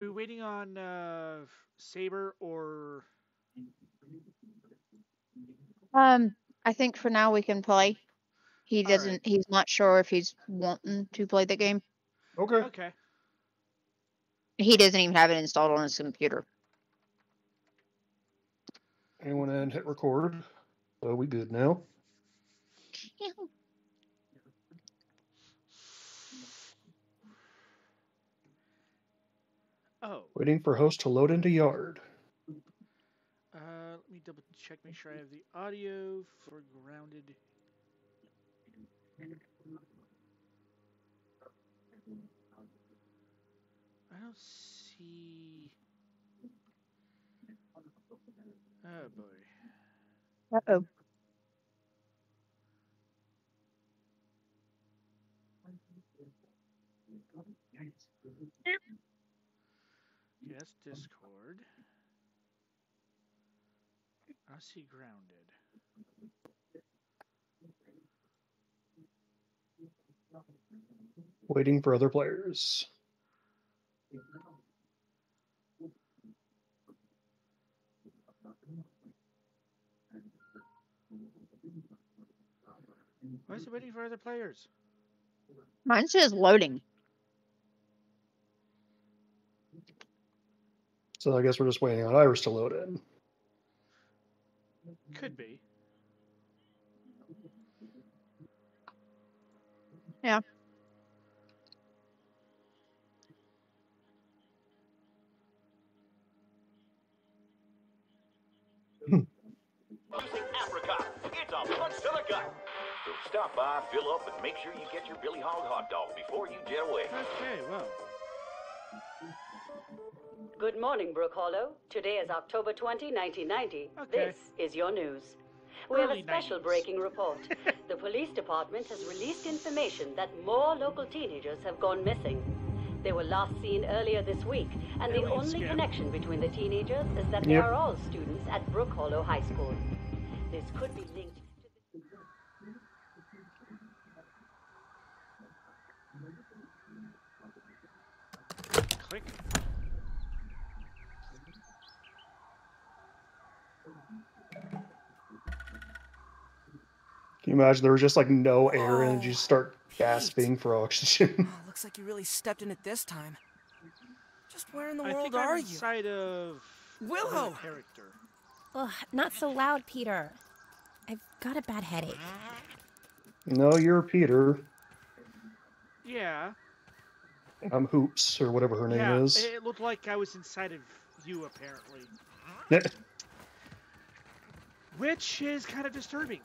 we waiting on uh, Saber or Um, I think for now we can play. He All right. doesn't. He's not sure if he's wanting to play the game. Okay. okay? He doesn't even have it installed on his computer. Anyone and hit record. So we good now. Oh, Waiting for host to load into yard. uh, let me double check, make sure I have the audio for grounded. I don't see. Oh boy. Uh oh. Yes, um, Discord. I see grounded. Waiting for other players. Why is it waiting for other players? Mine says loading. So I guess we're just waiting on Iris to load in. Could be. Yeah. Using apricot. It's a punch to the gut. So stop by, fill up, and make sure you get your Billy Hog hot dog before you jet away. Okay, well. Good morning, Brookhollow. Today is October 20, 1990. Okay. This is your news. We have a special 90s. breaking report. the police department has released information that more local teenagers have gone missing. They were last seen earlier this week, and the only scam. connection between the teenagers is that they are all students at Brookhollow High School. This could be linked Can you imagine there was just like no air and you Oh, just start oh, Pete. gasping for oxygen? Oh, looks like you really stepped in it this time. Just where in the I world think I'm are you? inside of Willow! another character. Ugh, not so loud, Peter. I've got a bad headache. no, you're Peter. Yeah. I'm Hoops or whatever her name yeah. is. It looked like I was inside of you, apparently. Which is kind of disturbing.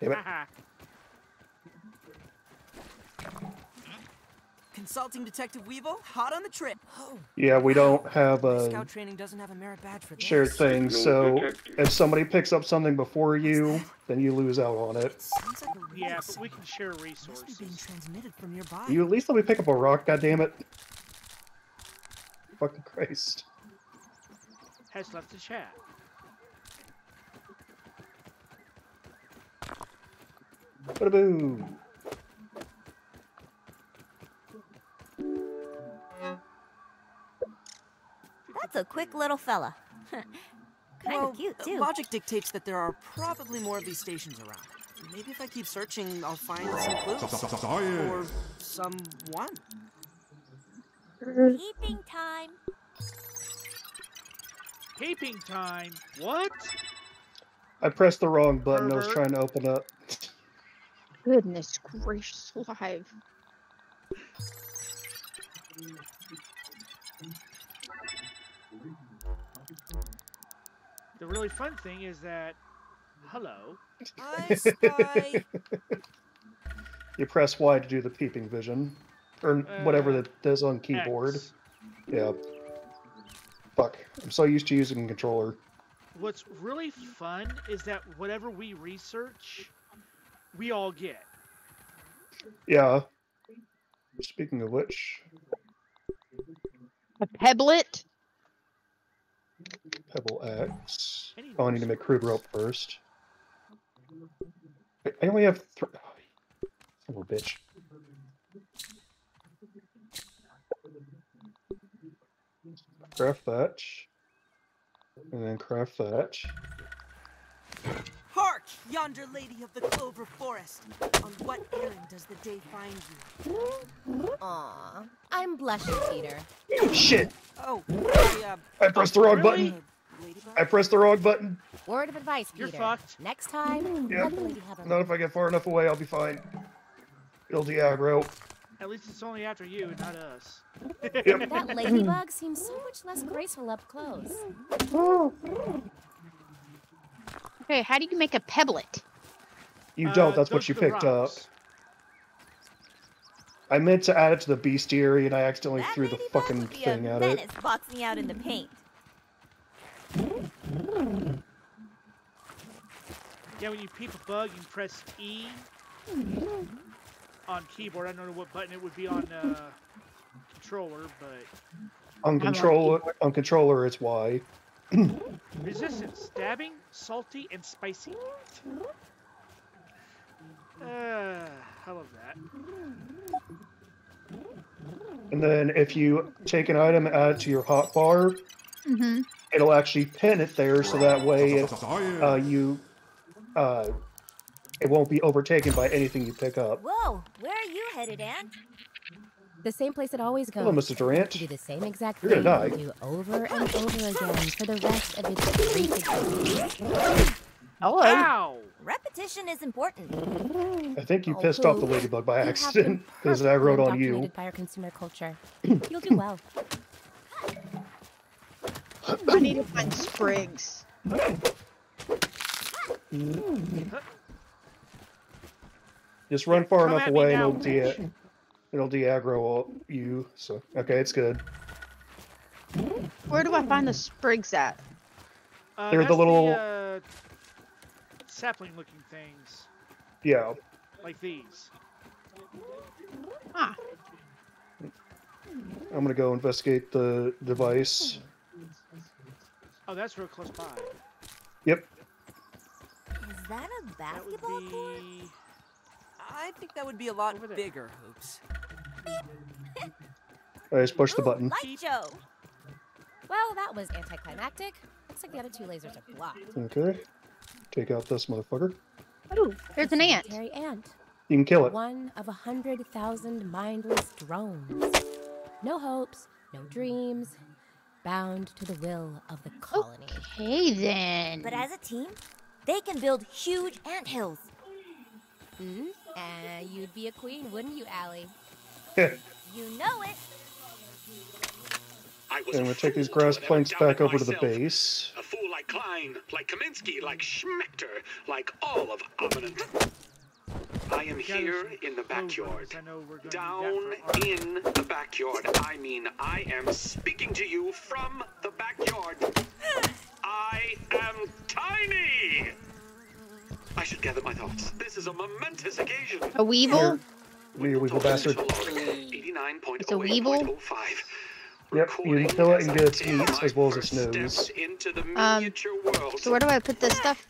Damn it. Consulting Detective Weevil, hot on the trip. Oh, yeah, we don't have a Scout training doesn't have a merit badge for this. shared thing, so if somebody picks up something before you, then you lose out on it. Sounds like a yeah, but we can share Must be being transmitted from nearby. You at least let me pick up a rock, goddammit. Fucking Christ. Has left the chat. Bada-boo. That's a quick little fella. kind well, of cute, too. Logic dictates that there are probably more of these stations around. Maybe if I keep searching, I'll find some clues. Or someone. Peeping time. Peeping time. What? I pressed the wrong button. I was trying to open up. Goodness gracious alive. The really fun thing is that. Hello. I spy. You press Y to do the peeping vision. Or whatever Uh, that does on keyboard. X. Yeah. Fuck. I'm so used to using a controller. What's really fun is that whatever we research, we all get. Yeah. Speaking of which, A pebblet? Pebble X. Oh, I need to make crude rope first. I- I only have th- Little bitch. Craft thatch. And then craft thatch. Hark, yonder lady of the clover forest. On what errand does the day find you? Aw, I'm blushing, Peter. Shit! Oh, I, uh, I pressed the wrong really? button. ladybug? I pressed the wrong button. Word of advice, You're Peter. fucked. Next time, Yep. let the lady have her Not if I get far enough away, I'll be fine. Guilty aggro. At least it's only after you, and not us. Yep. That ladybug seems so much less graceful up close. Okay, how do you make a pebblet? You Uh, don't, that's what you are the picked up. I meant to add it to the bestiary and I accidentally That threw the ladybug fucking would be thing a at it. menace boxing out in the paint. Yeah, when you peep a bug, you press E on keyboard. I don't know what button it would be on uh, controller, but On controller, on controller, it's Y. resistance, stabbing, salty, and spicy. Uh, I love that. And then if you take an item, and add it to your hotbar, Mm-hmm. it'll actually pin it there, so that way uh, you uh, it won't be overtaken by anything you pick up. Whoa, where are you headed, Anne? The same place it always goes. Hello, Mr. Durant. To do the same exact You're thing gonna and do over and over again for the rest of its brief existence. Hello. Ow! Repetition is important. I think you Oh, pissed off the ladybug by You accident been because I wrote on you. by our consumer culture. You'll do well. I need to find sprigs. Just run far Come enough at me away and now, it'll de it'll de-aggro you. So okay, it's good. Where do I find the sprigs at? Uh, They're the that's little- uh, sapling-looking things, Yeah. like these. Ah, I'm gonna go investigate the device. Oh, that's real close by. Yep. Is that a That would basketball court? Be. I think that would be a lot bigger, Hoops. I just push the button. Light show. Well, that was anticlimactic. Looks like the other two lasers are blocked. Okay. Take out this motherfucker. ooh, there's an ant. Terry ant. You can kill it. One of a hundred thousand mindless drones. No hopes, no dreams, bound to the will of the colony. Okay then. But as a team, they can build huge ant hills. Hmm? And you'd be a queen, wouldn't you, Allie? You know it. I was And a we'll take these grass planks back over to the base. A fool like Klein, like Kaminsky, like Schmector, like all of Ominent. I am here in the clothes on, backyard. 'cause I know we're gonna need that Down in the backyard. I mean, I am speaking to you from the backyard. I am tiny! I should gather my thoughts. This is a momentous occasion. A weevil? You weevil bastard. It's a weevil? Yep, you can kill it and get its meat as well as its nose. Um, so where do I put this stuff?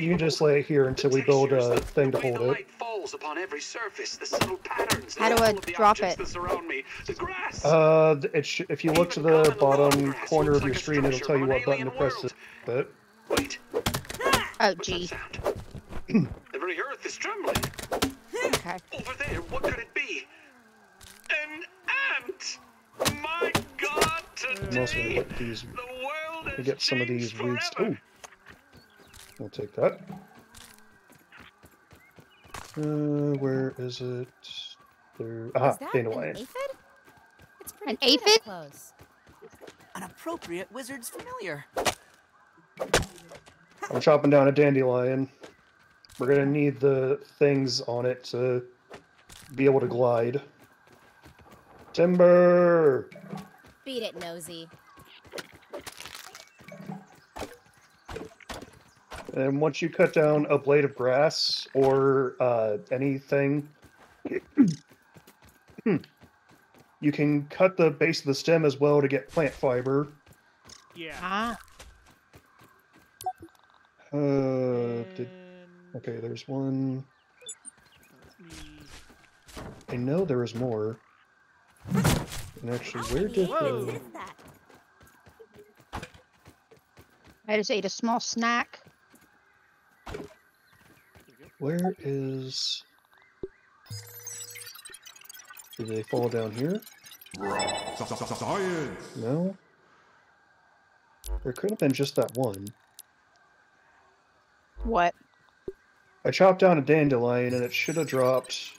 You can just lay it here until we build a thing to hold it. upon every surface, the patterns How do I drop it? that surround me, the grass. Uh, th- it sh- if you look to the bottom corner of your screen, it'll tell you what button to press to it. Wait, Oh, what's gee. the very earth is trembling. Okay. Over there, what could it be? An ant! My God, I'm also gonna today get these. the world We has get some of changed these weeds. forever. Ooh, we'll take that. Uh, where is it? There. Aha, Is that an dandelion. aphid? It's pretty An aphid? Close. An appropriate wizard's familiar. I'm chopping down a dandelion. We're gonna need the things on it to be able to glide. Timber. Beat it, nosy. And once you cut down a blade of grass or uh, anything, you can cut the base of the stem as well to get plant fiber. Yeah. Ah, Uh, did, okay, there's one. I know there was more. And actually, where did Whoa. the... I just ate a small snack. Where is... Did they fall down here? No? There could have been just that one. What? I chopped down a dandelion and it should have dropped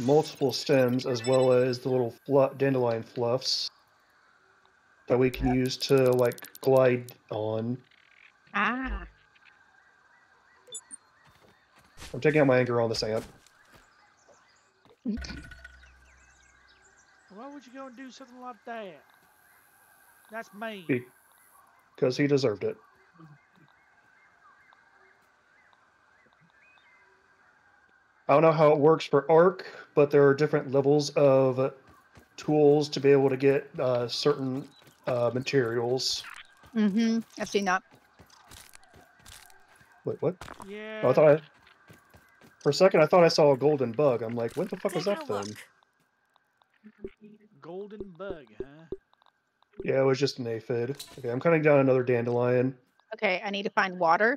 multiple stems as well as the little flu- dandelion fluffs that we can use to like glide on. Ah. I'm taking out my anger on this ant. Why would you go and do something like that? That's mean. Because he deserved it. I don't know how it works for ARK, but there are different levels of tools to be able to get uh, certain uh, materials. Mm-hmm. I've seen that. Wait, what? Yeah. Oh, I thought I. For a second, I thought I saw a golden bug. I'm like, what the fuck was Take that a look. thing? Golden bug, huh? Yeah, it was just an aphid. Okay, I'm cutting down another dandelion. Okay, I need to find water.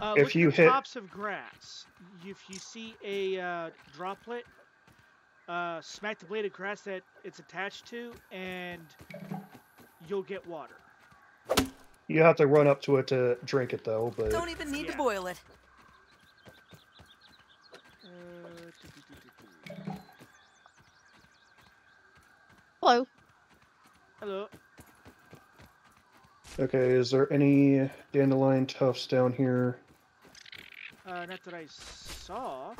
Uh, If you at the hit- tops of grass. If you see a uh, droplet, uh, smack the blade of grass that it's attached to, and you'll get water. You have to run up to it to drink it, though. But Don't even need Yeah. to boil it. Uh. Hello. Hello. okay, is there any dandelion tufts down here? Uh, not that I saw. Uh,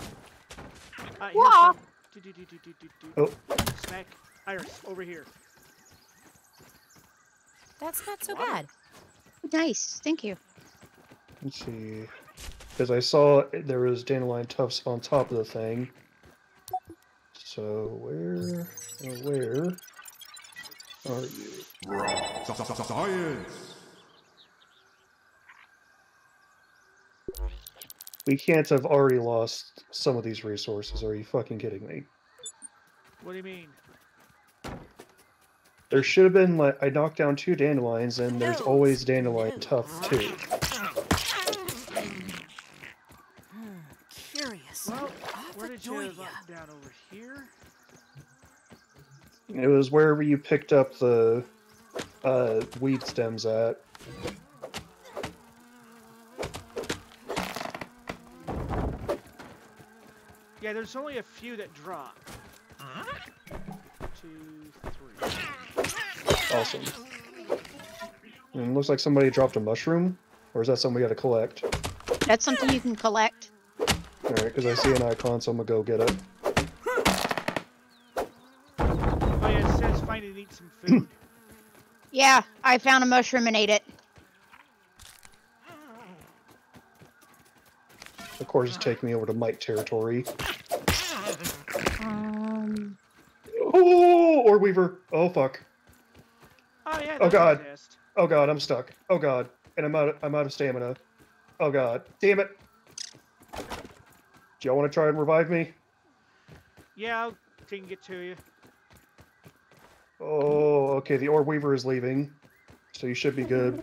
here's Wah. Do, do, do, do, do, do, do. Oh. Smack. Iris, over here. That's not so Water. bad. Nice. Thank you. Let's see. Because I saw there was dandelion tufts on top of the thing. So where, oh, where are you? We can't have already lost some of these resources. Are you fucking kidding me? What do you mean? There should have been like I knocked down two dandelions, and there's always dandelion tough too. Curious. Well, where did you join have ya. up down over here? It was wherever you picked up the uh, weed stems at. Yeah, there's only a few that drop. Two, three. Awesome. And it looks like somebody dropped a mushroom, or is that something we got to collect? That's something you can collect. All right, because I see an icon, so I'm gonna go get it. Oh yeah, it says find and eat some food. Yeah, I found a mushroom and ate it. Of course, it's taking me over to Mike territory. Um, Oh, or Weaver. Oh fuck. oh yeah. Oh, God. exist. Oh god, I'm stuck. Oh god, and I'm out. Of, I'm out of stamina. Oh god, damn it. Do y'all want to try and revive me? Yeah, I'll can it to you. Oh, okay. The Orb Weaver is leaving, so you should be good.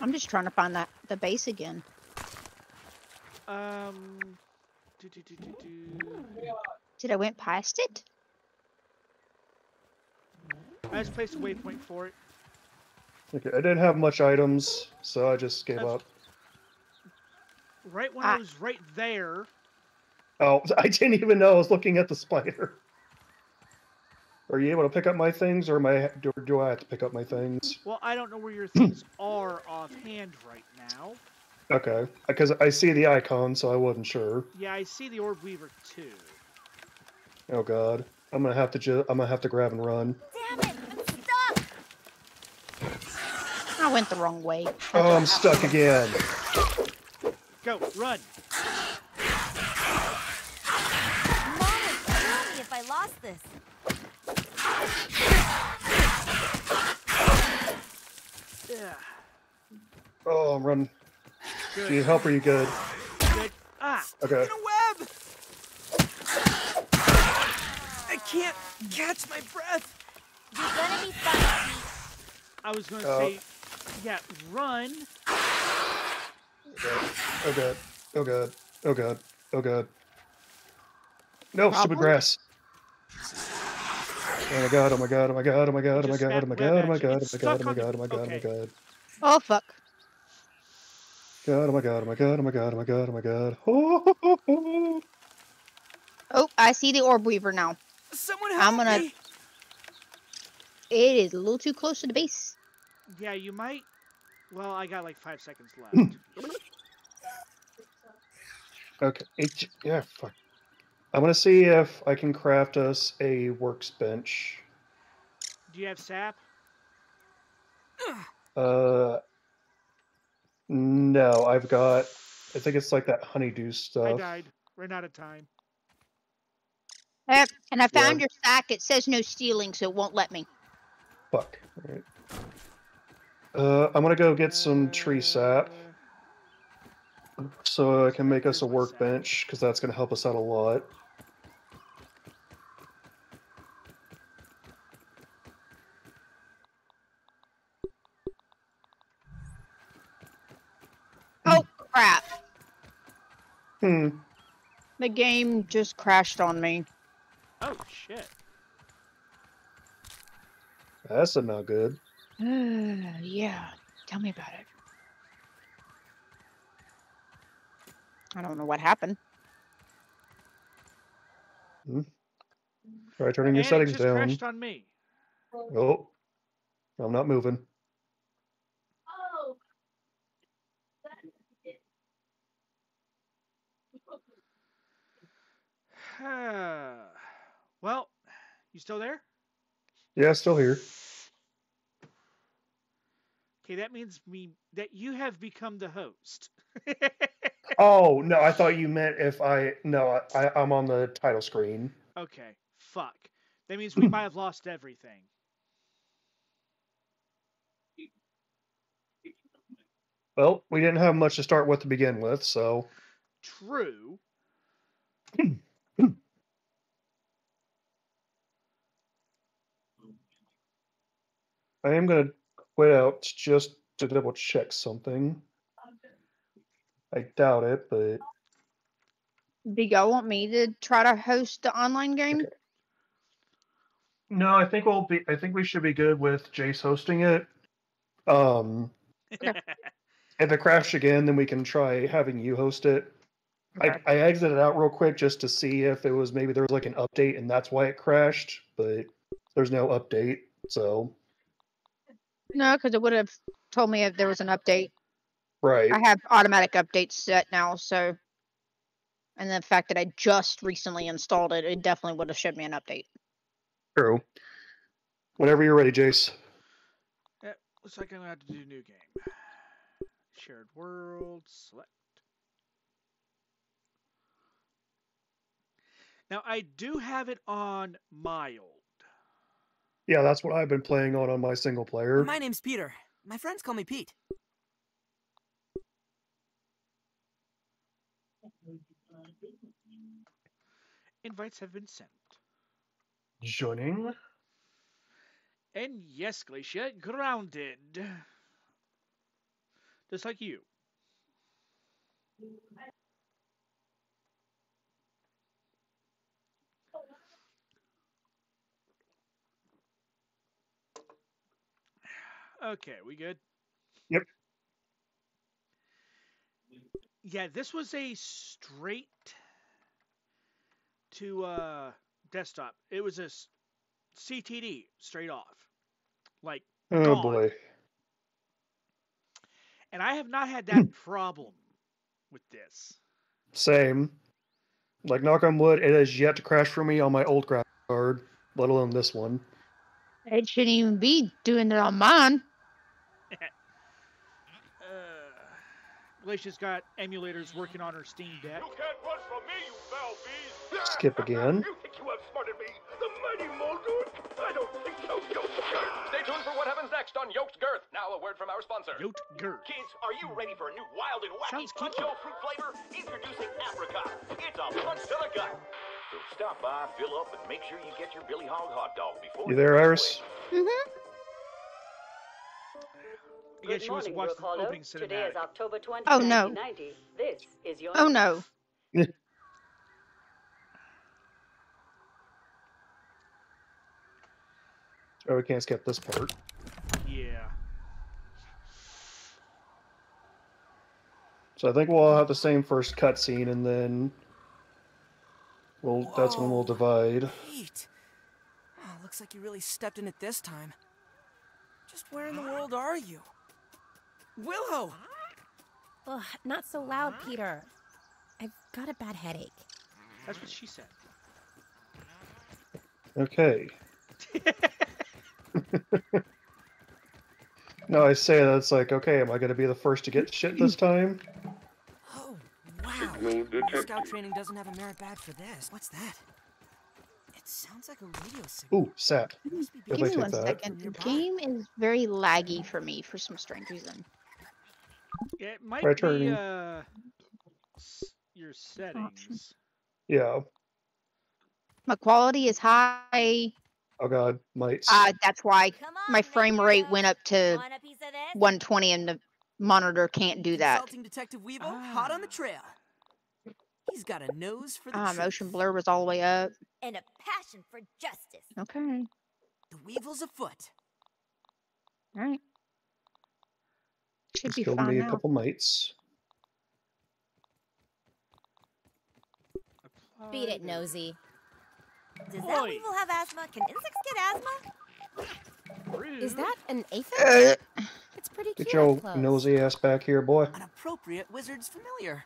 I'm just trying to find that the base again. Um. Do, do, do, do, do. Did I went past it? I just placed a waypoint for it. Okay, I didn't have much items, so I just gave That's- up. Right when Ah. I was right there. Oh, I didn't even know I was looking at the spider. Are you able to pick up my things, or am I? Do, do I have to pick up my things? Well, I don't know where your things are offhand right now. Okay, because I see the icon, so I wasn't sure. Yeah, I see the orb weaver too. Oh god, I'm gonna have to. Ju- I'm gonna have to grab and run. Damn it, I'm stuck! I went the wrong way. Oh, I'm stuck again. Go, run. Mom would kill me if I lost this. Yeah. Oh, I'm running. Good. Do you help? Or are you good? Mom ah. Okay. In a web! I can't catch my breath. You're gonna be fine, I was going to Oh. say, yeah, run. Oh god. Oh god. Oh god. Oh god. No, stupid grass. Oh my god, oh my god, oh my god, oh my god, oh my Just god, oh smack my web god, oh my action. god, oh It's my god, stuck oh my on the- god, oh my god, oh my okay. god. Oh fuck. God, oh my god, oh my god, oh my god, oh my god, oh my god. Oh, oh, oh, Oh, I see the orb weaver now. Someone help I'm gonna- me. It is a little too close to the base. Yeah, you might. Well, I got like five seconds left. Okay, H yeah, fuck. I'm gonna see if I can craft us a workbench. Do you have sap? Uh, no, I've got. I think it's like that honeydew stuff. I died. Ran out of time. And I found your sack. It says no stealing, so it won't let me. Fuck. Uh, I'm gonna go get some tree sap so I can make us a Where's my sap? workbench because that's gonna help us out a lot. Oh crap! Hmm. The game just crashed on me. Oh shit. That's not good. yeah, tell me about it. I don't know what happened. Hmm. Try turning your And it settings just down. crashed on me. Oh, I'm not moving. well, you still there? Yeah, still here. Okay, that means me that you have become the host. Oh no, I thought you meant if I no, I, I'm on the title screen. okay, fuck. That means we might have lost everything. Well, we didn't have much to start with to begin with, so True. I am gonna quit out just to double check something. I doubt it, but Do y'all want me to try to host the online game? no, I think we'll be. I think we should be good with Jace hosting it. Um, if it crashes again, then we can try having you host it. Okay. I, I exited out real quick just to see if it was maybe there was like an update and that's why it crashed, but there's no update. So No, because it would have told me if there was an update. right, I have automatic updates set now, so. And the fact that I just recently installed it, it definitely would have showed me an update. true. Whenever you're ready, Jace. Yeah, Looks like I'm gonna have to do new game. Shared world, select. Now I do have it on mild. Yeah, that's what I've been playing on on my single player. My name's Peter. My friends call me Pete. Invites have been sent. Joining. And yes, Glacia, grounded. Just like you. Okay, we good? Yep. Yeah, this was a straight to uh desktop. It was a CTD straight off. Like Oh Gone. boy. and I have not had that problem with this. Same. Like knock on wood, it has yet to crash for me on my old graphics card, let alone this one. It shouldn't even be doing it on mine. Uh, Glacia's got emulators working on her Steam Deck. You can't run from me, you foul beast! Skip again. You think you outsmarted me? The mighty Muldoon? I don't think so, Yoked Girth! Stay tuned for what happens next on Yoked Girth. Now a word from our sponsor. Yote Girth. Kids, are you ready for a new wild and wacky Sounds kinky. punch fruit flavor? Introducing Apricot, It's a punch to the gut. So stop by, fill up, and make sure you get your Billy Hog hot dog before You there, Iris? Mm-hmm. I guess Good she wants to morning, watch Brooke the Hollow. opening Today is October 20, Oh, no. This is your Oh news. no. Oh, we can't skip this part. Yeah. So I think we'll all have the same first cutscene, and then we'll that's when we'll divide. Pete. Oh, ah, looks like you really stepped in it this time. Just where in the world are you? Willow! Ugh, not so loud, Peter. I've got a bad headache. That's what she said. Okay. no, I say that's like, okay, am I going to be the first to get shit this time? Wow. Signal. Scout training doesn't have a merit badge for this. What's that? It sounds like a radio signal. Ooh, sap. It must be If Give me take one that. second. The game is very laggy for me for some strange reason. It might Try be turning. uh, s- your settings. Yeah. My quality is high. Oh god, mites. Uh, that's why on, my frame Magneto. rate went up to Want a piece of this? 120 and the monitor can't do that. Consulting Detective Weevil, hot on the trail. He's got a nose for the Uh, truth. motion blur was all the way up. And a passion for justice. Okay. The Weevil's afoot. All right. Should Just be killed fine me a now. couple mites. Beat it, nosy. Does that Oi. weevil have asthma? Can insects get asthma? Rude. Is that an aphid? Uh, It's pretty Get cute. your nosy ass back here, boy. An appropriate wizard's familiar.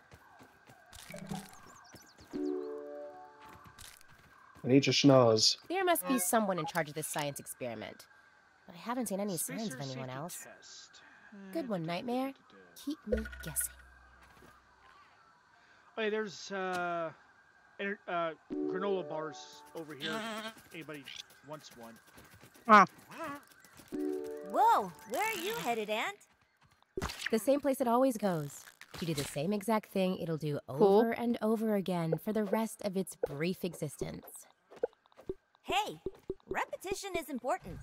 I need your schnoz. There must be someone in charge of this science experiment. But I haven't seen any signs of anyone else. Good one, Nightmare. Keep me guessing. Yeah, there's uh, uh, granola bars over here. Anybody wants one? Ah. Whoa, where are you headed, Ant? The same place it always goes. You do the same exact thing it'll do Cool. over and over again for the rest of its brief existence. Hey, repetition is important.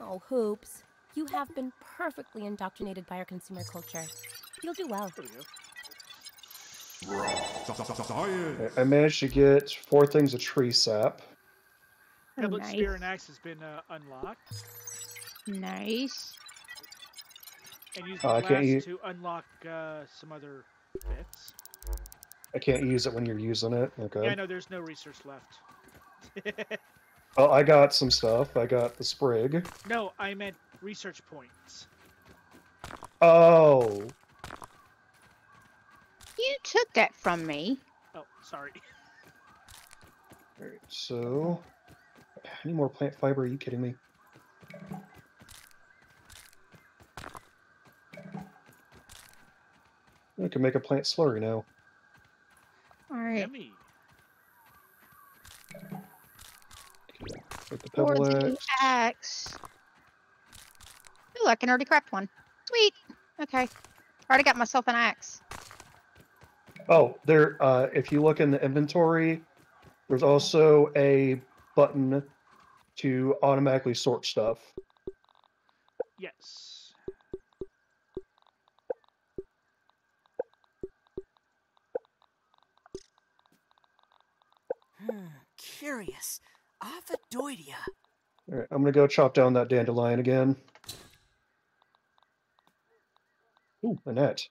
Oh, Hoops. You have been perfectly indoctrinated by our consumer culture. You'll do well. There we go. I- I managed to get four things of tree sap. Oh, Tablet nice. Spear and Axe has been uh, unlocked. Nice. And use Oh, the I can't glass use- to unlock uh, some other bits. I can't use it when you're using it. Okay. Yeah, I know there's no research left. Well, I got some stuff. I got the sprig. no, I meant research points. Oh, You took that from me. Oh, sorry. Alright, so Any more plant fiber. Are you kidding me? I can make a plant slurry now. All right. Yummy. With the For pebble the axe. axe. Ooh, I can already craft one. Sweet. Okay. Already got myself an axe. Oh, there. Uh, if you look in the inventory, there's also a button to automatically sort stuff. Yes. Hmm, curious. Ophidoidea. All right, I'm gonna go chop down that dandelion again. Ooh, a net.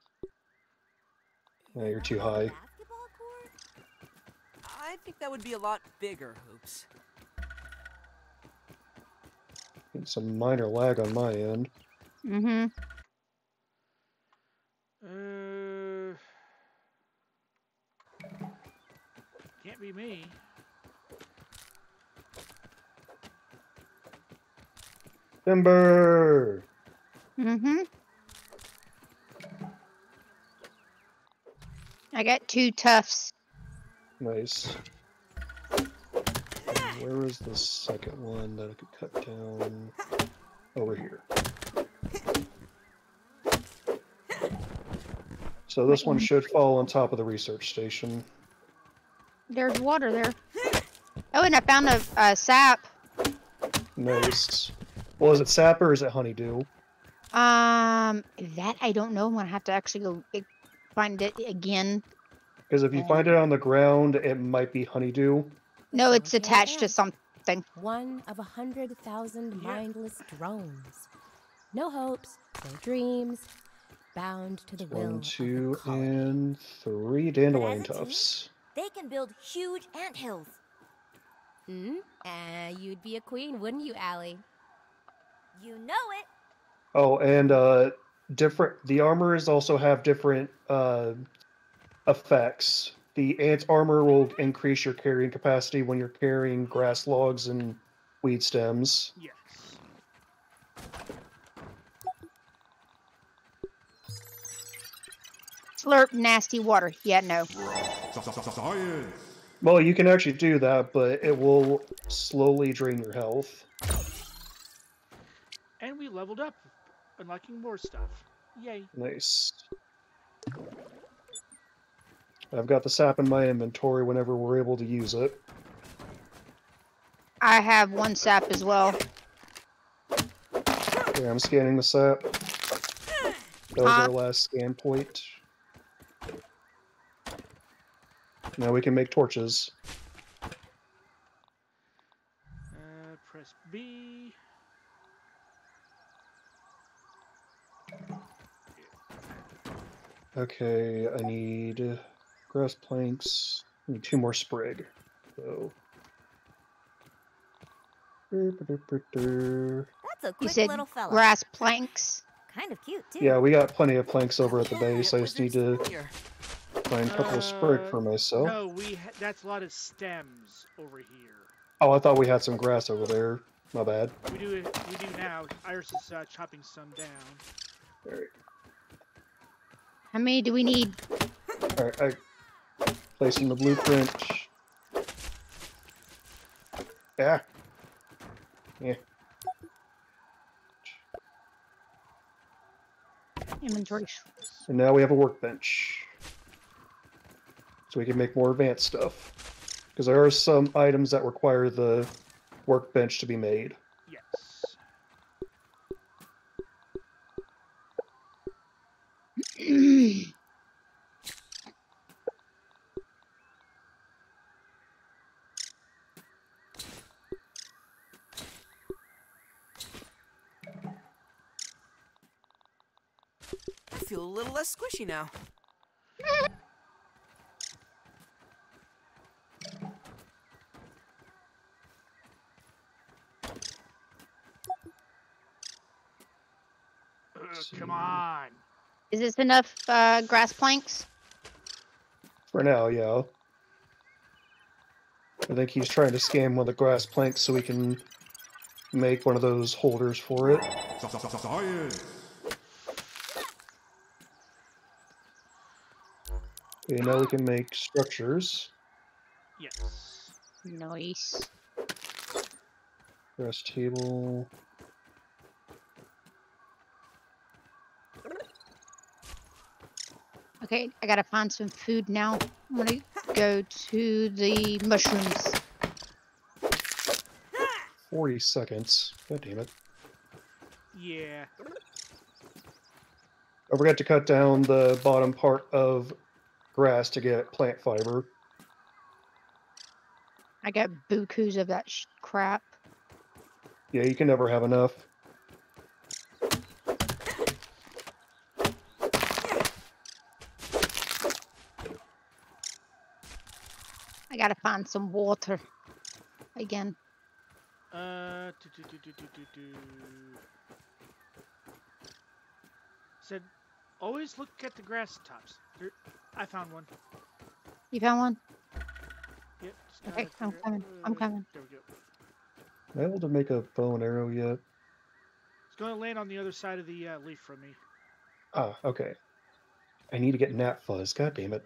Yeah, you're too high. I think that would be a lot bigger, Hoops. Getting some minor lag on my end. Mm-hmm. Uh, can't be me. Timber. Mm-hmm. I got two tufts. Nice. Where is the second one that I could cut down? Over here. So this one should fall on top of the research station. there's water there. Oh, and I found a, a sap. Nice. Well, is it sap or is it honeydew? Um, that I don't know. I'm gonna have to actually go eh, find it again. Because if you find it on the ground, it might be honeydew. No, it's Okay, attached to something. One of a hundred thousand mindless drones. No hopes, no dreams, bound to the will One, of the two, and three dandelion But as a team, tufts. They can build huge anthills. Hmm? Uh, you'd be a queen, wouldn't you, Allie? You know it. Oh, and uh, different. The armors also have different uh, effects. The ant armor will increase your carrying capacity when you're carrying grass logs and weed stems. Yes. Slurp nasty water. Yeah, no. Well, you can actually do that, but it will slowly drain your health. And we leveled up, unlocking more stuff. Yay. Nice. I've got the sap in my inventory whenever we're able to use it. I have one sap as well. Okay, I'm scanning the sap. That was our Uh, last scan point. Now we can make torches. Uh, press B. Okay, I need grass planks. I need two more sprig. So. That's a You quick said little fella. grass planks. Kind of cute too. Yeah, we got plenty of planks over at the Yeah, base. I it just need to here. find a couple of sprig Uh, for myself. No, we ha- that's a lot of stems over here. Oh, I thought we had some grass over there. My bad. We do we do now. Iris is uh, chopping some down. Alright, How many do we need? alright, I placing the blueprint. Yeah. Yeah. Inventory. And now we have a workbench. So we can make more advanced stuff. Because there are some items that require the workbench to be made. Squishy now. Come on. Is this enough uh, grass planks? For now, yeah. I think he's trying to scan one of the grass planks so we can make one of those holders for it. Okay, now we can make structures. Yes. Nice. Grass table. Okay, I gotta find some food now. I'm gonna go to the mushrooms. 40 seconds. God damn it. Yeah. I forgot to cut down the bottom part of grass to get plant fiber. I got bukus of that sh- crap. Yeah, you can never have enough. I gotta find some water again. Uh. Do, do, do, do, do, do, do. Said, always look at the grass tops. There, I found one. You found one? Yep. Okay, I'm figure- coming, I'm coming. There we go. Am I able to make a bow and arrow yet? It's gonna land on the other side of the uh, leaf from me. Ah, okay. I need to get gnat fuzz. God damn it.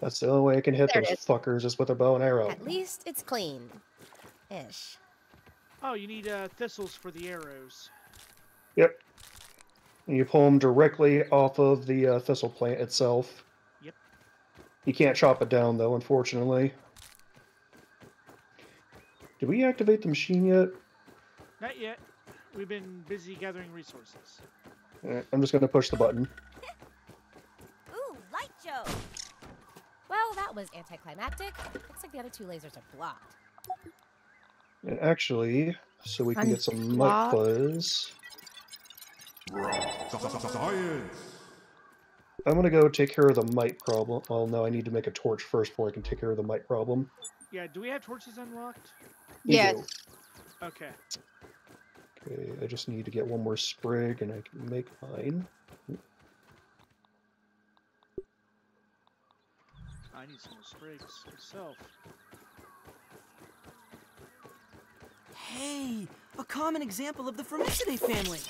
That's the only way I can hit There those is. fuckers is with a bow and arrow. At least it's clean. Ish. Oh, you need uh, thistles for the arrows. Yep. And you pull them directly off of the uh, thistle plant itself. Yep. You can't chop it down though, unfortunately. Did we activate the machine yet? Not yet. We've been busy gathering resources. Eh, I'm just gonna push the button. Ooh, light show. Well, that was anticlimactic. Looks like the other two lasers are blocked. And actually, so we can get some mud Unblock. fuzz. Science. I'm gonna go take care of the mite problem. Well, no, I need to make a torch first before I can take care of the mite problem. Yeah, do we have torches unlocked? You Yes. do. Okay. Okay, I just need to get one more sprig and I can make mine. I need some more sprigs myself. Hey, a common example of the Formicidae family.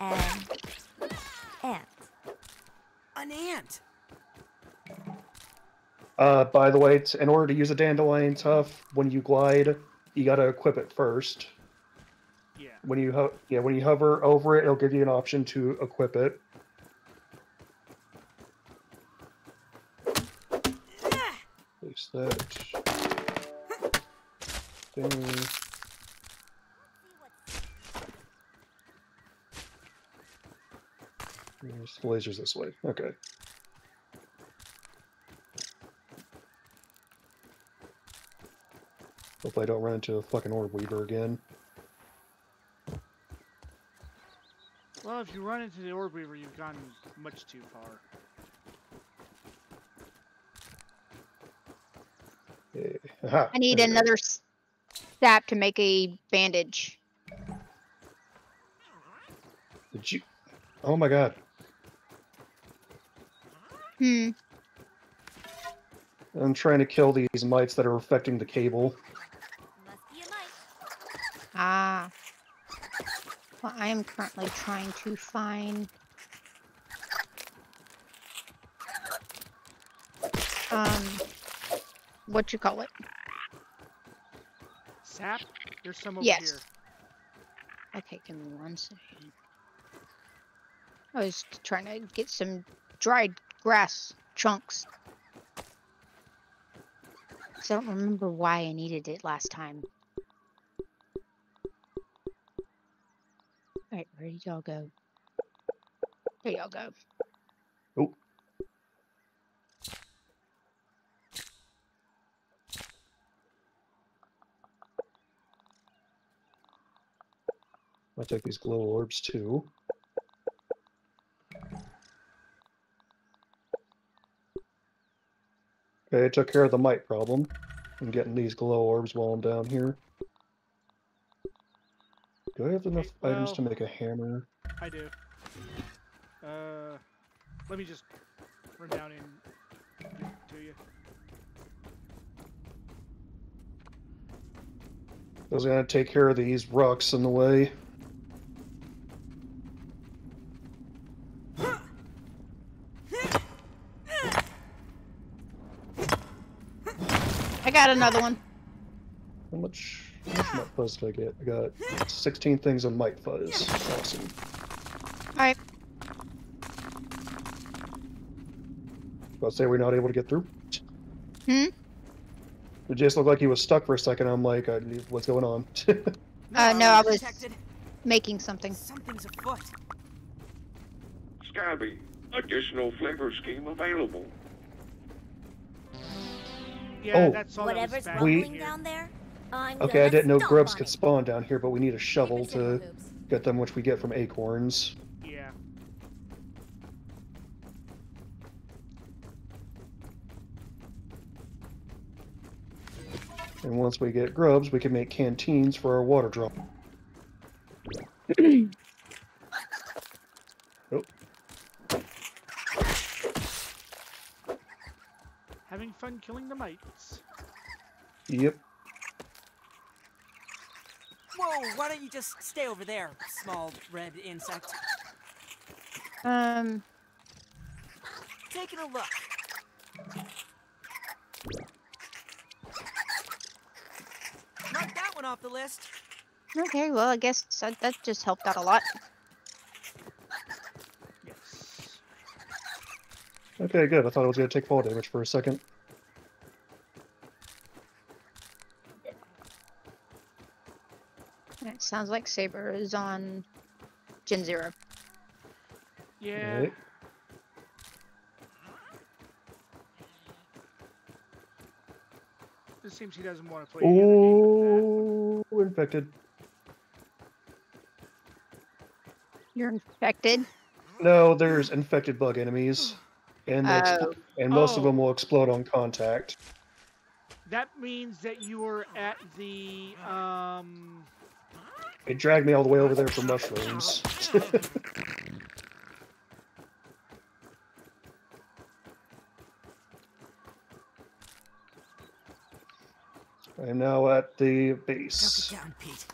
And ant. An ant. Uh, by the way, in order to use a dandelion tuft, when you glide, you gotta equip it first. Yeah. When you ho- yeah, when you hover over it, it'll give you an option to equip it. Place that. There. There's the lasers this way. Okay. Hopefully I don't run into a fucking orb weaver again. Well, if you run into the orb weaver, you've gone much too far. Aha, I need there another s- sap to make a bandage. Did you? Oh my god. Hmm. I'm trying to kill these mites that are affecting the cable. Must be a mite. Ah. Well, I am currently trying to find. Um, what you call it? Sap? There's some over Yes. here. Okay, give me one second. I was trying to get some dried grass chunks. I don't remember why I needed it last time. Alright, where did y'all go? There y'all go. Oh. I'll take these glow orbs too. Okay, I took care of the mite problem. I'm getting these glow orbs while I'm down here. Do I have enough items to make a hammer? I do. Uh, let me just run down and to you. I was gonna take care of these rocks in the way. Another one. How much, how much mite fuzz did I get? I got 16 things of mite fuzz. Awesome. Alright. About to say we're not able to get through. Hmm? It just looked like he was stuck for a second. I'm like, I, what's going on? Uh, no, I was detected. making something. Something's afoot. Scabby, additional flavor scheme available. Yeah, Oh. that's all Whatever's back We- rumbling here. down there, I'm okay, I didn't know grubs could spawn down here, but we need a shovel Keep it simple, to Hoops. get them, which we get from acorns. Yeah. And once we get grubs, we can make canteens for our water drop. fun killing the mites. yep. Whoa, why don't you just stay over there, small red insect? Um, Taking a look. Mark that one off the list. okay, well, I guess that, that just helped out a lot. Yes. Okay, good. I thought I was going to take fall damage for a second. Sounds like Saber is on Gen Zero. Yeah. Right. It seems he doesn't want to play. the other game Oh, infected. You're infected. No, there's infected bug enemies, and they Oh. and most of Oh. them will explode on contact. that. That means that you are at the um. It dragged me all the way over there for mushrooms. I am now at the base. get down, Pete.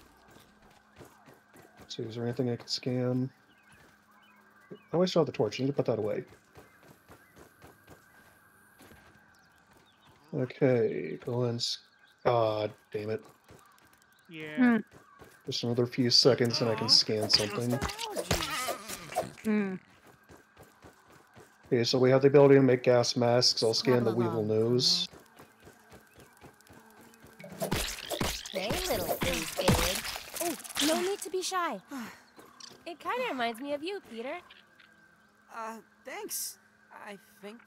see, is there anything I can scan? Oh, I still have the torch. I need to put that away. Okay, go and. s- Ah, damn it. Yeah. Hmm. Just another few seconds and I can scan something. Hmm. Okay, so we have the ability to make gas masks. I'll scan the Weevil along. nose. Hey, little aphid. Oh, no need to be shy. It kind of reminds me of you, Peter. Uh, thanks. I think.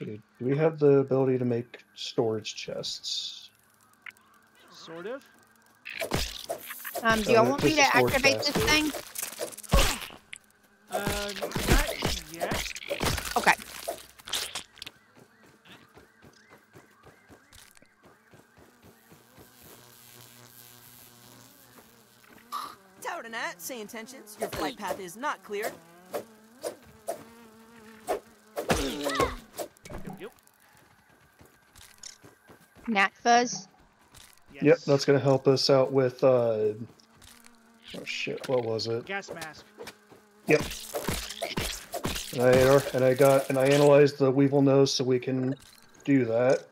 Okay, do we have the ability to make storage chests? Sort of. Um, do Uh, y'all want me to activate this basket. thing? Uh, not yet. Okay. Tower to Nat, say intentions. Your flight path is not clear. Yep, yep. Gnat Fuzz. Yes. Yep, that's gonna help us out with. uh... Oh shit! What was it? gas mask. Yep. And I and I got and I analyzed the Weevil nose so we can do that.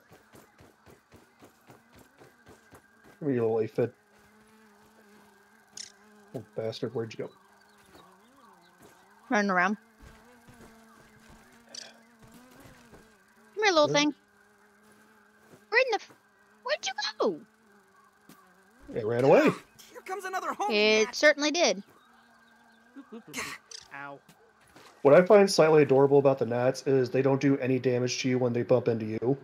Come here, you little aphid. Oh bastard! Where'd you go? Running around. Come here, little Where? thing. Where in the? f- Where'd you go? It ran away. Here comes another home. It certainly did. Ow. What I find slightly adorable about the gnats is they don't do any damage to you when they bump into you.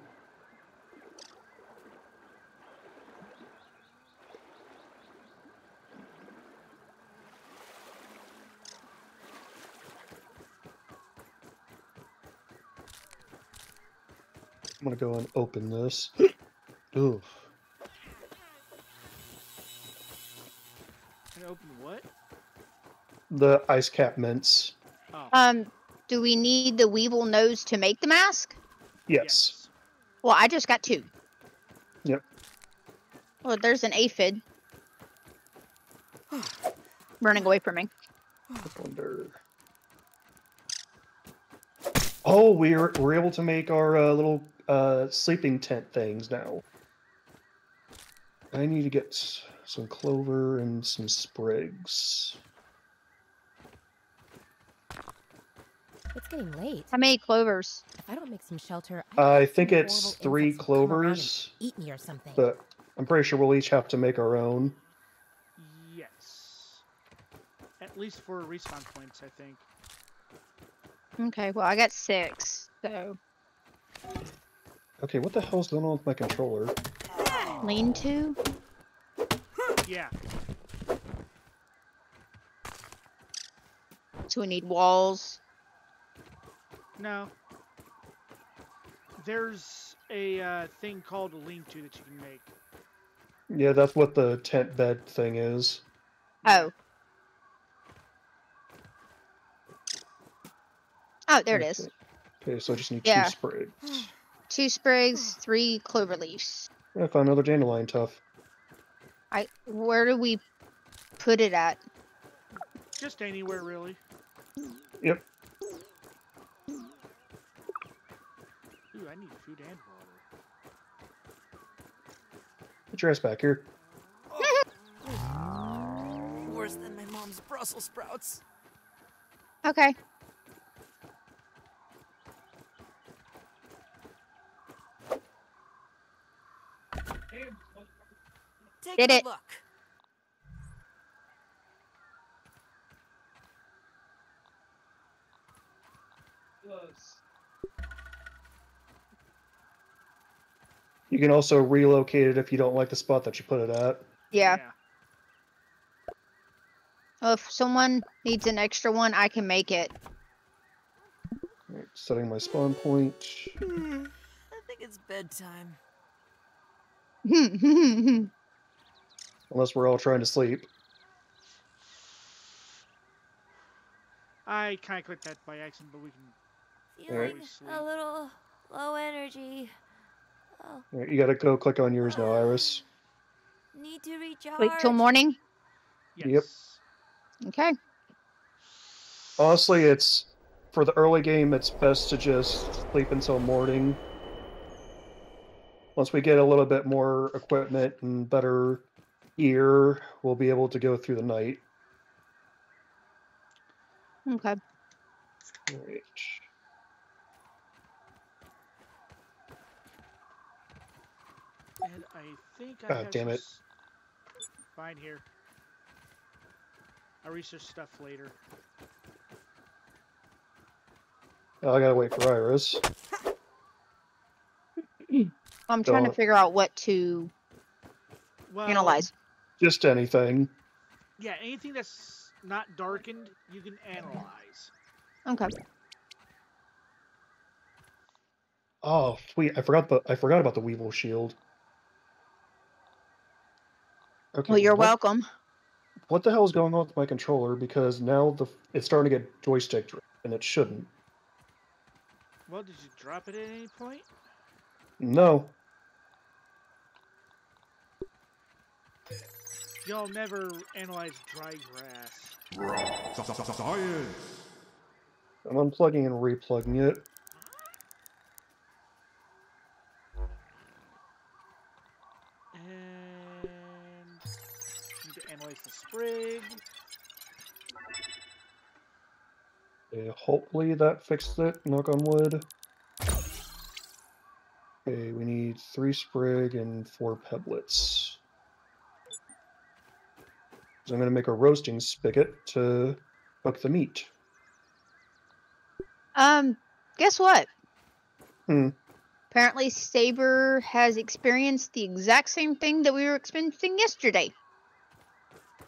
I'm gonna go and open this. Ooh. And open what? The ice cap mints. Oh. Um, do we need the Weevil nose to make the mask? Yes. Well, I just got two. Yep. Well, there's an aphid running away from me. I wonder. Oh, we're we're able to make our uh, little uh, sleeping tent things now. I need to get s- some clover and some sprigs. It's getting late. How many clovers? If I don't make some shelter, I I think it's three insects will come around and clovers, Eat me or something. but I'm pretty sure we'll each have to make our own. Yes. At least for respawn points, I think. Okay, well, I got six. So, Okay, what the hell's going on with my controller? lean to. Yeah. So we need walls. No. There's a uh, thing called a lean-to that you can make. Yeah, that's what the tent bed thing is. Oh. Oh, there it is. Okay. Okay, so I just need Yeah. two sprigs. Two sprigs, three clover leaves. I found another dandelion tuft. I where do we put it at? Just anywhere really. Yep. Ooh, I need food and water. Put your ass back here. Oh. Worse than my mom's Brussels sprouts. Okay. Take Did a it. look. You can also relocate it if you don't like the spot that you put it at. Yeah. If someone needs an extra one, I can make it. Alright, setting my spawn point. Hmm. I think it's bedtime. Unless we're all trying to sleep. I kind of clicked that by accident, but we can. Alright. Feeling a little low energy. Oh, Alright, you gotta go click on yours now, uh, Iris. need to recharge. Wait till morning. Yep. Okay. Honestly, it's for the early game. It's best to just sleep until morning. Once we get a little bit more equipment and better gear, we'll be able to go through the night. Okay. Alright. And I think I God have damn it. Fine here. I'll research stuff later. Oh, I gotta wait for Iris. I'm trying to Don't- figure out what to Well, analyze. Just anything. Yeah, anything that's not darkened, you can analyze. Okay. Oh, sweet! I forgot the I forgot about the Weevil shield. Okay. Well, you're what, welcome. What the hell is going on with my controller? Because now the it's starting to get joystick and it shouldn't. Well, did you drop it at any point? No. Y'all never analyze dry grass. Science. I'm unplugging and replugging it. And need to analyze the sprig. Okay, hopefully that fixed it. Knock on wood. Okay, we need three sprig and four pebblets. So I'm going to make a roasting spigot to cook the meat. Um, guess what? Hmm. Apparently, Saber has experienced the exact same thing that we were experiencing yesterday.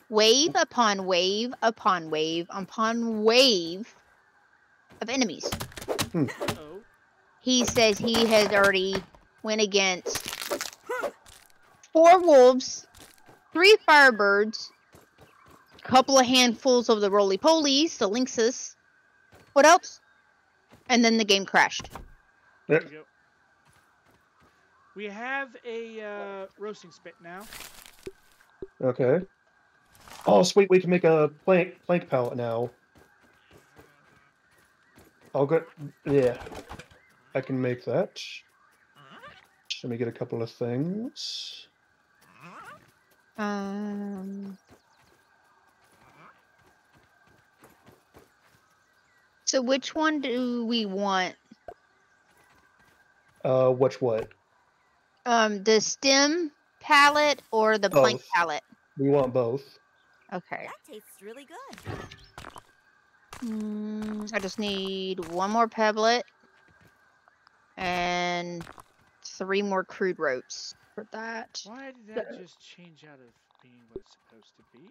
Wave upon wave upon wave upon wave of enemies. Oh, He says he has already went against four wolves, three firebirds, couple of handfuls of the roly polies, the lynxes. What else? And then the game crashed. there we go. We have a uh, roasting spit now. Okay. Oh, sweet! We can make a plank plank pallet now. I'll get Yeah, I can make that. Let me get a couple of things. Um. So which one do we want? Uh, which what? Um, the stem pallet or the plank Both. pallet? We want both. Okay. That tastes really good. Mm, I just need one more pebblet and three more crude ropes for that. Why did that just change out of being what it's supposed to be?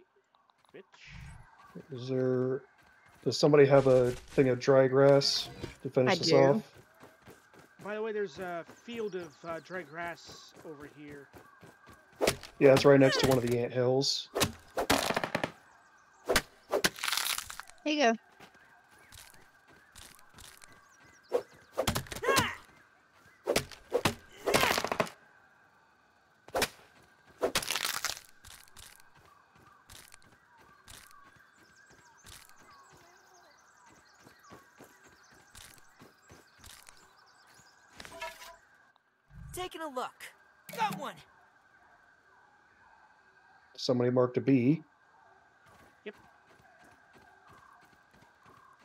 Bitch. Is there? Does somebody have a thing of dry grass to finish I this do. off? By the way, there's a field of uh, dry grass over here. Yeah, it's right next to one of the ant hills. There you go. Taking a look. Got one. Somebody marked a B. Yep.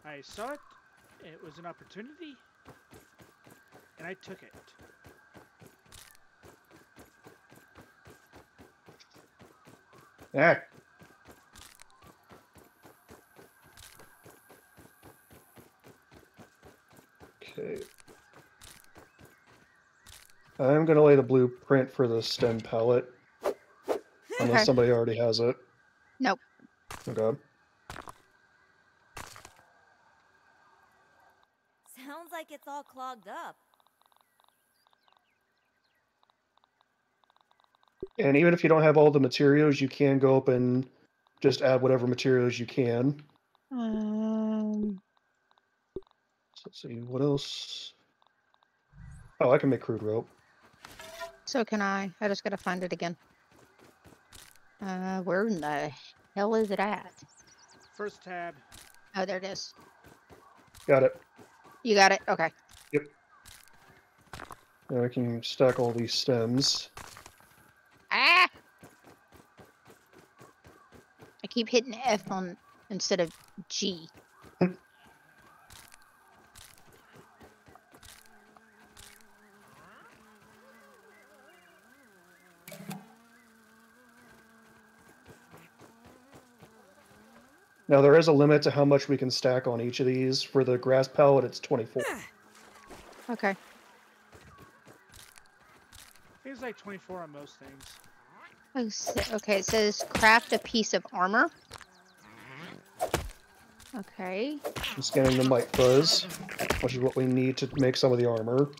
I saw it. It was an opportunity, and I took it. Ah. Okay. I'm gonna lay the blueprint for the stem pallet. Unless Okay. somebody already has it. Nope. Okay. Sounds like it's all clogged up. And even if you don't have all the materials, you can go up and just add whatever materials you can. Um, So let's see, what else? Oh, I can make crude rope. so can I. I just gotta find it again. Uh, where in the hell is it at? First tab. Oh, there it is. Got it. You got it? Okay. Yep. Now I can stack all these stems. Ah! I keep hitting F on instead of G. Now there is a limit to how much we can stack on each of these. For the grass pallet, it's 24. Okay. It's like 24 on most things. Oh, Okay, it says craft a piece of armor. Okay. I'm scanning the mite fuzz, which is what we need to make some of the armor.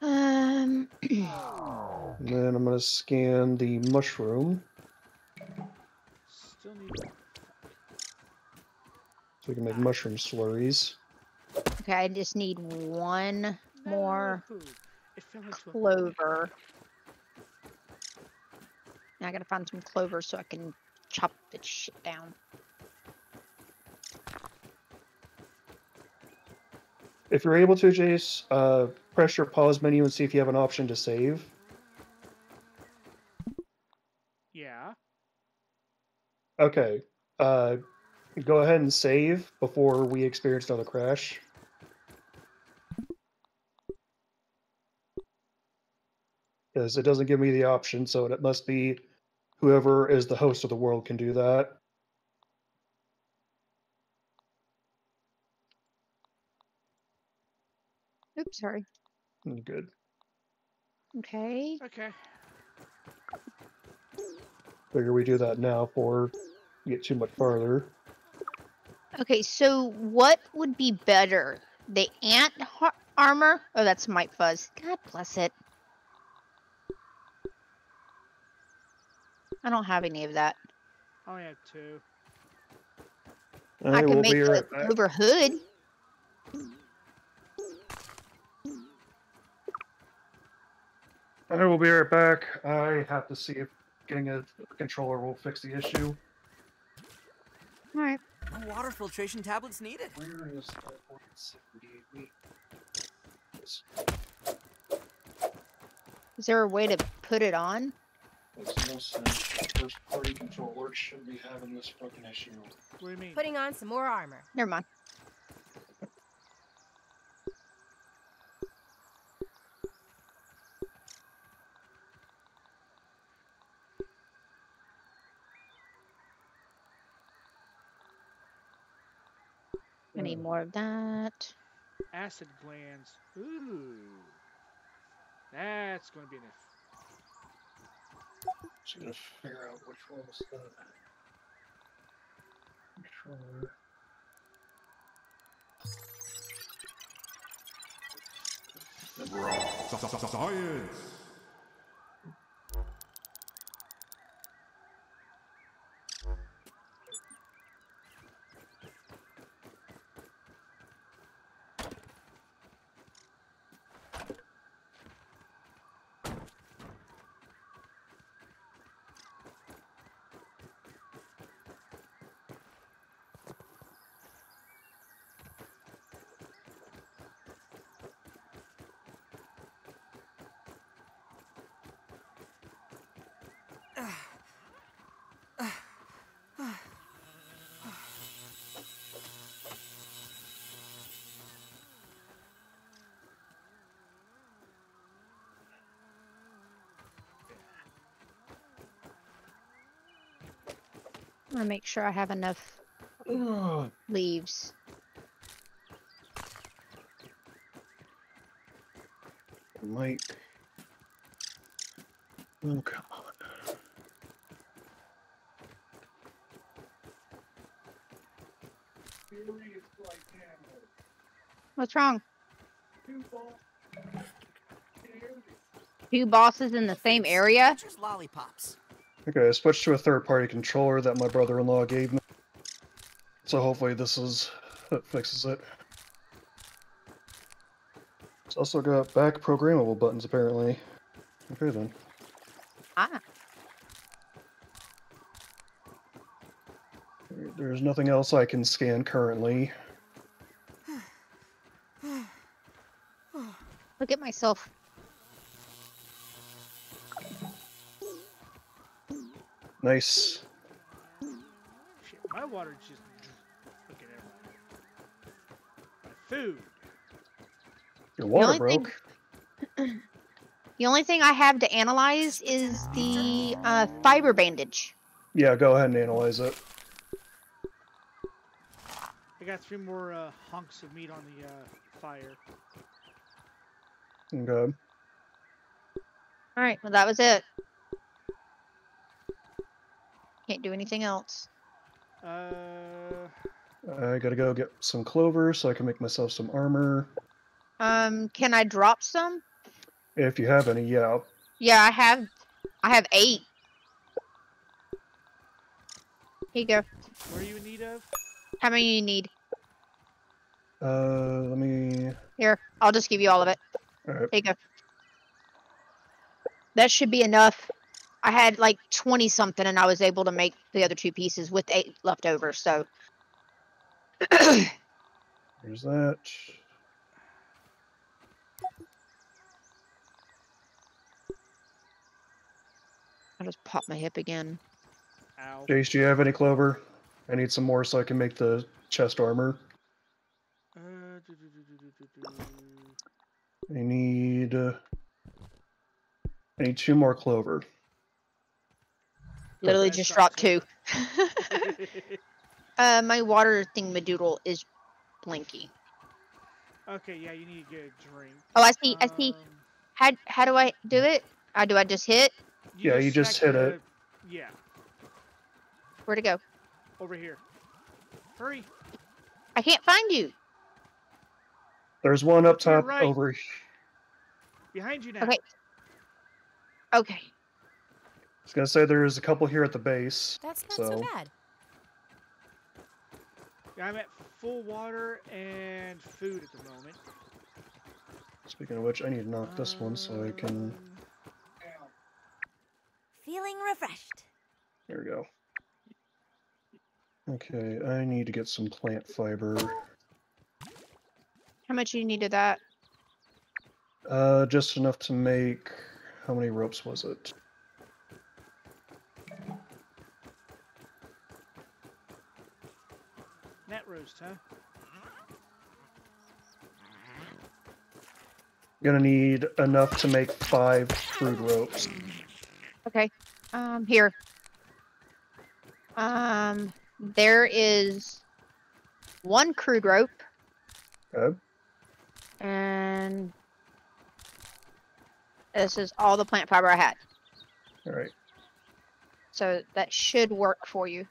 Um. And then I'm going to scan the mushroom, Still need. So we can make mushroom slurries. okay, I just need one more No, It fell into a- clover. Now I gotta find some clover so I can chop the shit down. If you're able to, Jace, uh, press your pause menu and see if you have an option to save. Yeah. Okay. Uh, go ahead and save before we experience another crash. Because it doesn't give me the option, so it must be whoever is the host of the world can do that. Oops, sorry. Mm, Good. Okay. Okay. Figure we do that now before we get too much farther. Okay, so what would be better? The ant armor? Oh, that's mite fuzz. God bless it. I don't have any of that. I only have two. I Alright, can we'll make be a right back. clover hood. Alright, we'll be right back. I have to see if getting a controller will fix the issue. Alright. No water filtration tablets needed. Where is that 178 Yes, Is there a way to put it on? makes no sense. First party controller should be having this fucking issue. What do you mean? Putting on some more armor. Never mind. More of that. Acid glands. Ooh. That's going to be enough. Just gonna figure out which one was the controller. Science. I'm gonna make sure I have enough Ugh. leaves. Mike. Oh, come on. What's wrong? Two bosses in the same area? Just lollipops. Okay, I switched to a third-party controller that my brother-in-law gave me. So hopefully this is that fixes it. It's also got back programmable buttons apparently. Okay then. Ah. There's nothing else I can scan currently. Look at myself. Nice. Shit, my water just. Look at everything. My food. Your water only thing- broke. The only thing I have to analyze is the uh, fiber bandage. Yeah, go ahead and analyze it. I got three more uh, hunks of meat on the uh, fire. Okay. All right, well that was it. Can't do anything else. Uh, I gotta go get some clover so I can make myself some armor. Um, can I drop some? If you have any, yeah. Yeah, I have. I have eight. Here you go. what are you in need of? How many you need? Uh, let me. Here, I'll just give you all of it. Alright. There you go. That should be enough. I had like 20 something and I was able to make the other two pieces with eight left over, so. There's that. I just popped my hip again. Ow. Jace, do you have any clover? I need some more so I can make the chest armor. Uh, do, do, do, do, do, do, do. I need. Uh, I need two more clover. Literally just not dropped two. uh, my water thing, thingamadoodle is blinky. okay, yeah, you need to get a drink. Oh, I see. I see. Um, How how do I do it? Uh, do I just hit? Yeah, you just check hit it. Yeah, Where to go? over here. Hurry. I can't find you. There's one up top right. over. Behind you now. Okay. Okay. I was gonna say there's a couple here at the base. That's not so So- bad. Yeah, I'm at full water and food at the moment. Speaking of which, I need to knock this one so I can. Um, Feeling refreshed. There we go. Okay, I need to get some plant fiber. How much you need of that? Uh, just enough to make. How many ropes was it? Huh? Gonna need enough to make five crude ropes. Okay. Um, here. Um, there is one crude rope Okay. and this is all the plant fiber I had. All right. So that should work for you.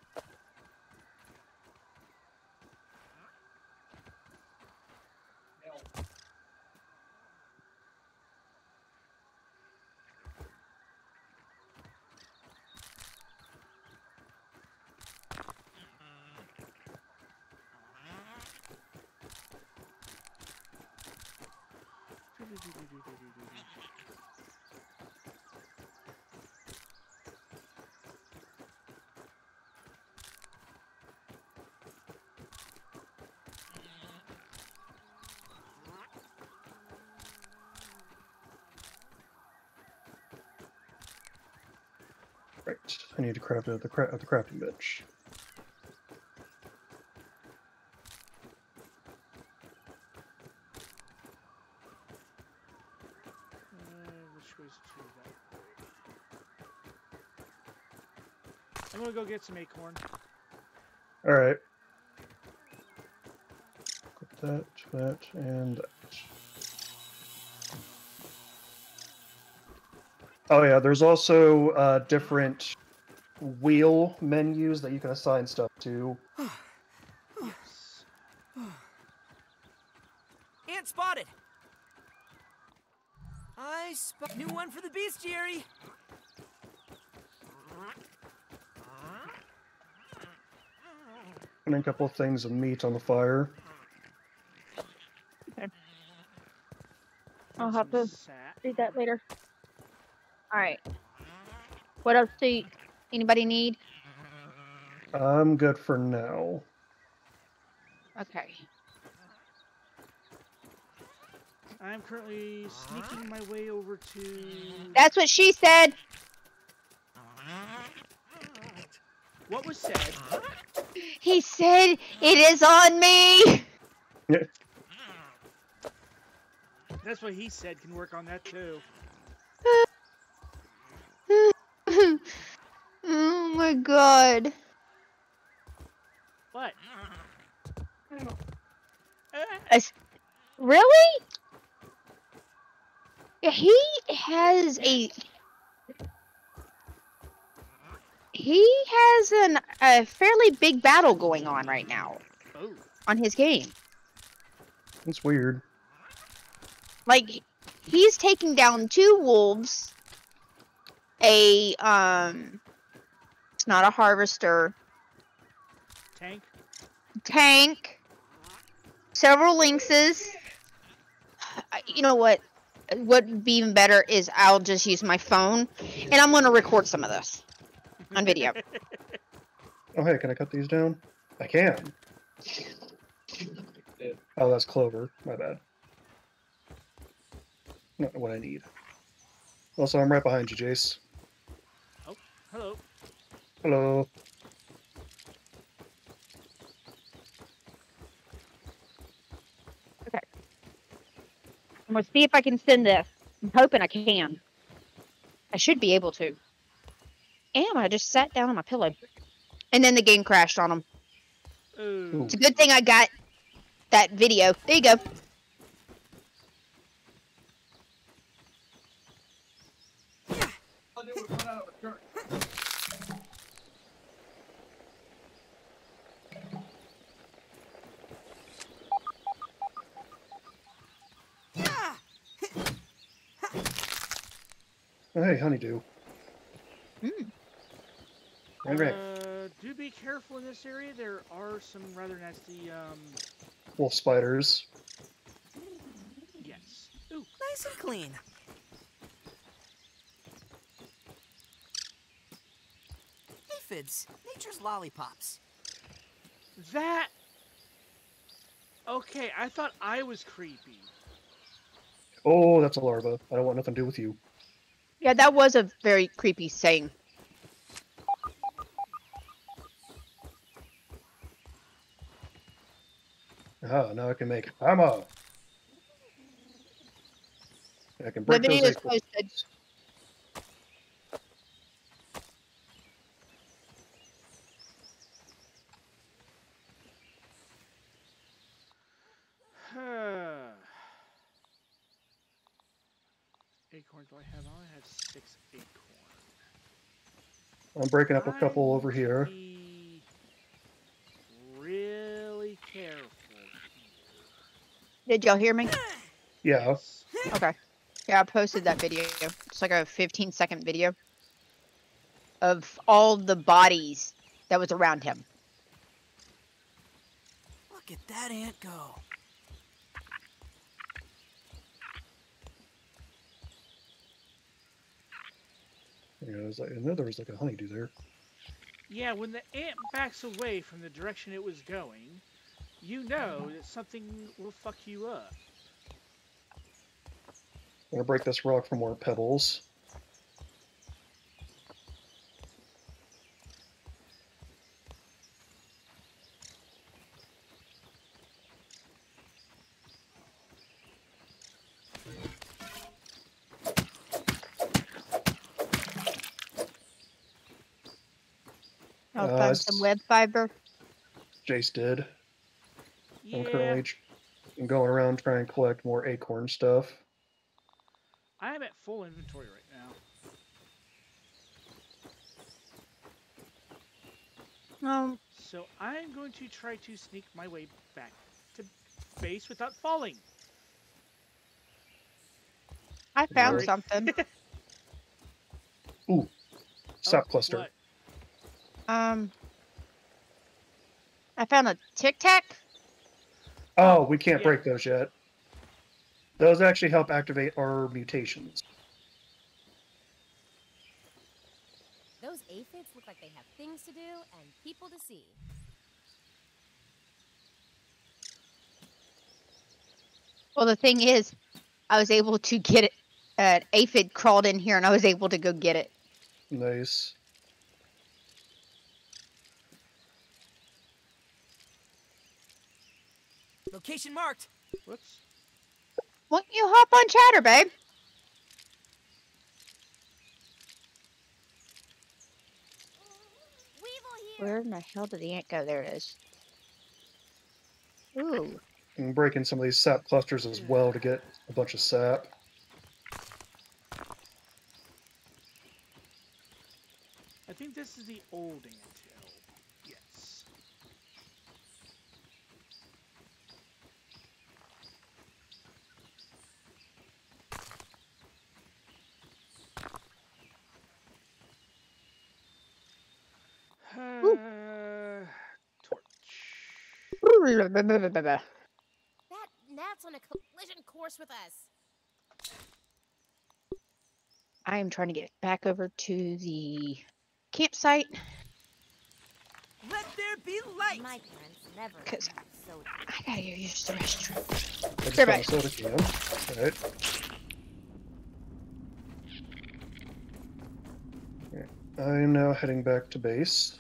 Right. I need to craft it at the, cra- at the crafting bench. Which way's to that? I'm gonna go get some acorn. All right. Put that, that, and that. Oh yeah, there's also uh, different wheel menus that you can assign stuff to. Yes. Ant spotted. I spot new one for the bestiary. And a couple of things of meat on the fire. I'll have some to sap. read that later. All right. What else do you, anybody need? I'm good for now. Okay. I'm currently sneaking my way over to. That's what she said. What was said? He said it is on me. That's what he said. Can work on that too. My god. What? As- Really? He has a. He has an a fairly big battle going on right now Oh. on his game. That's weird. Like he's taking down two wolves, a um, it's not a harvester, Tank. tank, several lynxes. Uh, you know what? What would be even better is I'll just use my phone and I'm going to record some of this on video. Oh hey, can I cut these down? I can. Oh, that's clover. My bad. Not what I need. Also, I'm right behind you, Jace. Oh, hello. Hello. Okay. I'm going to see if I can send this. I'm hoping I can. I should be able to. Damn, I just sat down on my pillow. And then the game crashed on him. Oh. It's a good thing I got that video. There you go. Hey, honeydew. Hmm. Right, right. Uh, do be careful in this area. There are some rather nasty. Um. Wolf spiders. Yes. Ooh. Nice and clean. Aphids, nature's lollipops. That. Okay, I thought I was creepy. Oh, that's a larva. I don't want nothing to do with you. Yeah, that was a very creepy saying. Oh, now I can make hammer. I can break video those is posted. Acorns do I have? I only have six acorns. I'm breaking up a couple need over here. Really careful. Did y'all hear me? Yeah. Okay. Yeah, I posted that video. It's like a 15 second video of all the bodies that was around him. Look at that ant go. Yeah, it was like, I know there was like a honeydew there. Yeah, when the ant backs away from the direction it was going, you know that something will fuck you up. I'm gonna break this rock for more pebbles. Find some web fiber. Jace did. I'm currently I'm going around trying to collect more acorn stuff. I am at full inventory right now. Um, So I'm going to try to sneak my way back to base without falling. I found Right. something. Ooh, sap Oh, cluster. what? Um, I found a tic tac. Oh, we can't yeah. break those yet. Those actually help activate our mutations. Those aphids look like they have things to do and people to see. Well, the thing is, I was able to get it. An aphid crawled in here, and I was able to go get it. Nice. Location marked. Whoops. Won't you hop on chatter, babe? Where in the hell did the ant go? There it is. Ooh. And breaking some of these sap clusters as well to get a bunch of sap. I think this is the old anthill. Uh, torch. That gnat's on a collision course with us. I am trying to get back over to the campsite. Let there be light. My friends never 'Cause drink soda. I gotta go use the restroom. I They're back. soda can. Alright. I'm now heading back to base.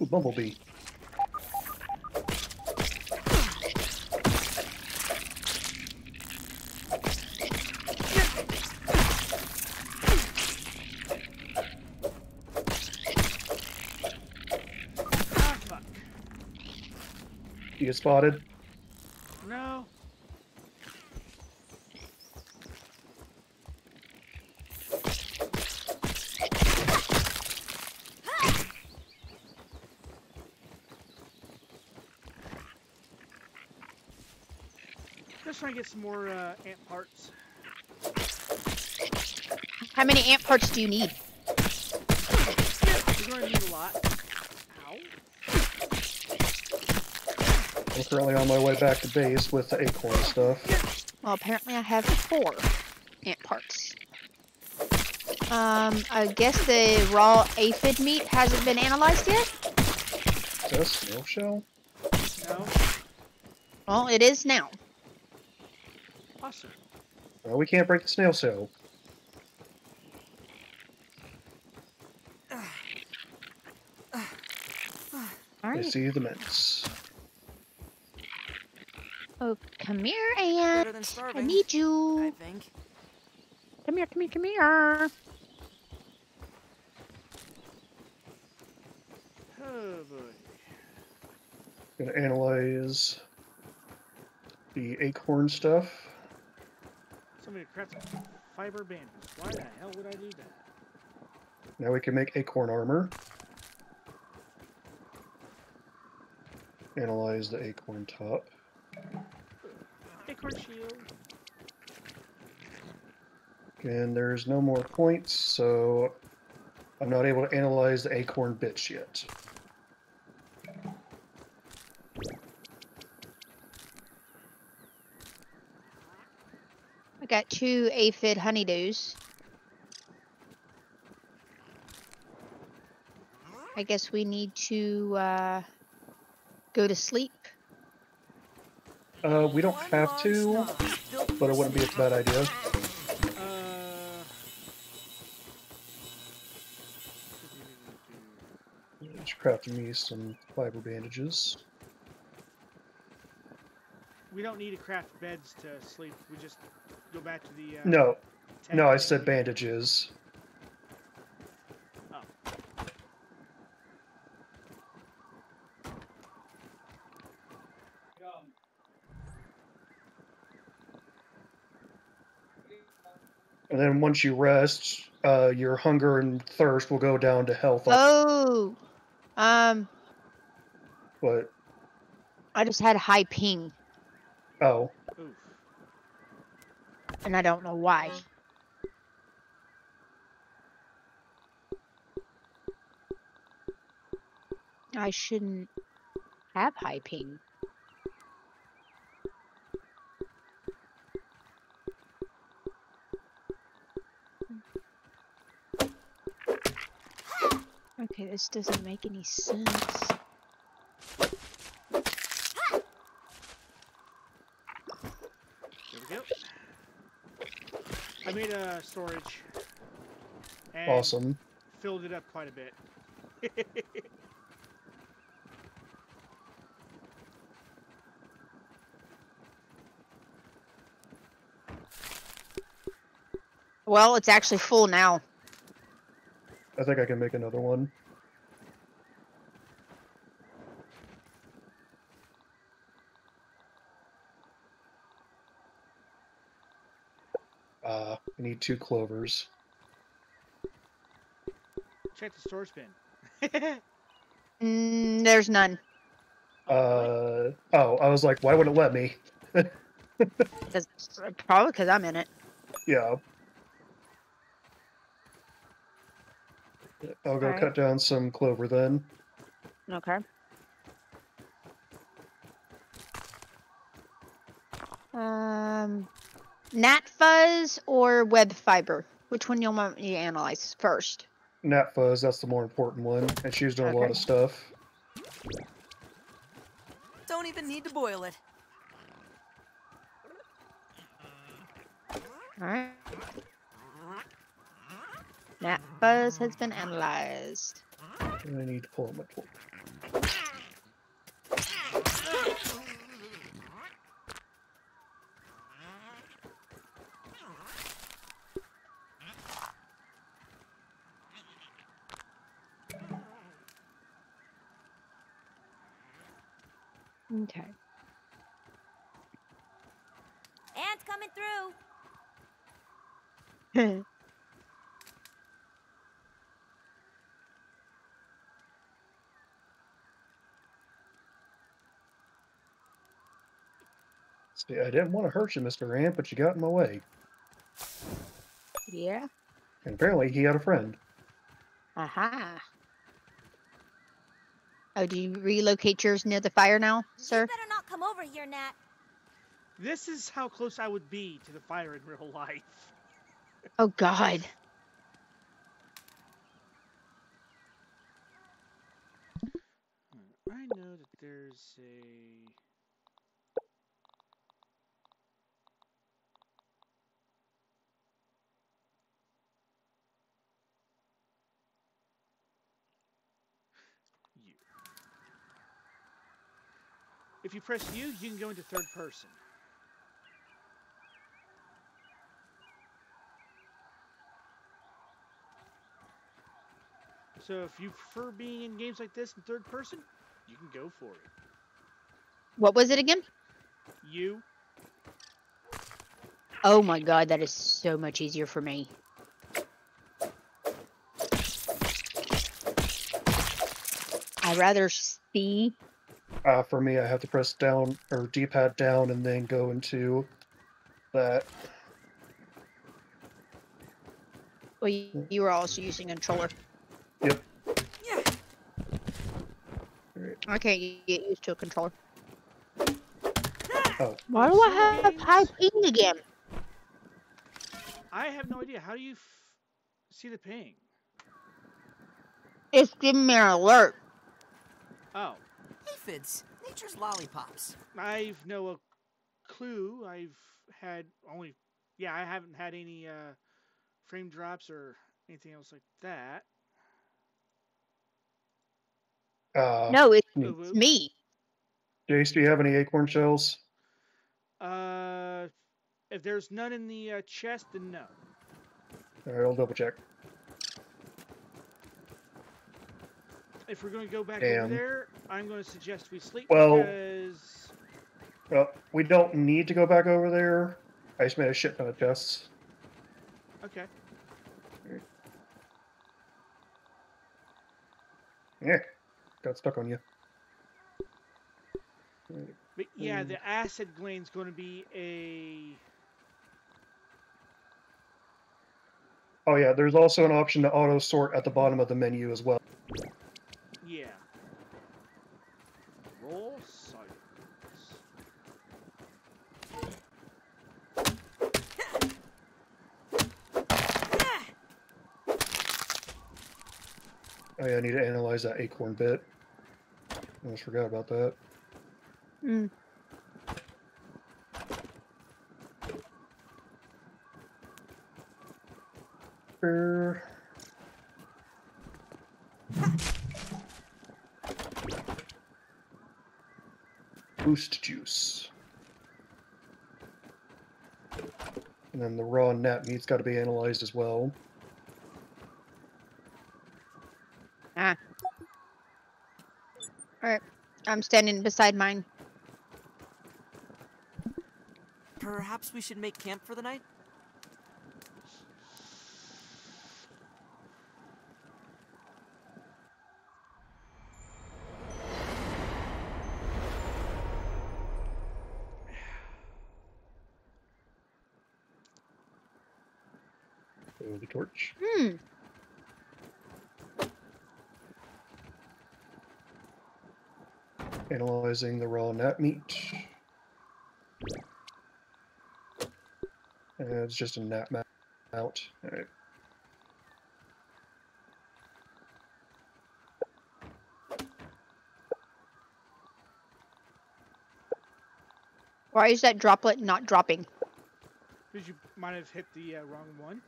Ooh, Bumblebee. You spotted? No. Just trying to get some more uh, ant parts. How many ant parts do you need? You're going to need a lot. Ow. I'm currently on my way back to base with the acorn stuff. Well, apparently I have four ant parts. Um, I guess the raw aphid meat hasn't been analyzed yet. Is that a snail shell? No. Well, it is now. Awesome. Well, we can't break the snail shell. All I right. see the mints. Oh, come here, Better ant. than I starving. need I you. think. Come here, come here, come here. Oh boy. Gonna analyze the acorn stuff. Somebody craft some fiber bandages. Why the hell would I do that? Now we can make acorn armor. Analyze the acorn top. Acorn shield. And there's no more points, so I'm not able to analyze the acorn bits yet. Got two aphid honeydews. I guess we need to uh, go to sleep. Uh, we don't have to, but it wouldn't be a bad idea. Uh. Just crafting me some fiber bandages. We don't need to craft beds to sleep. We just go back to the. Uh, no. No, I said bandages. Oh. And then once you rest, uh, your hunger and thirst will go down to health. Oh, um, what? I just had high ping. Oh and I don't know why. I shouldn't have high ping. Hmm. Okay, this doesn't make any sense. There we go. I made a storage. And awesome. Filled it up quite a bit. Well, it's actually full now. I think I can make another one. Uh, I need two clovers. Check the storage bin. Mm, there's none. Uh, oh, I was like, why would it let me? Cause, probably because I'm in it. Yeah. I'll go Alright. cut down some clover then. Okay. Um, gnat fuzz or web fiber? Which one you'll want me to analyze first? Gnat fuzz, that's the more important one, and she's doing a lot of stuff. Don't even need to boil it. Alright. Gnat fuzz has been analyzed. I need to pull out my tool. Okay. Ants coming through. See, I didn't want to hurt you, Mr. Ant, but you got in my way. yeah. And apparently he had a friend. Aha. Oh, do you relocate yours near the fire now, sir? You better not come over here, Nat. This is how close I would be to the fire in real life. Oh God. Hmm, I know that there's a. If you press U, you can go into third person. So if you prefer being in games like this in third person, you can go for it. What was it again? You. Oh my God, that is so much easier for me. I rather see. Uh, for me, I have to press down or D-pad down and then go into that. Well, you, you were also using controller. Yep. Yeah. I can't get used to a controller. Oh, Why do I have high ping again? I have no idea. How do you f- see the ping? It's giving me an alert. Oh, Aphids, nature's lollipops. I've no a clue. I've had only, yeah, I haven't had any uh, frame drops or anything else like that. uh, No, it's. Boo-boo. me. Jace, do you have any acorn shells? Uh, if there's none in the uh, chest, then no. All right, I'll double check. If we're going to go back Damn. over there, I'm going to suggest we sleep Well- because Well, we don't need to go back over there. I just made a shit ton of chests. Okay. Yeah, got stuck on you. But yeah, Hmm. the acid gland's going to be a. Oh yeah, there's also an option to auto sort at the bottom of the menu as well. Oh yeah, I need to analyze that acorn bit. Almost forgot about that. Hmm. Er, Boost juice. And then the raw gnat meat's got to be analyzed as well. Ah. Alright. I'm standing beside mine. Perhaps we should make camp for the night? So the torch. Hmm. Analyzing the raw gnat meat. And it's just a net ma- mount. Alright. Why is that droplet not dropping? Because you might have hit the uh, wrong one.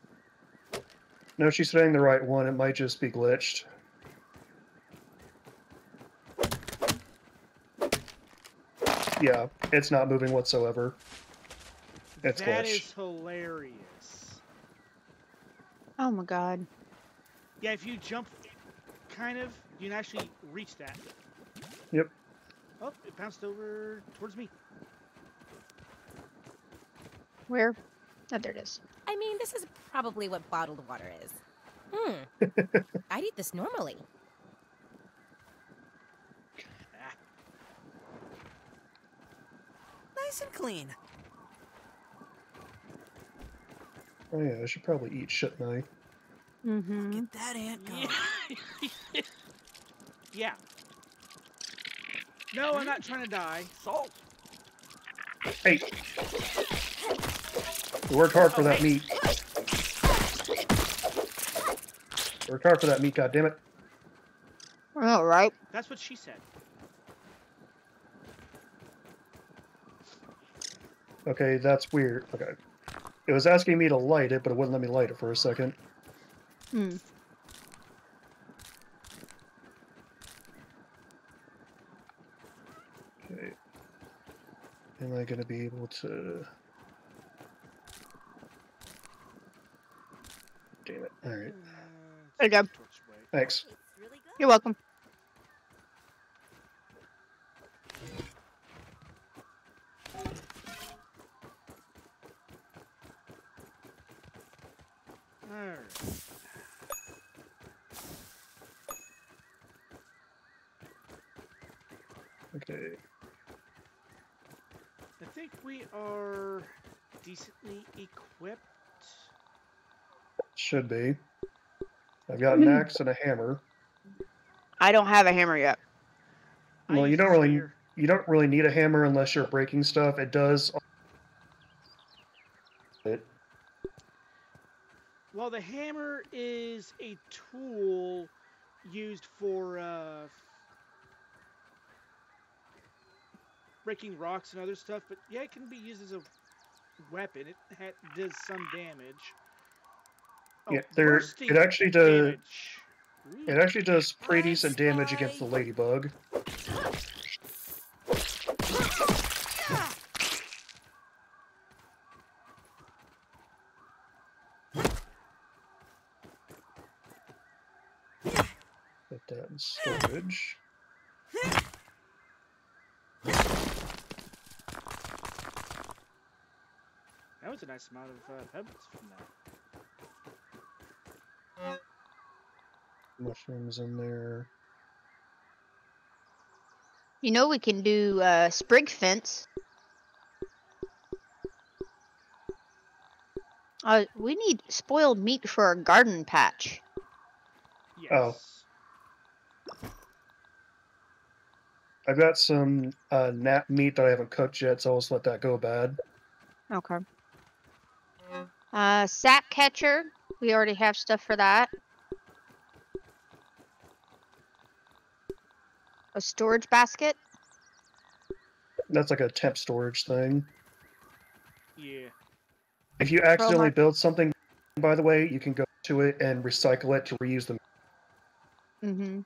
No, she's saying the right one. It might just be glitched. Yeah, it's not moving whatsoever. It's That glitched. is hilarious. Oh my god. Yeah, if you jump, kind of, you can actually reach that. Yep. Oh, it bounced over towards me. Where? Oh, there it is. I mean, this is probably what bottled water is. Hmm. I'd eat this normally. Nice and clean. Oh yeah, I should probably eat, shouldn't I? Mm-hmm. Get that ant going. Yeah. No, I'm not trying to die. Salt. Hey! We worked hard for that meat. Worked hard for that meat, goddammit. All right. That's what she said. Okay, that's weird. Okay. It was asking me to light it, but it wouldn't let me light it for a second. Hmm. Okay. Am I gonna be able to... Damn it. Alright. There you go. Thanks. You're welcome. Alright. Okay. I think we are decently equipped. Should be. I've got hmm. an axe and a hammer. I don't have a hammer yet. I Well, you don't really you don't really need a hammer unless you're breaking stuff. It does it Well, the hammer is a tool used for uh, breaking rocks and other stuff, but yeah, it can be used as a weapon. It ha- does some damage. Oh, yeah, there it actually does damage. it actually does pretty decent damage against the ladybug. storage. That was a nice amount of uh, pebbles from that. Mushrooms in there. You know we can do uh, sprig fence. Uh, we need spoiled meat for our garden patch. Yes. Oh. I've got some uh, nap meat that I haven't cooked yet, so I'll just let that go bad. Okay. Uh, sap catcher. We already have stuff for that. A storage basket. That's like a temp storage thing. Yeah. If you accidentally mark- build something, by the way, you can go to it and recycle it to reuse them. Mm-hmm.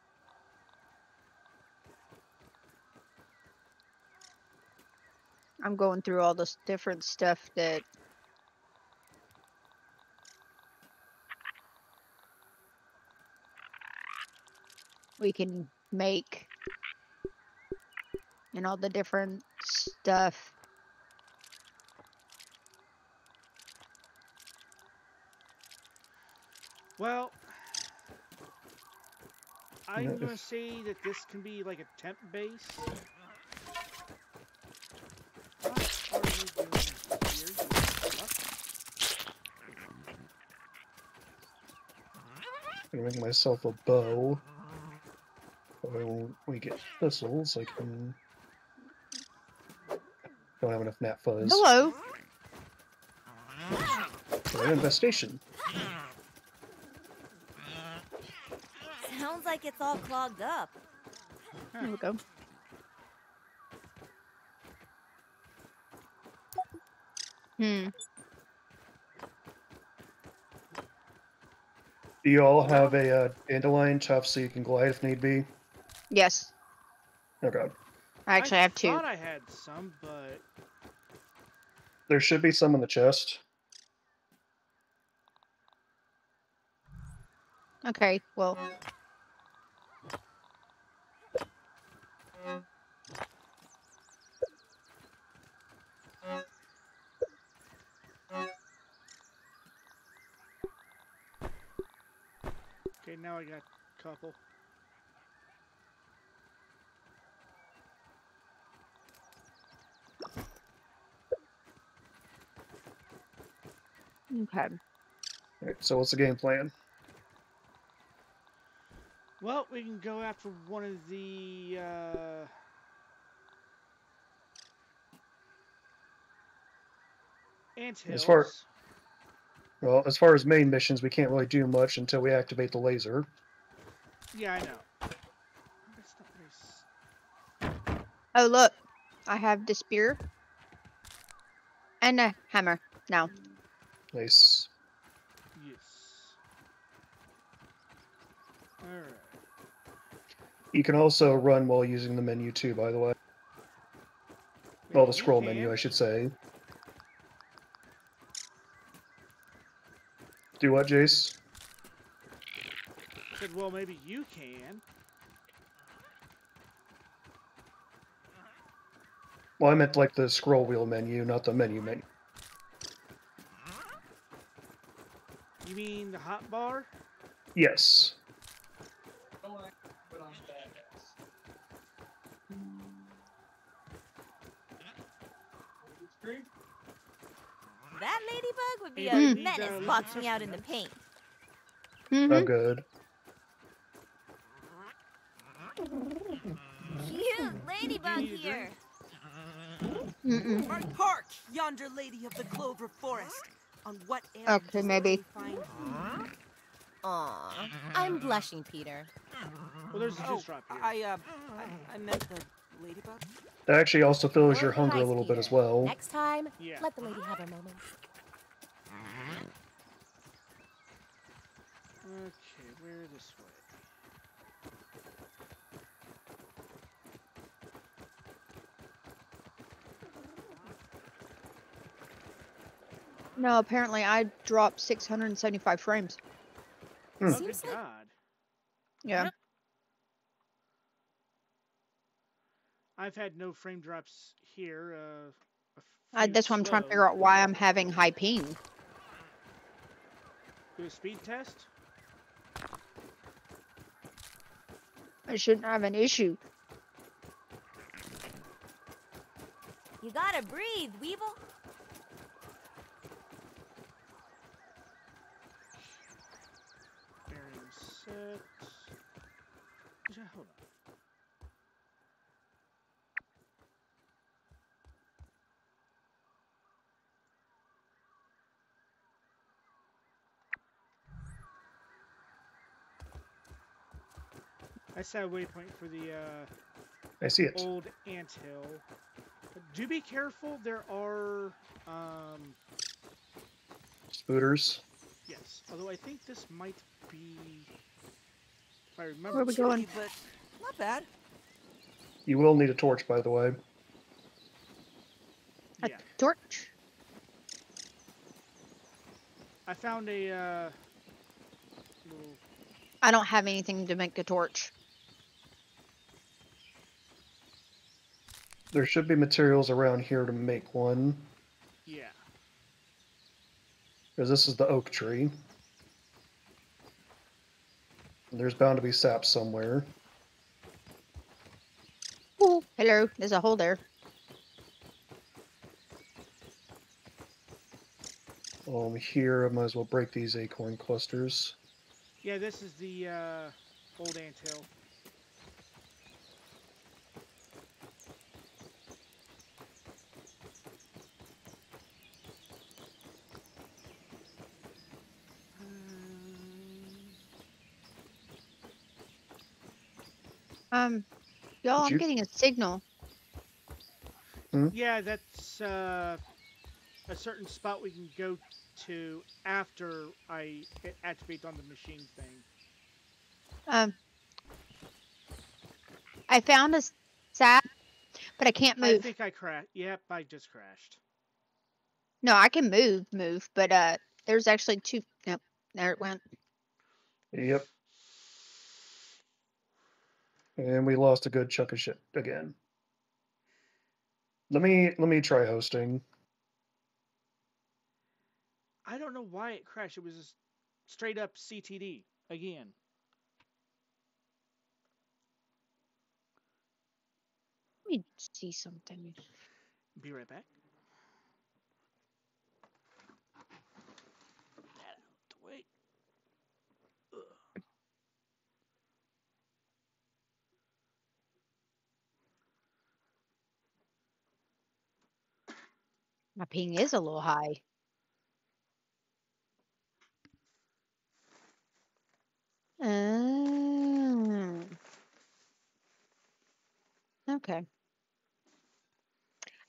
I'm going through all this different stuff that we can make and all the different stuff. Well, I'm gonna say that this can be like a temp base. I'm gonna make myself a bow. So I won't we get thistles, I can. Don't have enough gnat fuzz. Hello. For an infestation. Sounds like it's all clogged up. There we go. Hmm. Do you all have a uh, dandelion tuft so you can glide if need be? Yes, Okay. I actually have two. I thought I had some, but There should be some in the chest. Okay, well. Okay, now I got a couple. Okay. Alright, so what's the game plan? Well, we can go after one of the. Uh, Ant As far- hills. Well, as far as main missions, we can't really do much until we activate the laser. Yeah, I know. That's not very s- Oh, look. I have the spear. And a hammer now. Nice. Yes. Alright. You can also run while using the menu too, by the way. Well, the scroll menu, I should say. Do what, Jace? Said, well, maybe you can. Well, I meant like the scroll wheel menu, not the menu menu. You mean the hot bar? Yes. That ladybug would be a baby, menace darling, boxing out in the paint. Mm-hmm. Oh, good. Cute ladybug here. Mm-mm. Hark, hark, yonder lady of the clover forest. On what Okay, maybe. lady? Aw, I'm blushing, Peter. Well, there's a Oh, juice drop here. I, uh, I, I meant the ladybug. That actually also fills your hunger a little bit as well. Next time, Yeah. let the lady have her moment. Okay, where this way? No, apparently I dropped 675 frames. Hmm. Oh, Seems good like God. Yeah. I've had no frame drops here. Uh, a I, that's why I'm trying to figure out why I'm having high ping. Do a speed test? I shouldn't have an issue. You gotta breathe, Weevil. Bearing set. Yeah, hold on. I set a waypoint for the uh, I see it. old anthill. But do be careful. There are, um, Spooters. yes. Although I think this might be, if I remember. Where are we going? Tricky, but not bad. You will need a torch, by the way. A Yeah, torch. I found a uh, little. I don't have anything to make a torch. There should be materials around here to make one, Yeah. because this is the oak tree. And there's bound to be sap somewhere. Oh, hello. There's a hole there. Um, here I might as well break these acorn clusters. Yeah, this is the uh, old anthill. Um, y'all, I'm you- getting a signal. Yeah, that's uh, a certain spot we can go to after I hit activate on the machine thing. Um, I found a s- sap, but I can't move. I think I crashed. Yep, I just crashed. No, I can move, move, but uh, there's actually two. Nope, there it went. Yep. And we lost a good chunk of shit again. Let me let me try hosting. I don't know why it crashed. It was just straight up CTD again. Let me see something. Be right back. That out the way. Ugh. My ping is a little high. Um, okay.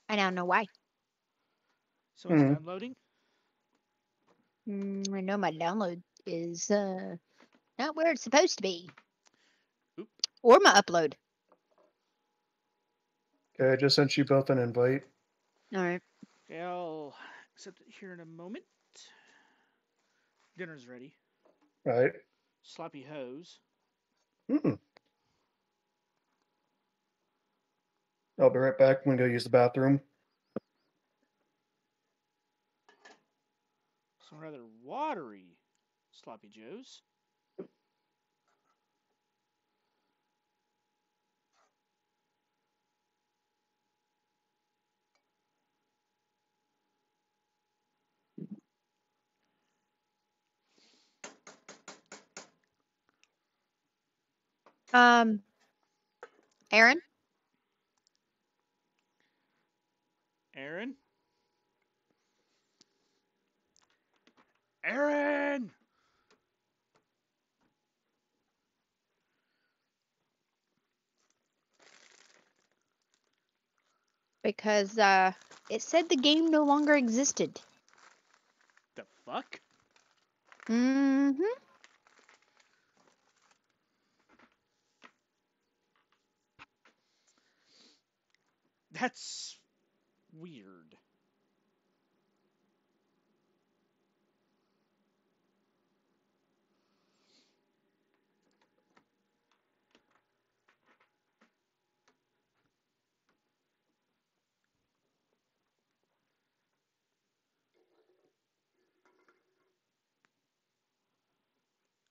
I now know why. So it's Mhm. downloading. Mm, I know my download is uh not where it's supposed to be. Oop. Or my upload. Okay, I just sent you both an invite. All right. Okay, I'll accept it here in a moment. Dinner's ready. Right. Sloppy hose. Mm. I'll be right back. I'm gonna go use the bathroom. Some rather watery sloppy joes. Um Aaron? Aaron? Aaron! Because uh it said the game no longer existed. The fuck? Mm-hmm. That's weird.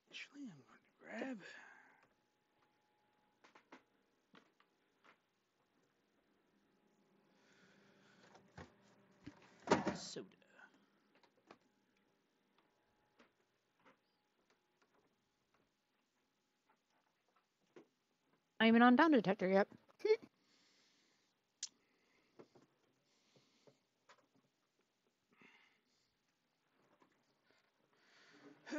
Actually, I'm going to grab. Soda. Not even on Downdetector yet.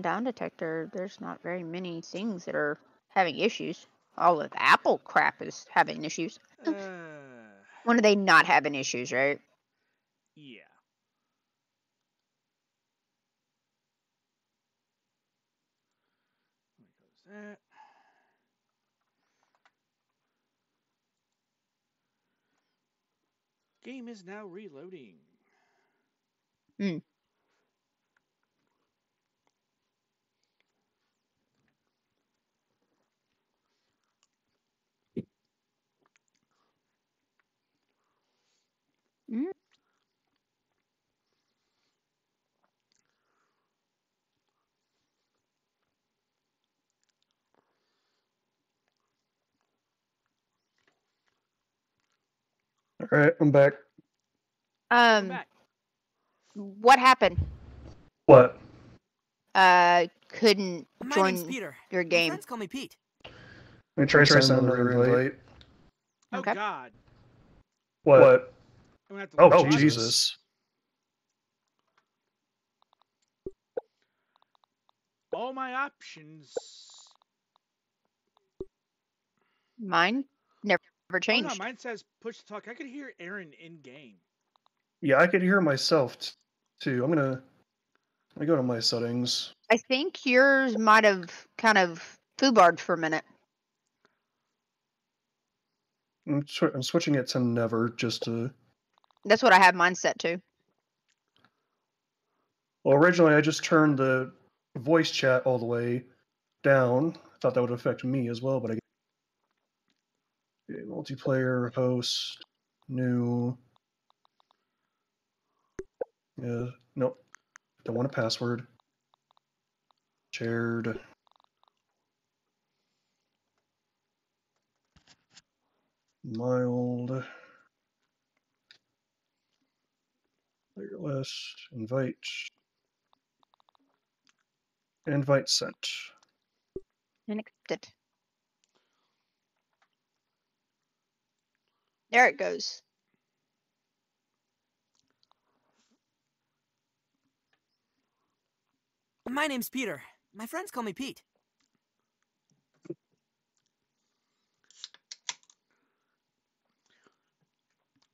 Downdetector, there's not very many things that are having issues. All of the Apple crap is having issues. Uh, When are they not having issues, right? yeah. There goes that. Game is now reloading. Hmm. Mm. All right, I'm back. Um, back. what happened? What? Uh, couldn't My join name's Peter. your My game. friends call me Pete. Let me try, Try sending another invite. Oh Okay. God. What? I'm gonna have to Oh, look at Jesus. All my options. Mine never Oh, no, changed. mine says push to talk. I could hear Aaron in game. Yeah, I could hear myself t- too. I'm gonna. I go to my settings. I think yours might have kind of foobarred for a minute. I'm, sw- I'm switching it to never just to. That's what I have mine set to. Well, originally I just turned the voice chat all the way down. I thought that would affect me as well, but I. Okay, multiplayer host new. Yeah, nope. Don't want a password. Shared. Mild. Player list. Invite. Invite sent. And accepted. There it goes. My name's Peter. My friends call me Pete.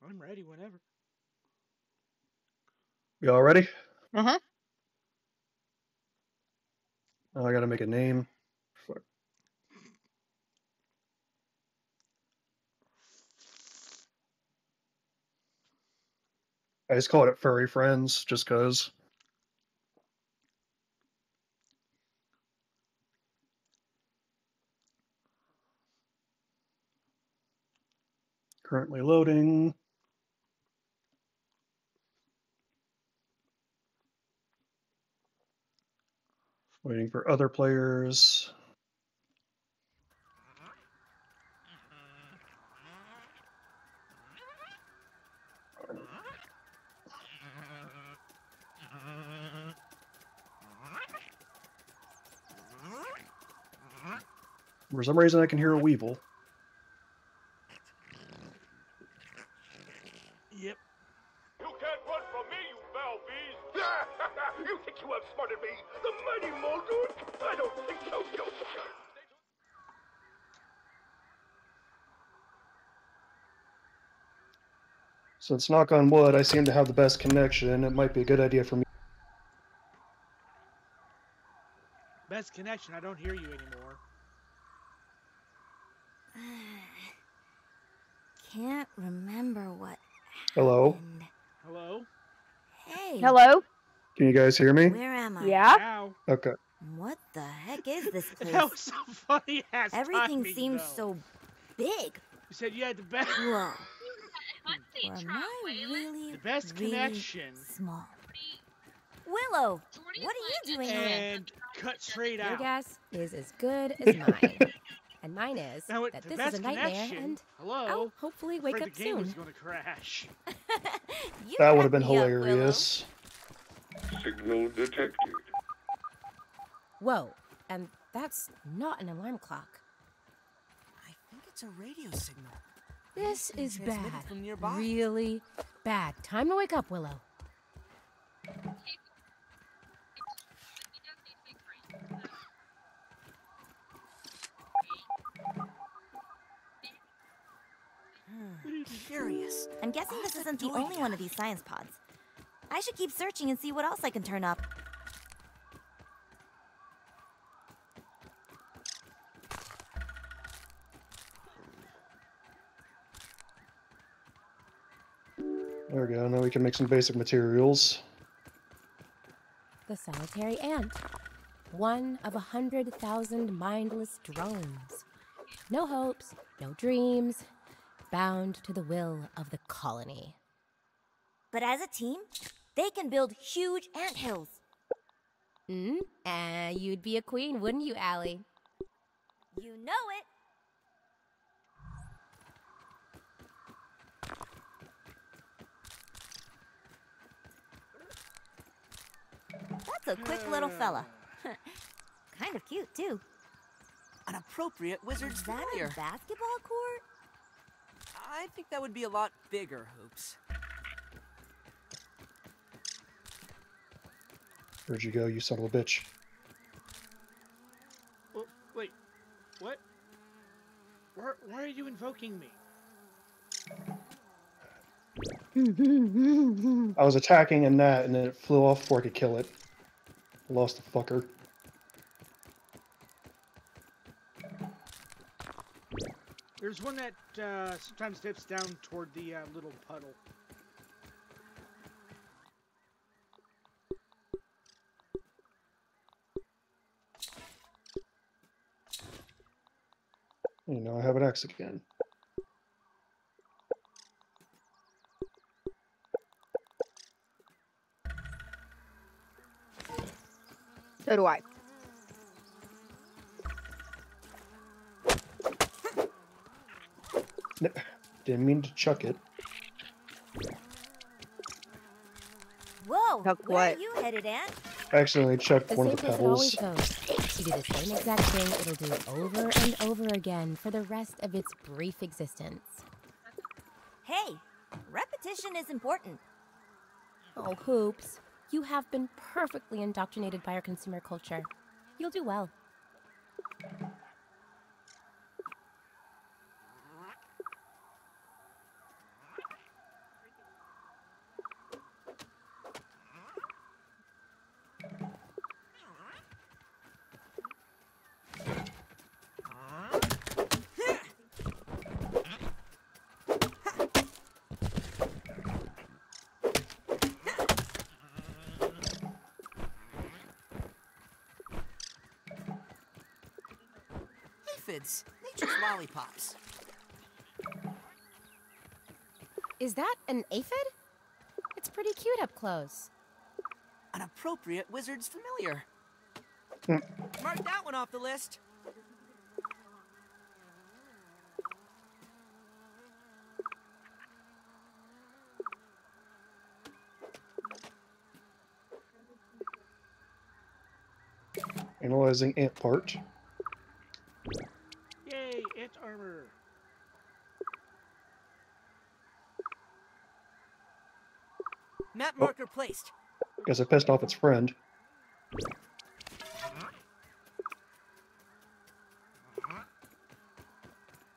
I'm ready whenever. Y'all ready? Uh huh. Oh, I gotta make a name. Fuck. I just called it Furry Friends just cause. Currently loading. Waiting for other players. For some reason, I can hear a weevil. Since knock on wood, I seem to have the best connection. It might be a good idea for me. Best connection. I don't hear you anymore. Can't remember what. Hello? Hello? Hey. Hello? Can you guys hear me? Where am I? Yeah? Ow. Okay. What the heck is this place? That was so funny Everything timing, seems though. so big. You said you had the best. Whoa. Or am I really, The best really connection. small? Willow, what are you doing here? And cut straight Your out. guess is as good as mine. And mine is Now, it- that this is a nightmare connection. and Hello. I'll hopefully wake up the game was soon. going to crash. That would have been me up, hilarious. Signal detected. Whoa, and that's not an alarm clock. I think it's a radio signal. This is bad. from nearby. Really bad. Time to wake up, Willow. Curious. I'm guessing this isn't the only one of these science pods. I should keep searching and see what else I can turn up. There we go. Now we can make some basic materials. The solitary ant. One of a hundred thousand mindless drones. No hopes, no dreams, bound to the will of the colony. But as a team, they can build huge ant hills. Hmm? Uh, you'd be a queen, wouldn't you, Allie? You know it. That's a quick little fella. kind of cute, too. An appropriate wizard's Is that familiar. a basketball court? I think that would be a lot bigger, Hoops. Where'd you go, you son of a bitch? Oh, wait, what? Why, why are you invoking me? I was attacking a gnat and then it flew off before I could kill it. Lost the fucker. There's one that uh, sometimes dips down toward the uh, little puddle. You know, I have an axe again. So do I. Didn't mean to chuck it. Whoa, Chuck where what? are you headed, Ant? I accidentally chucked The one of the place it always pebbles. You do the same exact thing it'll do over and over again for the rest of its brief existence. Hey, repetition is important. Oh, Hoops, you have been perfectly indoctrinated by our consumer culture. You'll do well. Aphids, nature's lollipops. Is that an aphid? It's pretty cute up close. An appropriate wizard's familiar. Hmm. Mark that one off the list. Analyzing ant part. Yay, ant armor. Map Oh. marker placed. Guess I pissed off its friend.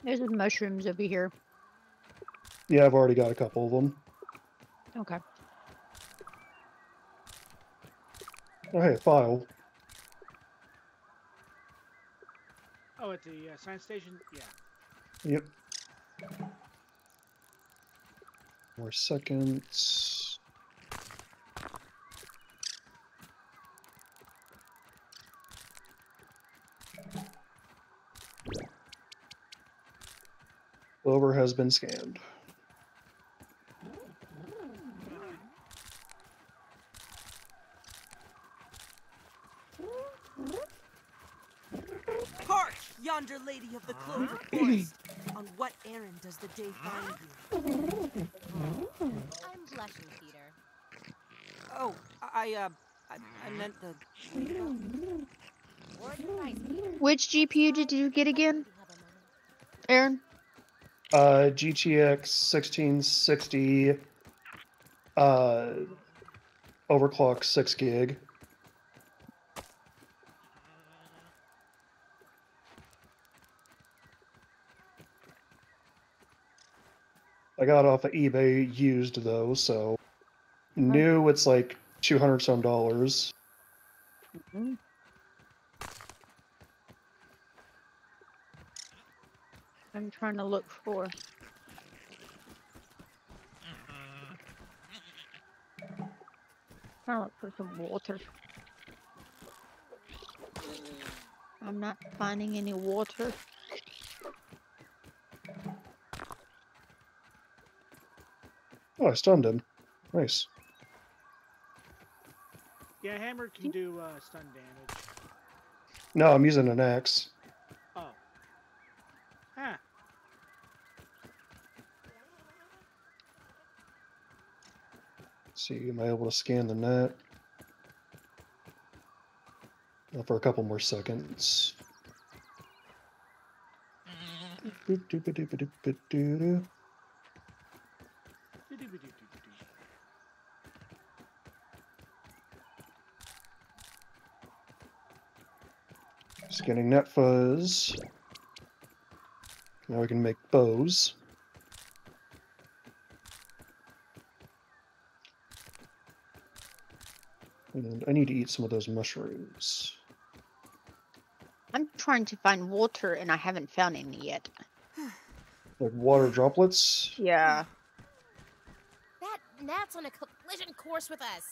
There's some mushrooms over here. Yeah, I've already got a couple of them. Okay. Oh, hey, a file. Oh, at the uh, science station? Yeah. Yep. More seconds. Clover has been scanned. Hark, yonder lady of the clover forest. On what errand does the day find you? I'm blushing, Peter. Oh, I, uh, I, I meant the. Word advice, Peter. Which GPU did you get again, Aaron? Uh, GTX 1660, uh, overclock 6 gig. I got off of eBay used though, so new it's like 200 some dollars. I'm trying to look for. Trying to look for some water. I'm not finding any water. Oh, I stunned him. Nice. Yeah, hammer can do uh, stun damage. No, I'm using an axe. Oh. Huh. See, am I able to scan the net? Uh, For a couple more seconds. Scanning gnat fuzz. Now we can make bows. And I need to eat some of those mushrooms. I'm trying to find water and I haven't found any yet. Like water droplets. Yeah. That gnat's on a collision course with us.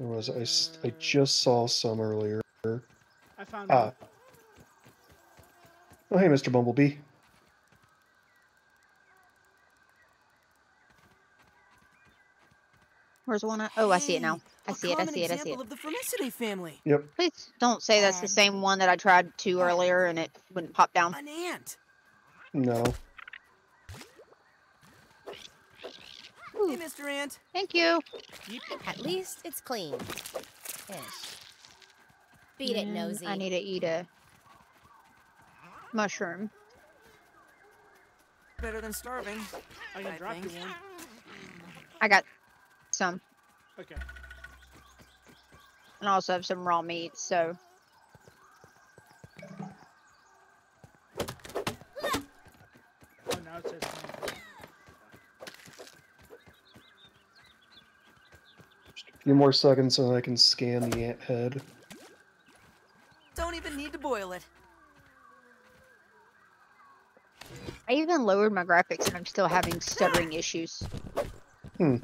There was I just saw some earlier. I found Ah. one. Oh hey, Mr. Bumblebee. Where's the one? I- oh, I see it now. I see it. I see it. I see it. of the Formicidae family. Yep. Please don't say that's the same one that I tried to earlier and it wouldn't pop down. An ant. No. Hey, Mr. Ant. Thank you. At least it's clean. Ish. Beat it, Mm, nosy. I need to eat a mushroom. Better than starving. I can drop you one. I got some. Okay. And I also have some raw meat, so. Oh, now it says. A few more seconds and I can scan the ant head. Don't even need to boil it. I even lowered my graphics and I'm still having stuttering issues. Hmm.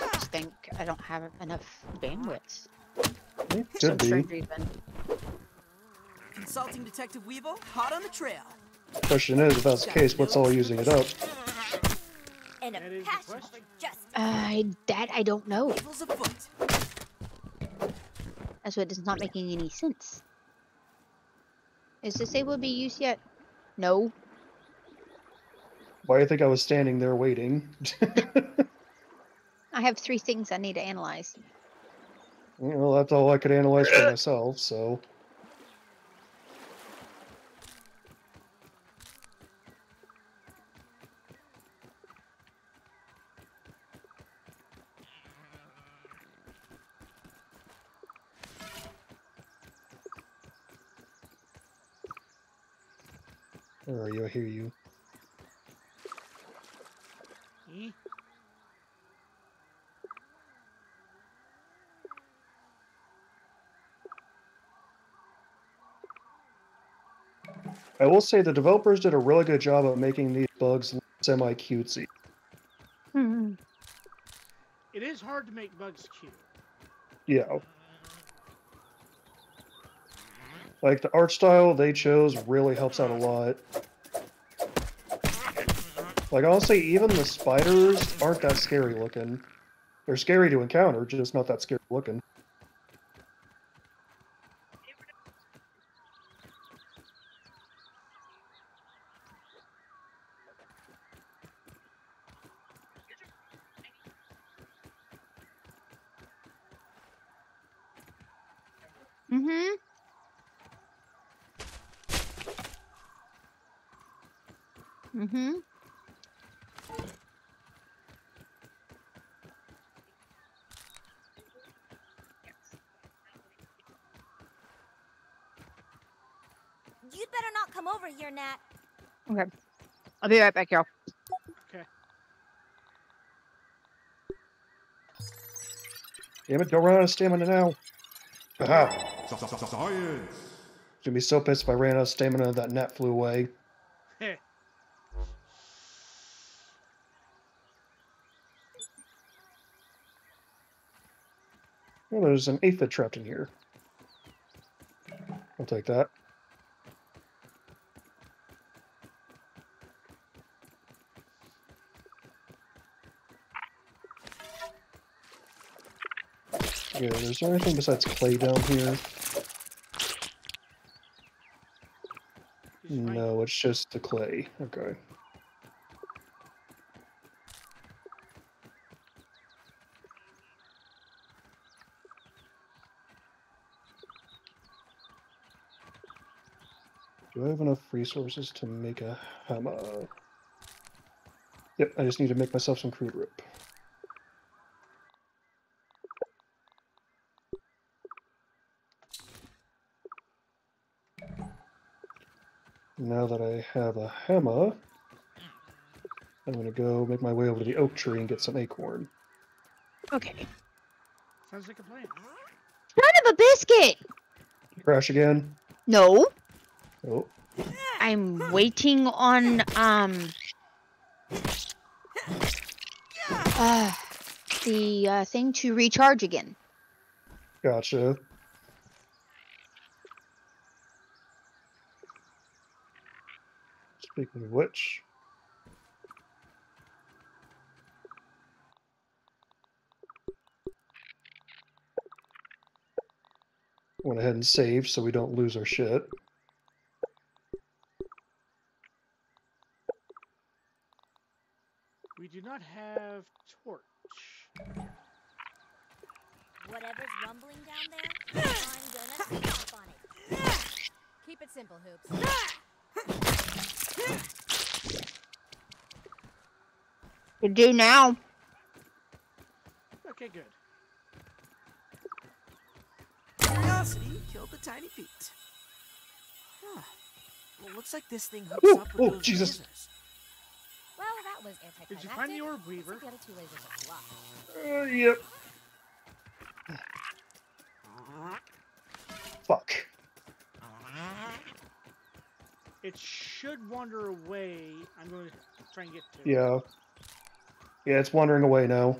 I just think I don't have enough bandwidth. It Some could be. strange. Consulting Detective Weevil, hot on the trail. Question is, if that's the case, what's all using it up? And a That is passion for justice. Uh, that I don't know. Evil's afoot. That's what is not making any sense. Is this able to be used yet? No. Why do you think I was standing there waiting? I have three things I need to analyze. well, that's all I could analyze for myself, so. Where are you? I hear you. Eh? I will say the developers did a really good job of making these bugs semi cutesy. Hmm. It is hard to make bugs cute. Yeah. Like the art style they chose really helps out a lot. Like honestly, even the spiders aren't that scary looking. They're scary to encounter, just not that scary looking. Mm-hmm. Mm-hmm. You'd better not come over here, Nat. Okay. I'll be right back, y'all. Okay. Damn it, don't run out of stamina now. Aha! Science. Gonna be so pissed if I ran out of stamina and that net flew away. Heh. Well, there's an aphid trapped in here. I'll take that. Yeah, is there anything besides clay down here? No, it's just the clay. Okay. Do I have enough resources to make a hammer? Yep, I just need to make myself some crude rope. Now that I have a hammer, I'm gonna go make my way over to the oak tree and get some acorn. Okay. Sounds like a plan. Son of a biscuit! Crash again? No. Oh, I'm waiting on um uh, the uh, thing to recharge again. gotcha. Speaking of which, went ahead and saved so we don't lose our shit. We do not have torch. Whatever's rumbling down there, I'm gonna stomp on it. Keep it simple, Hoops. To do now. Okay, good. Curiosity killed the tiny feet. Huh. Well, looks like this thing hooks Ooh, up with ooh, those Jesus. lasers. Well, that was anticlimactic. Did you find the orb weaver? like the other two lasers are blocked. Uh, yep. Fuck. It should wander away. I'm going to try and get to. Yeah. Yeah, it's wandering away now.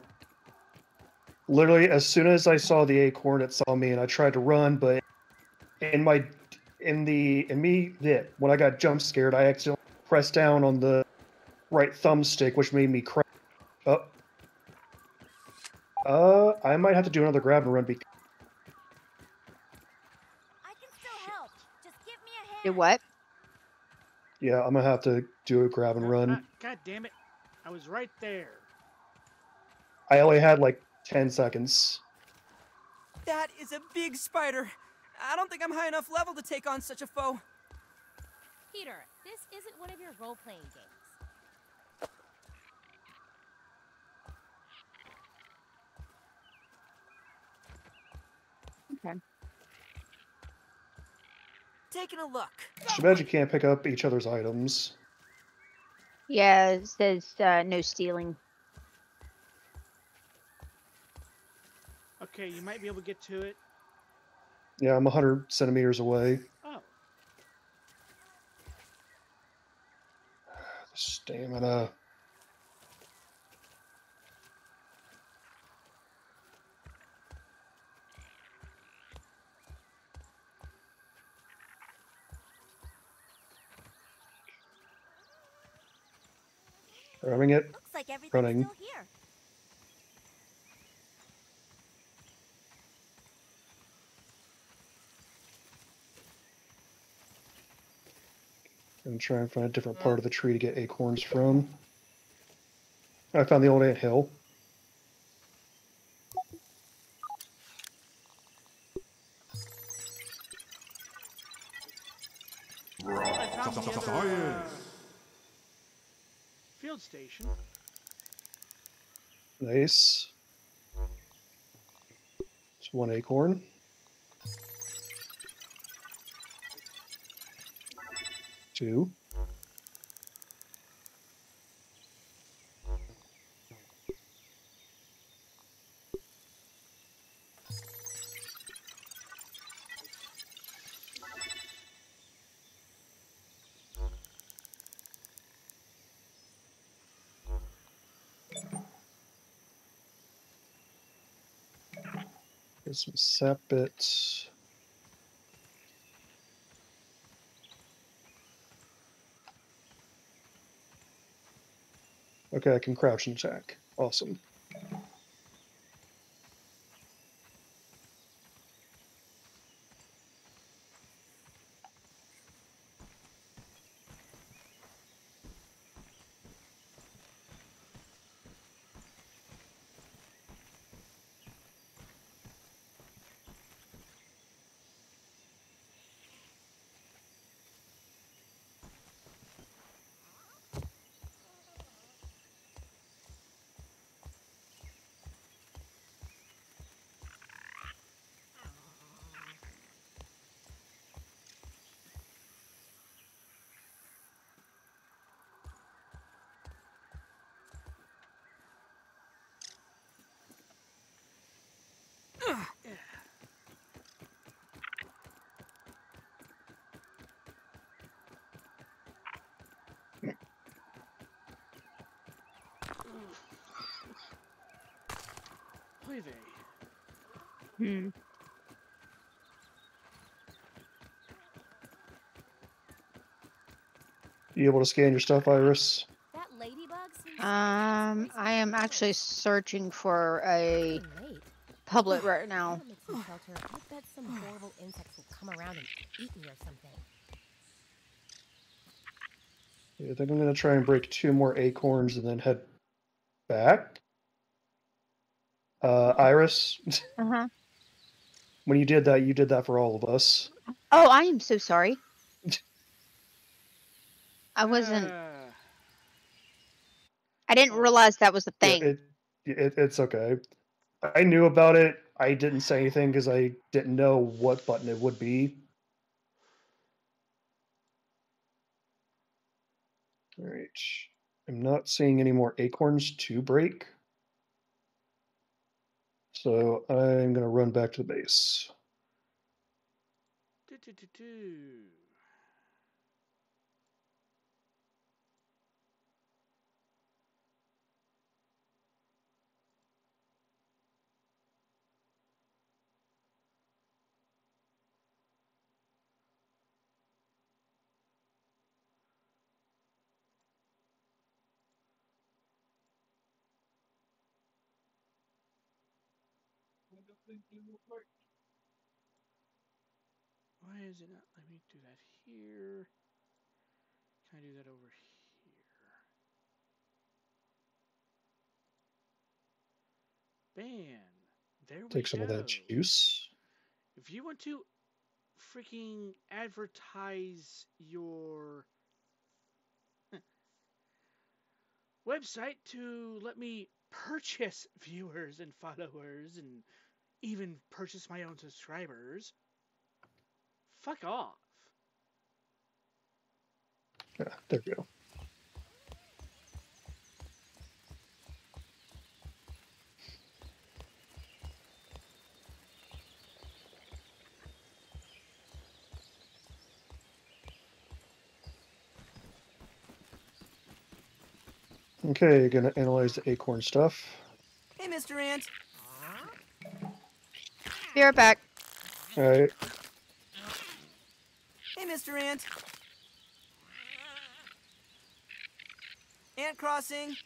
Literally, as soon as I saw the acorn, it saw me, and I tried to run, but in my, in the, in me, yeah, when I got jump scared, I accidentally pressed down on the right thumbstick, which made me crash. Oh. Uh, I might have to do another grab and run because I can still help. Just give me a hand. Do what? Yeah, I'm gonna have to do a grab and run. God damn it. I was right there. I only had like ten seconds. That is a big spider. I don't think I'm high enough level to take on such a foe. Peter, this isn't one of your role-playing games. Okay. Taking a look. Too bad you can't pick up each other's items. Yeah, it says uh, no stealing. Okay, you might be able to get to it. Yeah, I'm 100 centimeters away. Oh, Stamina. Running it. Looks like everything's running. still here. And try and find a different part of the mm. tree to get acorns from. I found the old ant hill field station. Nice. It's one acorn. Two. Get some sap bits. Okay, I can crouch and attack. Awesome. Oy vey. Hmm. You able to scan your stuff, Iris? That ladybug seems Um, I am actually searching for a public right now. I bet some horrible insects will come around and eat me or something. Yeah, I think I'm gonna try and break two more acorns and then head back. Uh, Iris, Uh huh. when you did that, you did that for all of us. Oh, I am so sorry. I wasn't. Uh, I didn't realize that was a Yeah, thing. it, it, it's okay. I knew about it. I didn't say anything because I didn't know what button it would be. All right. I'm not seeing any more acorns to break. So I'm going to run back to the base. do, do, do, do. Why is it not let me do that here? Can I do that over here? Bam. There we Take some of that juice. If you want to freaking advertise your website to let me purchase viewers and followers and even purchase my own subscribers, fuck off. Yeah, there we go. Okay, gonna analyze the acorn stuff. Hey, Mr. Ant. Be right back. All right, Hey, Mr. Ant. Ant crossing.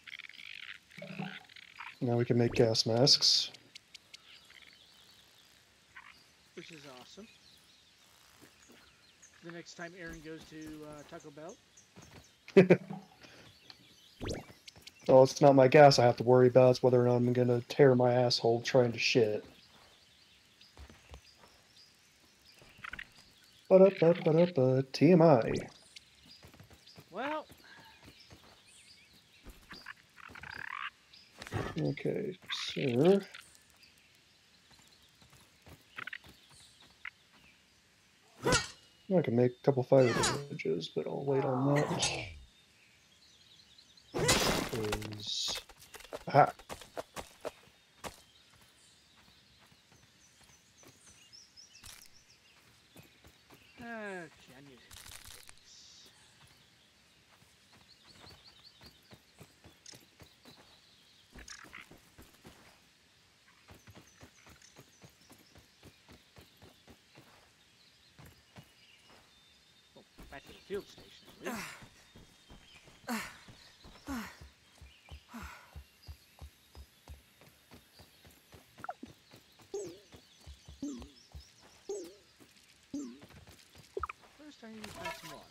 now we can make gas masks. which is awesome. The next time Aaron goes to uh, Taco Bell, Well, it's not my gas I have to worry about. It's whether or not I'm gonna tear my asshole trying to shit. Ba-da-ba-ba-da-ba, TMI. Well, Okay, so I can make a couple fire images, but I'll wait on that. Is ah, back to the field station. at least. First, I need to find some water.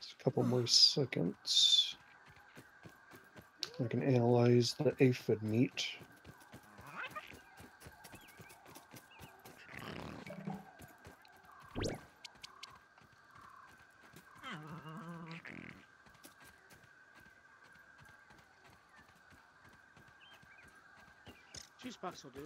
just a couple more seconds. I can analyze the aphid meat. Juice box will do.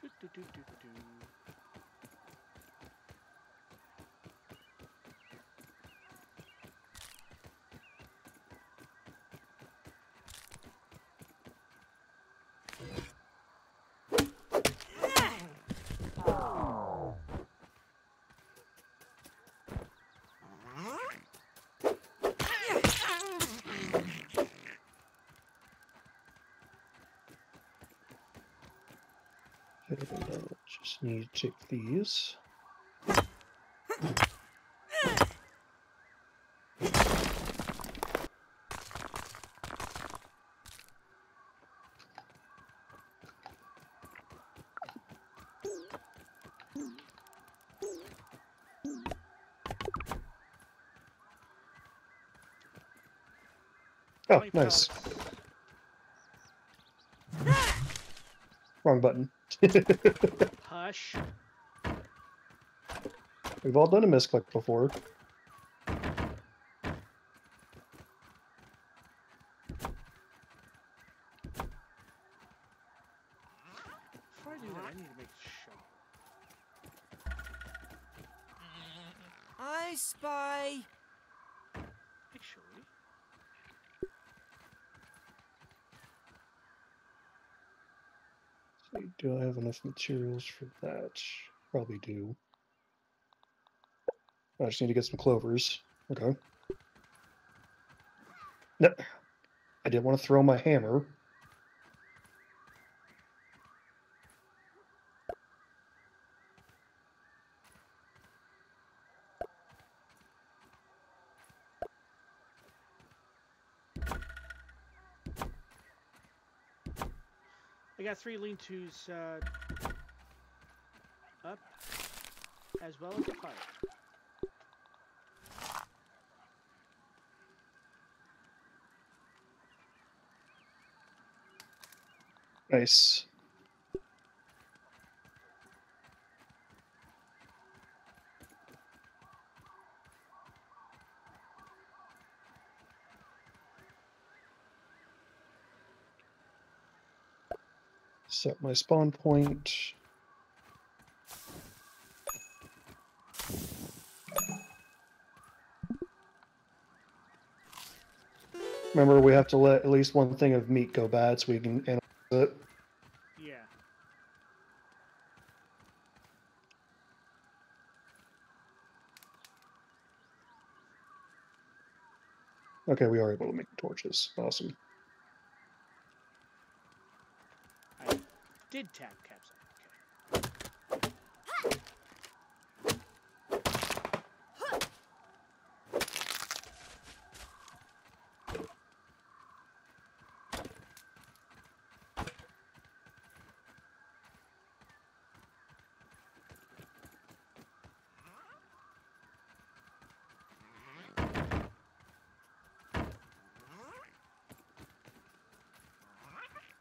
Do, do, do, do, do. Just need to take these. Oh, nice. Wrong button. We've all done a misclick. Before I do that, I need to make a shovel. I spy. Actually, So do I have enough materials for that? Probably do. I just need to get some clovers. Okay. No, I didn't want to throw my hammer. Got three lean-tos uh, up, as well as a fire. Nice. Set my spawn point. Remember, we have to let at least one thing of meat go bad so we can analyze it. Yeah. Okay, we are able to make torches. Awesome. I did tap capsule.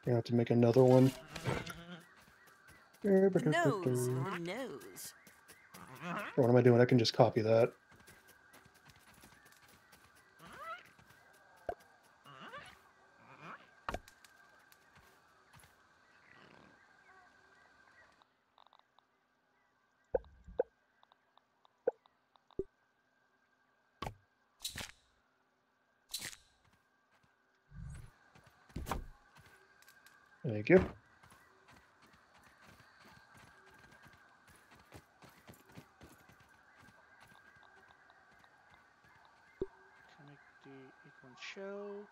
You have to make another one. Nose. Nose. What am I doing? I can just copy that. Thank you. Connect the acorn shell.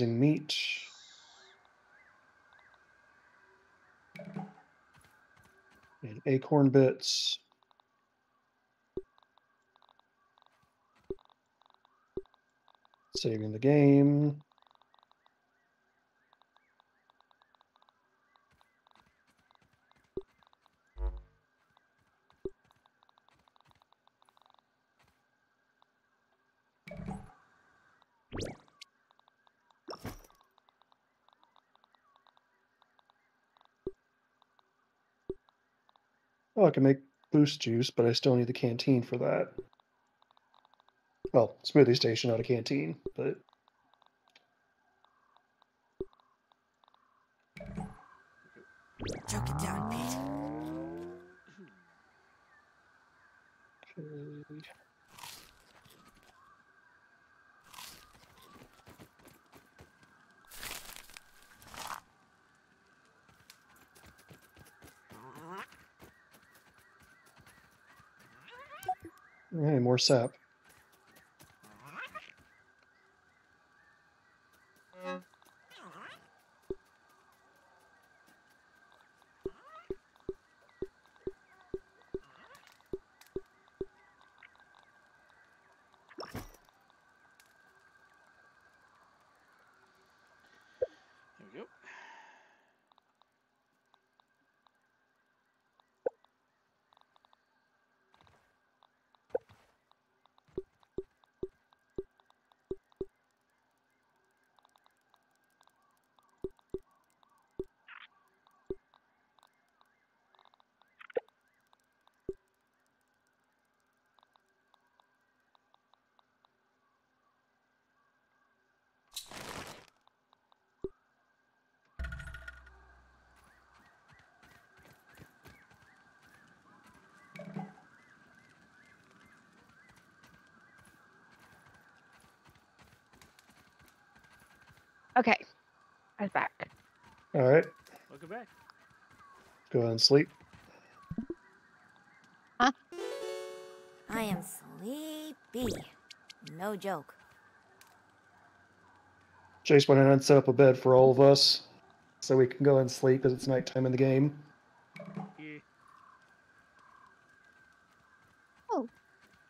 Analyzing meat. And acorn bits. Saving the game. I can make boost juice, but I still need the canteen for that. Well, smoothie station, not a canteen, but Choke it down. okay. Hey, more sap. There we go. Okay. I was back. All right, Welcome back. go ahead and sleep. I am sleepy. No joke. Jace went in and set up a bed for all of us so we can go and sleep as it's nighttime in the game. Yeah.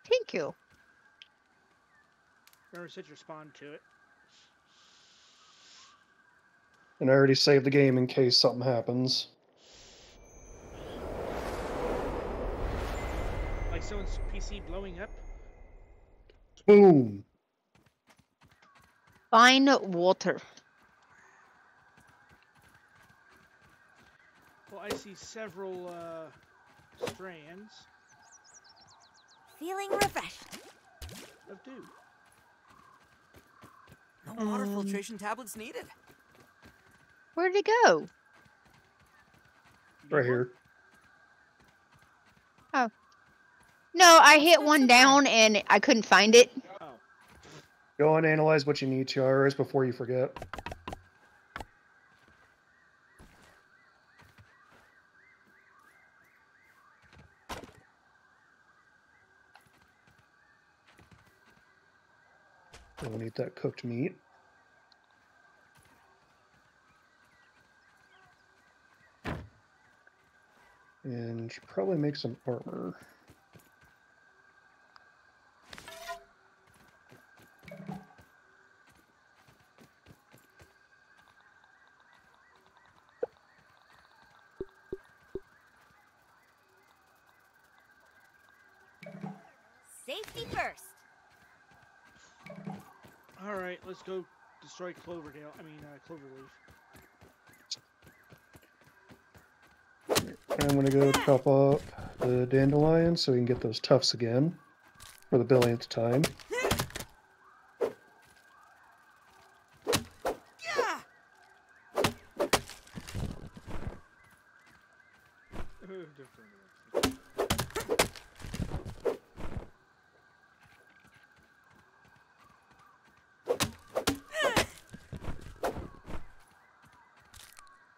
Thank you. Remember, set your spawn to it. And I already saved the game in case something happens. Like someone's PC blowing up. Boom! Find water. Well, I see several uh, strands Feeling refreshed. of dew. No water Um, filtration tablets needed. Where'd it go? Right here. Oh. No, I hit one down and I couldn't find it. Go and analyze what you need to, Iris, before you forget. And we need that cooked meat. And should probably make some armor. Safety first. All right, let's go destroy Cloverdale. I mean, uh, Cloverleaf. I'm gonna go chop up the dandelion so we can get those tufts again for the billionth time.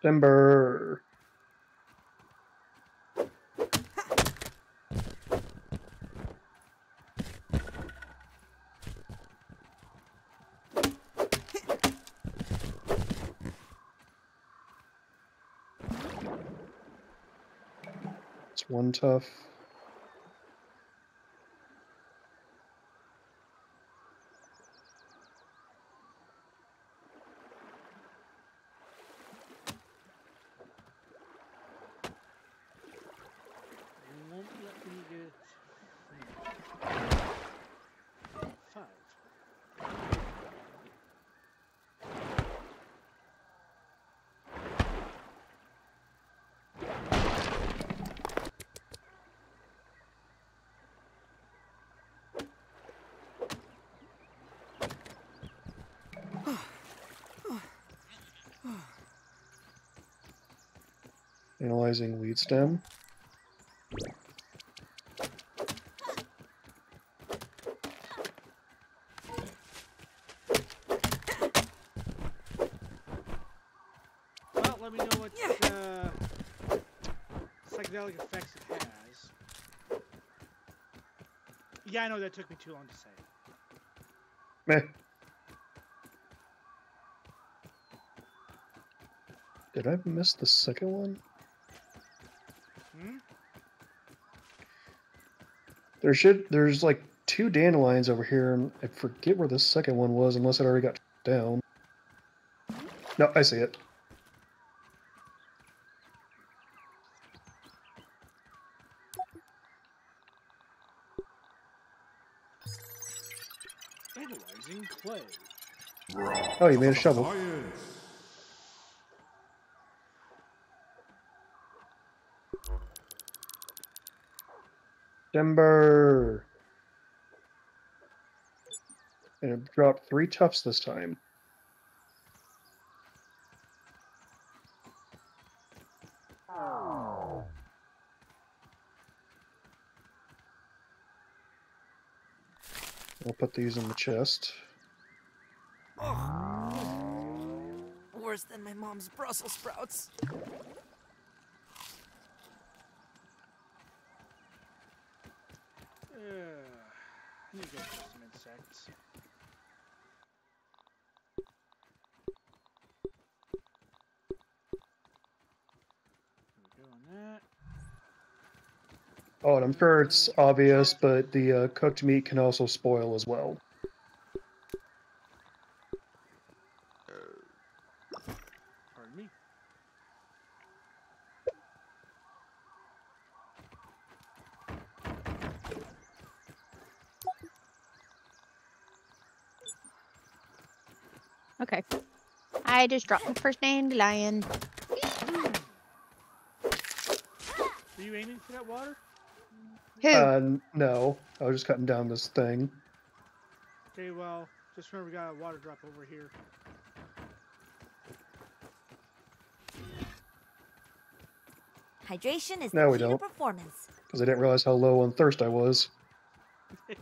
Timber. It's one tough. It won't let me get five. Analyzing weed stem. Well, let me know what uh, psychedelic effects it has. Yeah, I know that took me too long to say. Meh. Did I miss the second one? There should there's like two dandelions over here, and I forget where the second one was, unless it already got down. No, I see it. Analyzing clay. Oh, you made a shovel. Timber. And it dropped three tufts this time. I'll put these in the chest. Worse than my mom's Brussels sprouts. Uh, I need to go for some insects. There we go on that. Oh, and I'm sure it's obvious, but the uh, cooked meat can also spoil as well. Okay. I just dropped the first dandelion. Are you aiming for that water? Who? Uh, no, I was just cutting down this thing. Okay, well, just remember we got a water drop over here. Hydration is No, the we key to don't. performance. Because I didn't realize how low on thirst I was.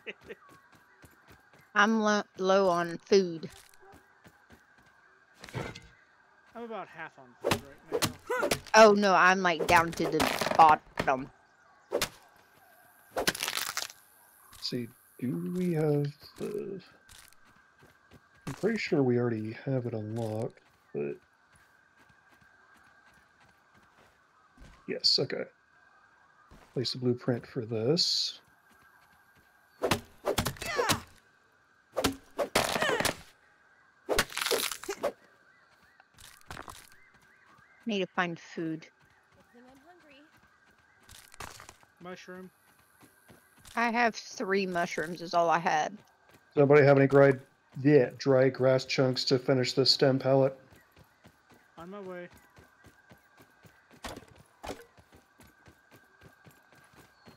I'm lo- low on food. I'm about half on food right now. Oh no, I'm like down to the bottom. See, do we have the. I'm pretty sure we already have it unlocked, but yes, okay. Place the blueprint for this. Need to find food. Mushroom. I have three mushrooms. Is all I had. Does anybody have any dried, yeah, dry grass chunks to finish the stem palette? On my way.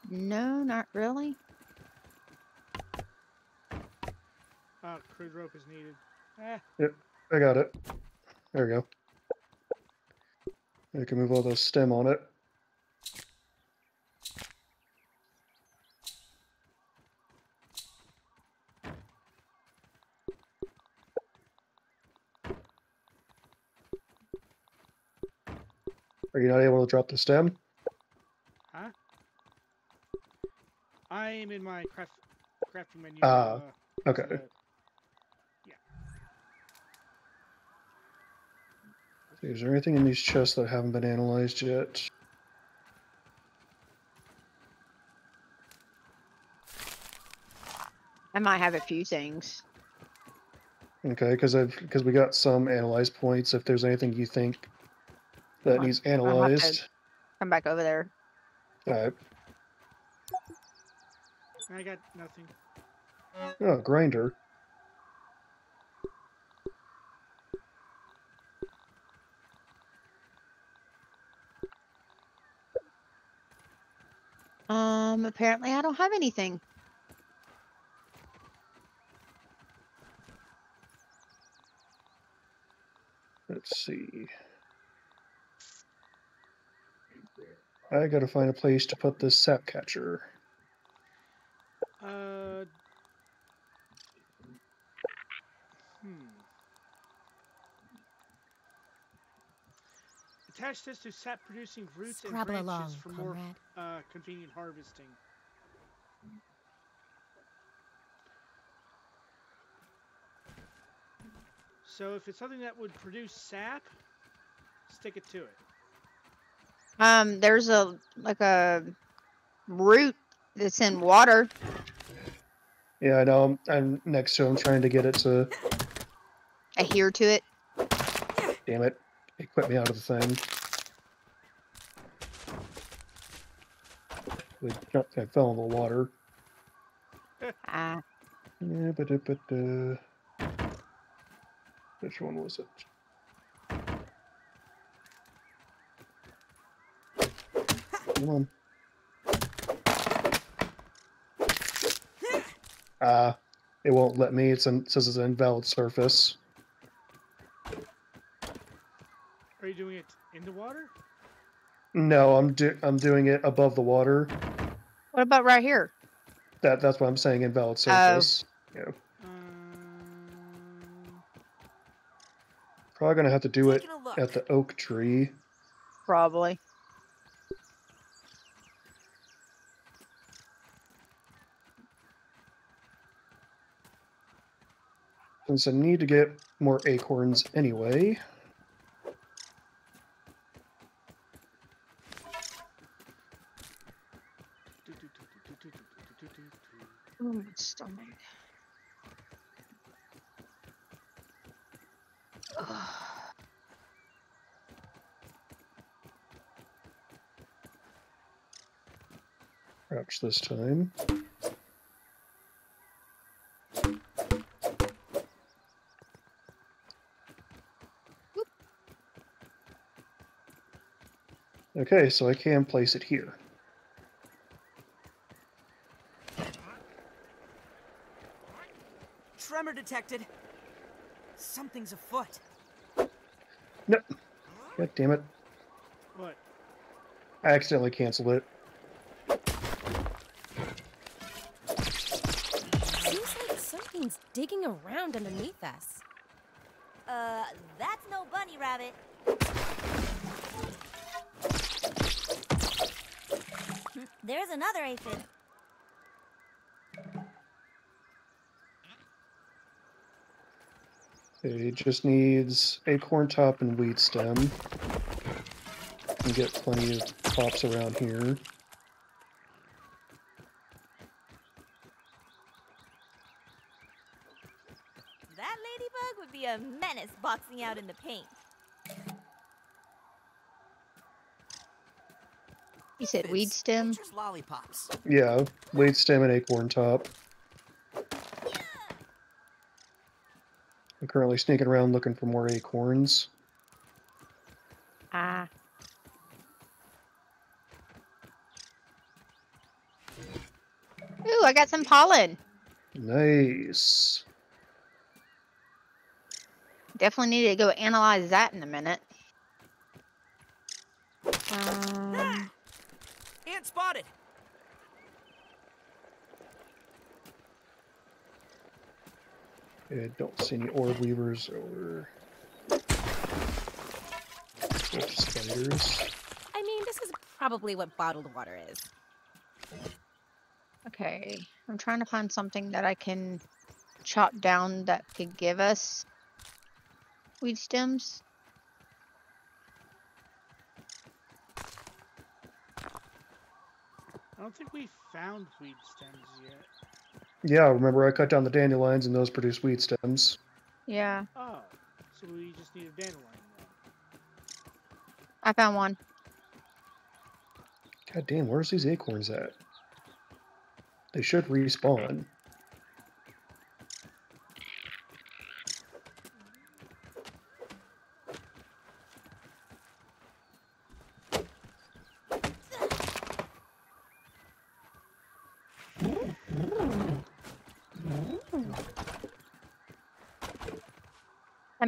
No, not really. Oh, crude rope is needed. Eh, Yep, I got it. There we go. I can move all those stem on it. Are you not able to drop the stem? huh? I am in my craft crafting menu. Ah, uh, okay. so- Is there anything in these chests that haven't been analyzed yet? I might have a few things. Okay, because I've because we got some analyzed points. If there's anything you think that I'll- needs I'll analyzed, Come back over there. alright. I got nothing. Oh, grinder. Um, apparently I don't have anything. Let's see. I gotta find a place to put this sap catcher. Uh. Hmm. Attach this to sap producing roots and Scrabble branches along, for more uh, convenient harvesting. So if it's something that would produce sap, stick it to it. Um, there's a like a root that's in water. Yeah, I know. I'm, I'm next to him trying to get it to. Adhere to it. Damn it! It quit me out of the thing. I fell in the water. Ah, Yeah, but it but uh, which one was it? Come on. Ah, it won't let me. It's in, it says it's an invalid surface. Are you doing it in the water? No, I'm do I'm doing it above the water. what about right here? That that's what I'm saying. Invalid surface. Yeah. Um, Probably gonna have to do it Taking a at the oak tree. Probably. Since I need to get more acorns anyway. Oh, my stomach. Crouch this time. Okay, so I can place it here. Tremor detected. Something's afoot. No. God damn it. What? I accidentally canceled it. Seems like something's digging around underneath us. Uh, that's no bunny rabbit. There's another aphid. It just needs acorn top and weed stem. And get plenty of pops around here. That ladybug would be a menace boxing out in the paint. You said weed stem? lollipops. Yeah, weed stem and acorn top. I'm currently sneaking around looking for more acorns. Ah. Ooh, I got some pollen. Nice. Definitely need to go analyze that in a minute. Um, Ant spotted. I don't see any orb weavers or spiders. I mean, this is probably what bottled water is. okay, I'm trying to find something that I can chop down that could give us weed stems. I don't think we found weed stems yet. Yeah, remember I cut down the dandelions and those produce weed stems. Yeah, Oh, so we just need a dandelion then. I found one. God damn, where's these acorns at? They should respawn.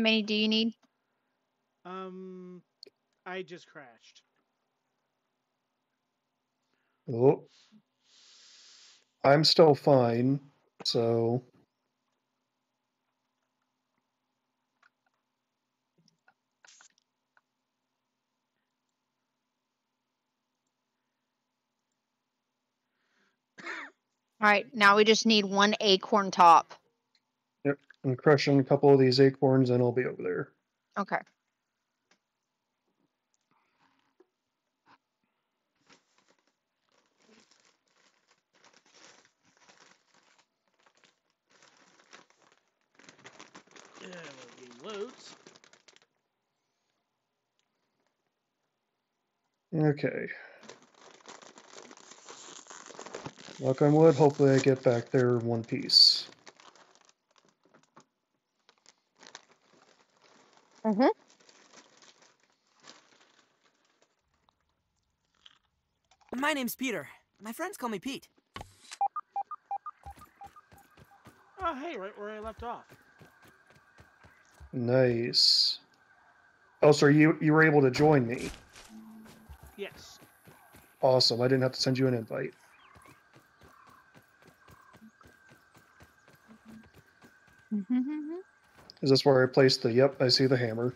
Many do you need? Um, I just crashed. Oh. I'm still fine, so All right, now we just need one acorn top. I'm crushing a couple of these acorns and I'll be over there. Okay. Yeah, well, he loads. Okay. Knock on wood, hopefully I get back there in one piece. Mm-hmm. My name's Peter. My friends call me Pete. Oh, hey, right where I left off. Nice. Oh, so you you were able to join me. Yes. Awesome. I didn't have to send you an invite. Mm-hmm. Is this where I placed the yep, I see the hammer.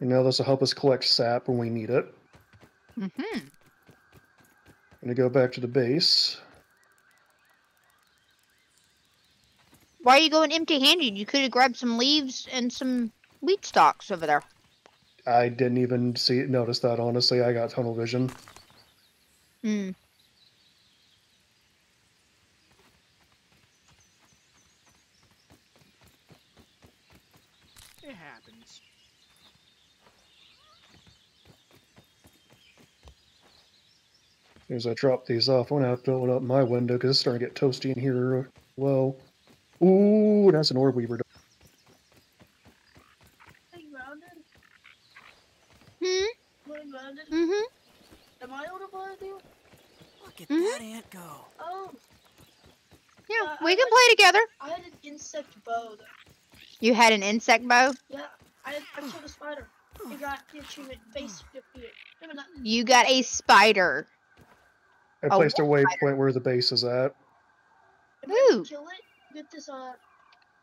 You know, this will help us collect sap when we need it. Mm-hmm. I'm gonna go back to the base. Why are you going empty-handed? You could have grabbed some leaves and some wheat stalks over there. I didn't even see notice that honestly. I got tunnel vision. Hmm. It happens. As I drop these off, I'm gonna have to open up my window because it's starting to get toasty in here. Well, ooh, that's an orb weaver. Hmm. Mm-hmm. Am I audible with you? Look at Mhm. that ant go. Oh, Yeah, Uh, we I can like- play together. I had an insect bow. Though. You had an insect bow. Yeah, I I killed a spider. You got the achievement face defeated. Remember that? You got a spider. I A placed a waypoint where the base is at. If Ooh. kill it, get this uh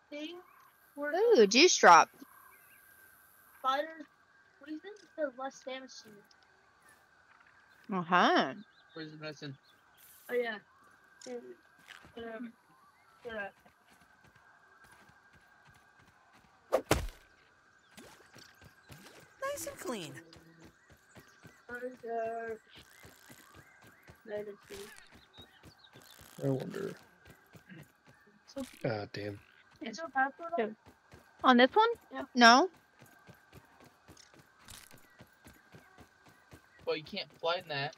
thing where Ooh, juice drop. spiders. What do you think? It does less damage to you. Uh huh. Where's the medicine? Oh yeah. Um, yeah. Nice and clean. Under. Medicine. I wonder. So, Ah, damn. is there a password on? On this one? Yeah. No. Well, you can't fly in that.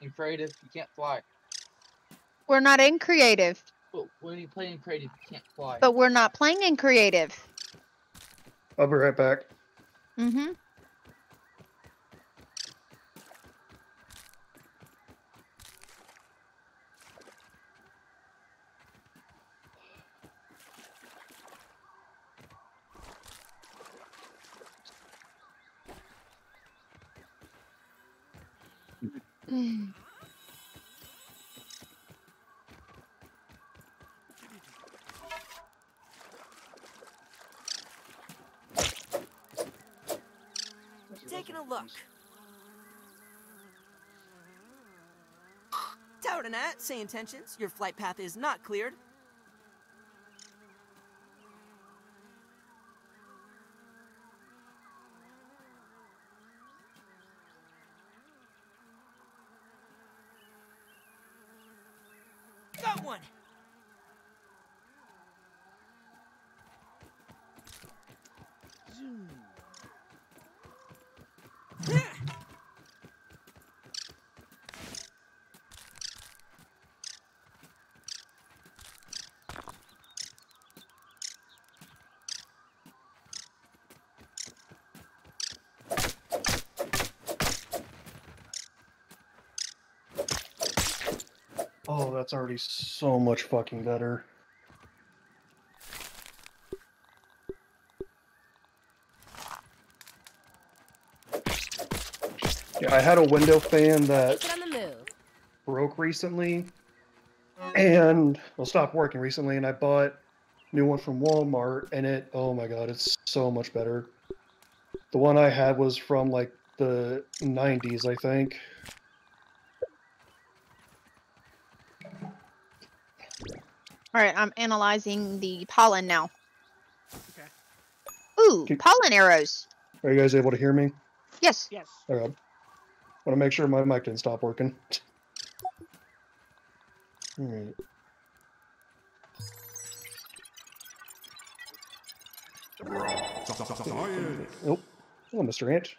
In creative, you can't fly. We're not in creative, But when you play in creative, you can't fly. but we're not playing in creative. I'll be right back. Mm-hmm. Taking a look. Tower to gnat, say intentions. Your flight path is not cleared. Got one! Oh, that's already so much fucking better. Yeah, I had a window fan that Get on the move. broke recently and well stopped working recently and I bought a new one from Walmart and it oh my god it's so much better. The one I had was from like the 90s I think. All right, I'm analyzing the pollen now. Okay. Ooh, Can- pollen arrows. Are you guys able to hear me? Yes. Yes. Okay. Want to make sure my mic didn't stop working. Alright. Oh, hello, Mr. Ant.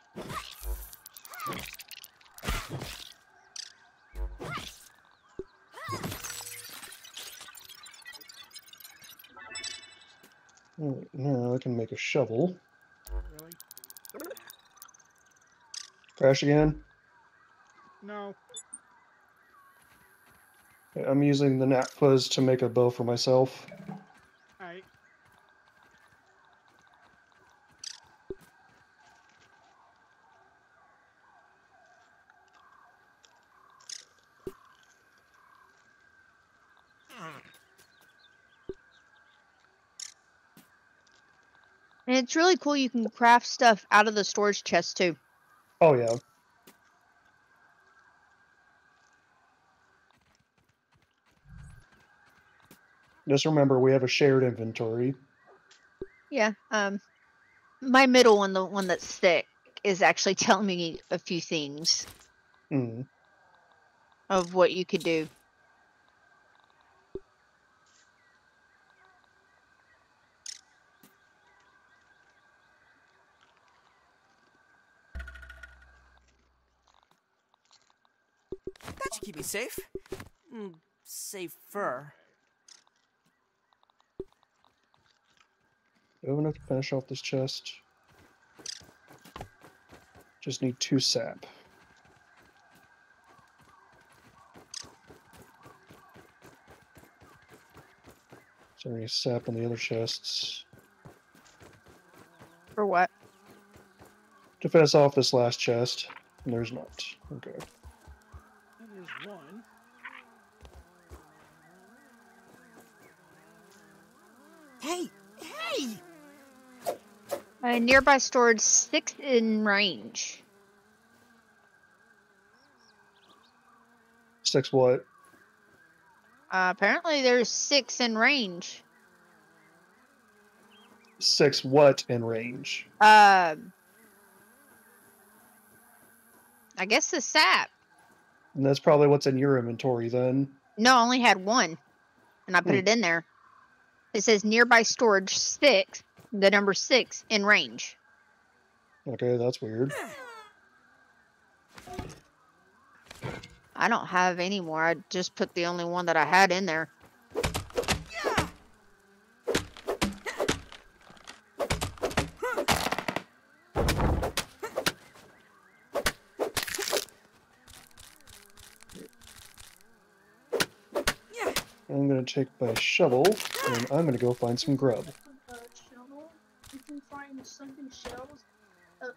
Alright, now I can make a shovel. Really? Crash again. No. I'm using the Gnat Fuzz to make a bow for myself. Alright. And it's really cool you can craft stuff out of the storage chest too. Oh yeah. Just remember we have a shared inventory. Yeah. Um my middle one, the one that's thick, is actually telling me a few things Mm. of what you could do. That should keep me safe. Mm, safer. I have enough to finish off this chest. Just need two sap. Is there any sap on the other chests? For what? To finish off this last chest. And there's not. Okay. That is one. Hey, hey! A nearby storage six in range. Six what? Uh, apparently, there's six in range. Six what in range? Um, I guess the sap. And that's probably what's in your inventory then. No, I only had one, and I put Hmm. it in there. It says nearby storage six, the number six in range. Okay, that's weird. I don't have any more. I just put the only one that I had in there. I'm take my shovel and I'm gonna go find some grub. Uh, shovel. You can find sunken shells, uh,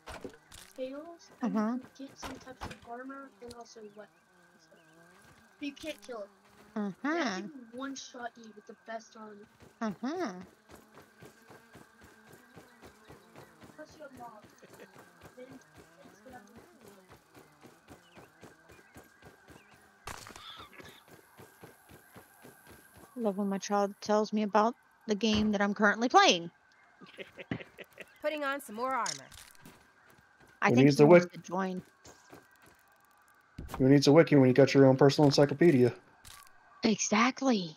tails, and Uh-huh. get some types of armor and also weapons. But you can't kill it. Uh They huh. can one shot you with the best armor. Uh huh. Plus your mob. Then it's gonna Love when my child tells me about the game that I'm currently playing. Putting on some more armor. I Who think needs he the wants wik- to join. Who needs a wiki when you got your own personal encyclopedia? Exactly.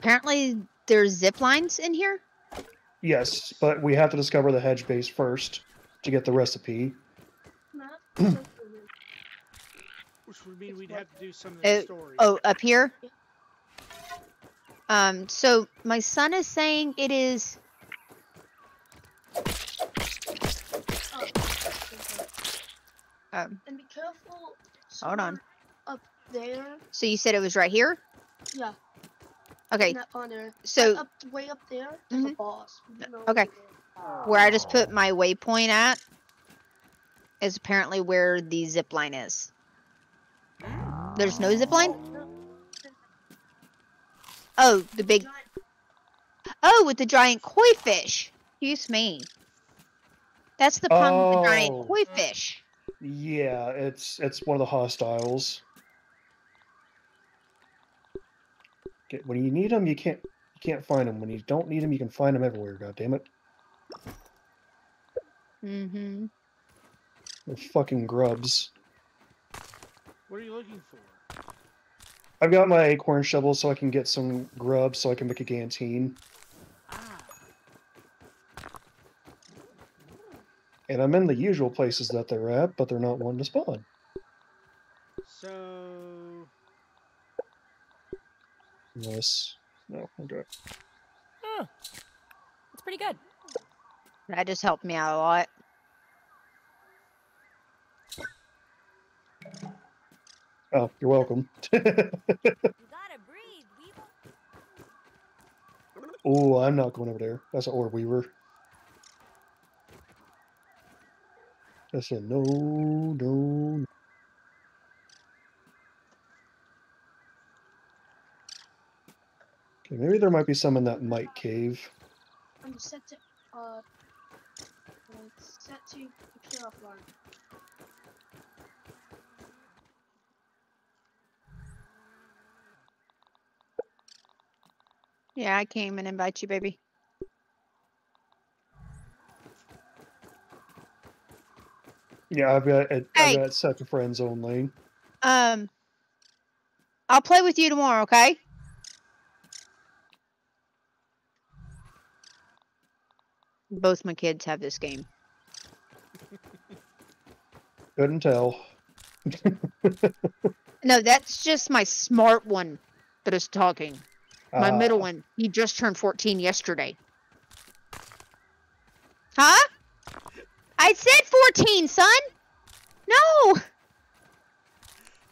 Apparently, there's zip lines in here. Yes, but we have to discover the hedge base first to get the recipe. Which would mean we'd have to do some of the Oh, story. oh, up here. Um. So my son is saying it is. Um. And be careful. Hold on. Up there. So you said it was right here. Yeah. Okay. in that corner. so- up way up there, there's a boss. You know, Okay. Where I just put my waypoint at is apparently where the zip line is. There's no zip line? Oh, the big. Oh, with the giant koi fish. Excuse me. That's the pond with the Oh. giant koi fish. Yeah, it's it's one of the hostiles. Okay, when you need them, you can't you can't find them. When you don't need them, you can find them everywhere. God damn it! Mm-hmm. They're fucking grubs. What are you looking for? I've got my acorn shovel so I can get some grub so I can make a canteen. And I'm in the usual places that they're at, but they're not one to spawn. So Unless no, okay. Oh, it's pretty good. That just helped me out a lot. Oh, you're welcome. oh, I'm not going over there. That's an orb weaver. I said no, no. Okay, maybe there might be some in that mite cave. I'm set to uh, set to offline. Yeah, I came and invite you, baby. Yeah, I've got Hey. I've got set to friends only. Um, I'll play with you tomorrow, okay? Both my kids have this game. Couldn't tell. No, that's just my smart one that is talking. My middle Ah. one, he just turned 14 yesterday. Huh? I said 14, son! No!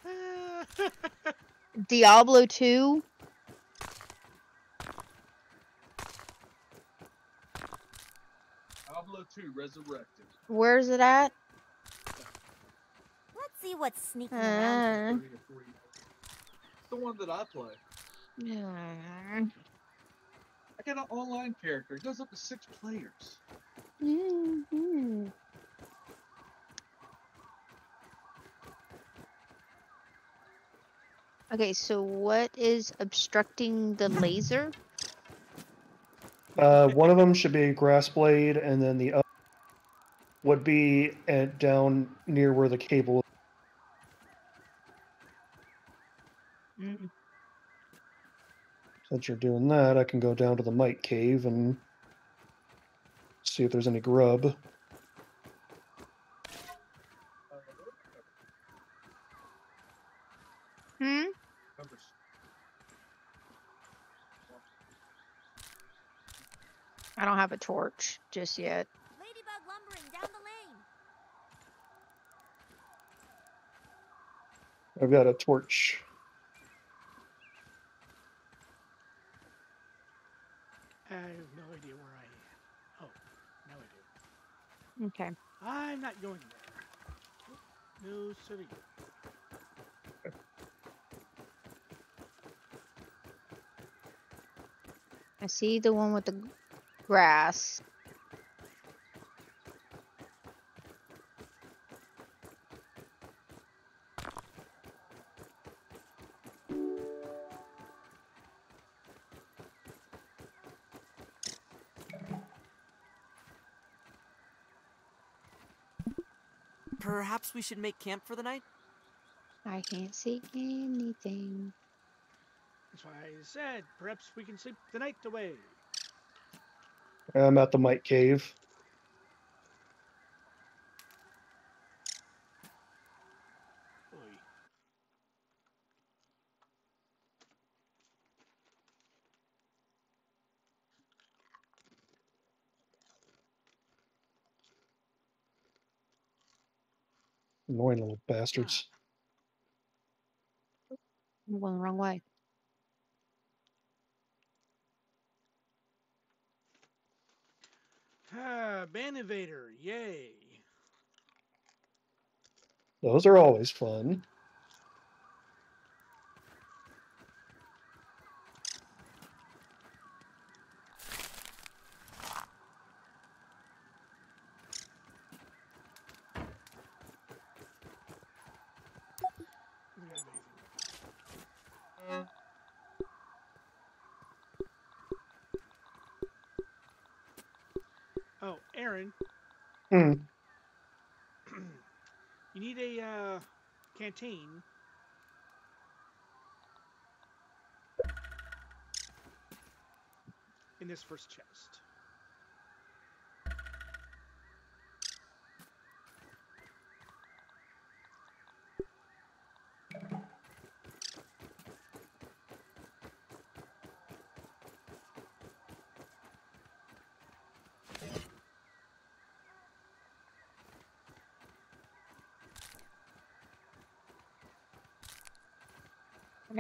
Diablo 2? Diablo 2 Resurrected. Where's it at? Let's see what's sneaking Uh, around. The one that I play. Yeah. I got an online character. It goes up to six players. Mhm. Okay, so what is obstructing the laser? Uh, one of them should be a grass blade, and then the other would be at down near where the cable. Mm. Since you're doing that, I can go down to the mite cave and see if there's any grub. Hmm? I don't have a torch just yet. Ladybug lumbering down the lane. I've got a torch. I have no idea where I am. Oh, now I do. Okay. I'm not going there. No, city. I see the one with the grass. Perhaps we should make camp for the night? I can't see anything. That's why I said perhaps we can sleep the night away. I'm at the mite cave. Annoying little bastards. I'm going the wrong way. Ah, Band Invader, yay. Those are always fun. Aaron, Hmm. you need a uh, canteen. In this first chest.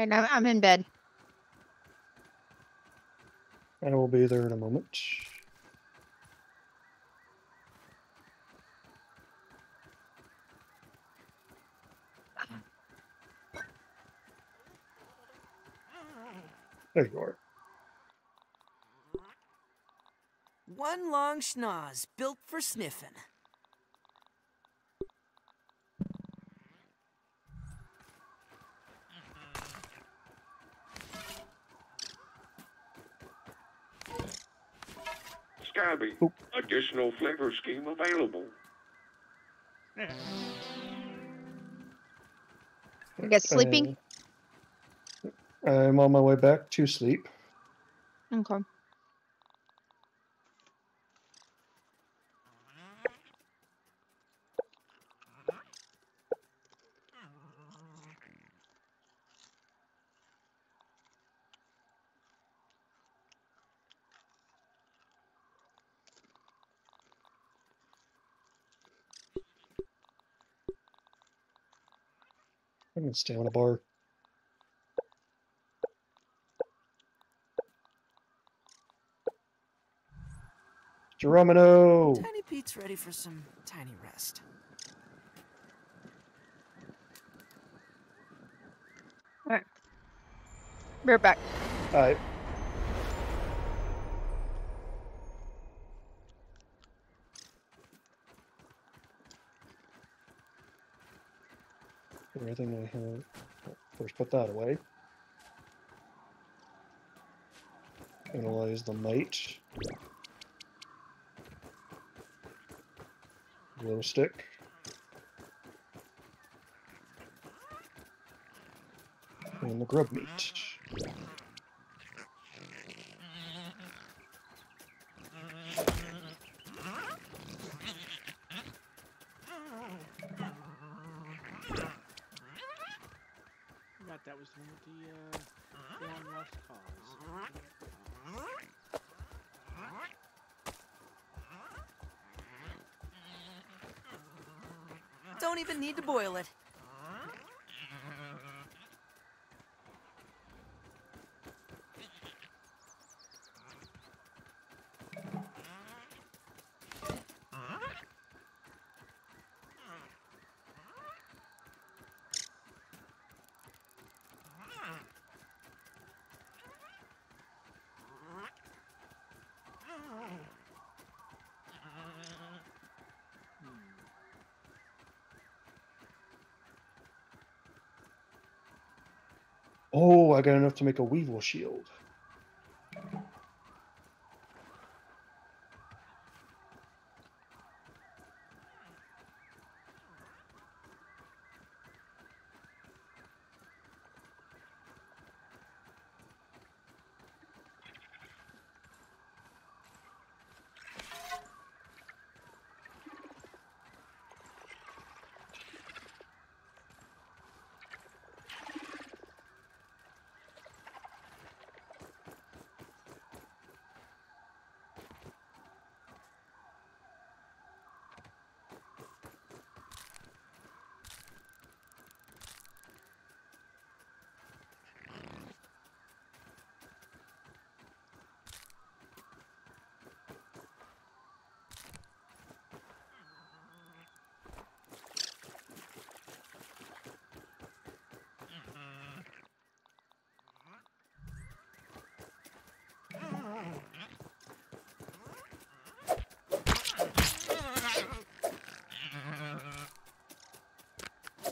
Okay, now I'm in bed. I will be there in a moment. There you are. One long schnoz built for sniffing. Scabby, additional flavor scheme available. I guess sleeping. Uh, I'm on my way back to sleep. Okay. I'm stay on a bar. Geronimo! Tiny Pete's ready for some tiny rest. Alright. Be right back. Alright. Everything I have. First, put that away. Analyze the mite. Glow stick. And the grub meat. Forgot that was the one with the uh. Don't even need to boil it. Oh, I got enough to make a weevil shield.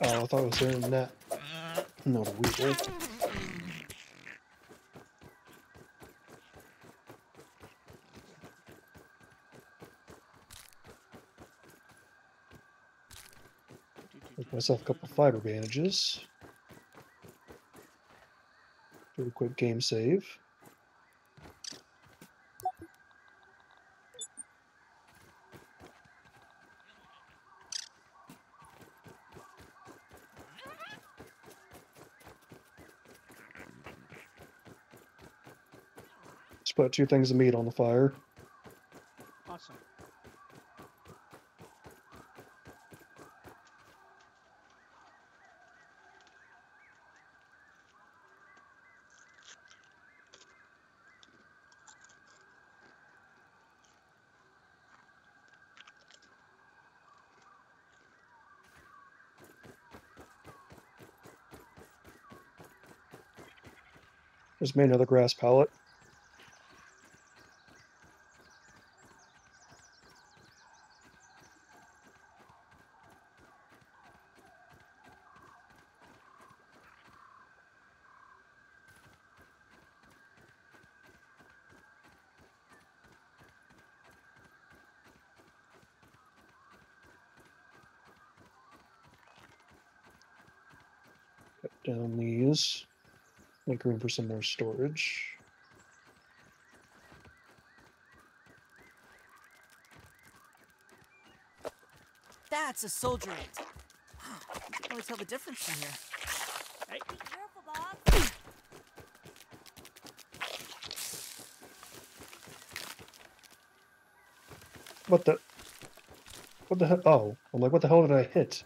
Oh, I thought it was in that. Not a weevil. Make myself a couple fiber bandages. Do a quick game save. Put two things of meat on the fire. Awesome. Just made another grass pallet. Down these. Make room for some more storage. That's a soldier ant. can't really tell the difference from here? Hey. Careful, Bob. What the? What the hell? Oh, I'm like, what the hell did I hit?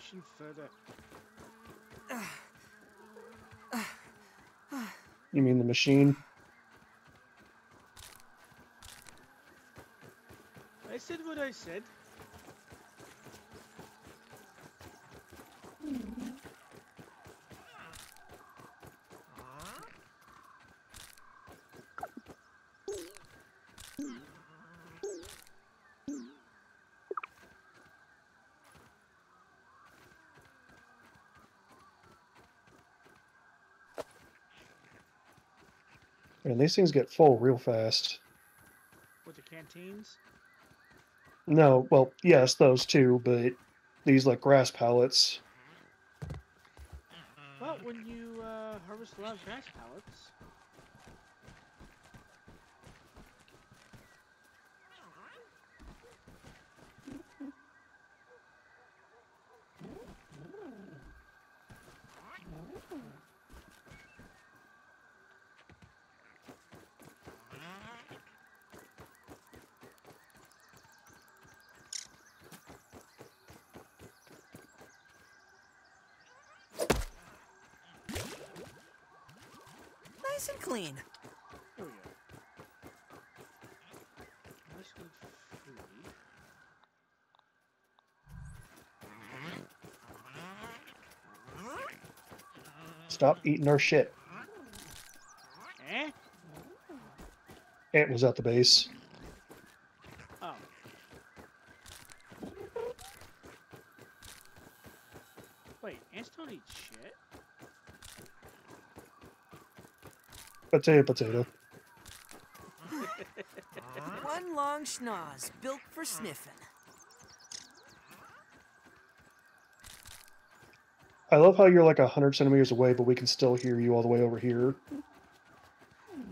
Mission further. You mean the machine? I said what I said. And these things get full real fast. With the canteens. No, well, yes, those too, but these like grass pallets. Well, when you uh, harvest a lot of grass pallets, Nice and clean. here we go. Let's go free. Stop eating our shit. Eh? Ant was at the base. Oh. Wait, ants don't eat shit. Potato, potato. One long schnoz, built for sniffing. I love how you're like a hundred centimeters away, but we can still hear you all the way over here.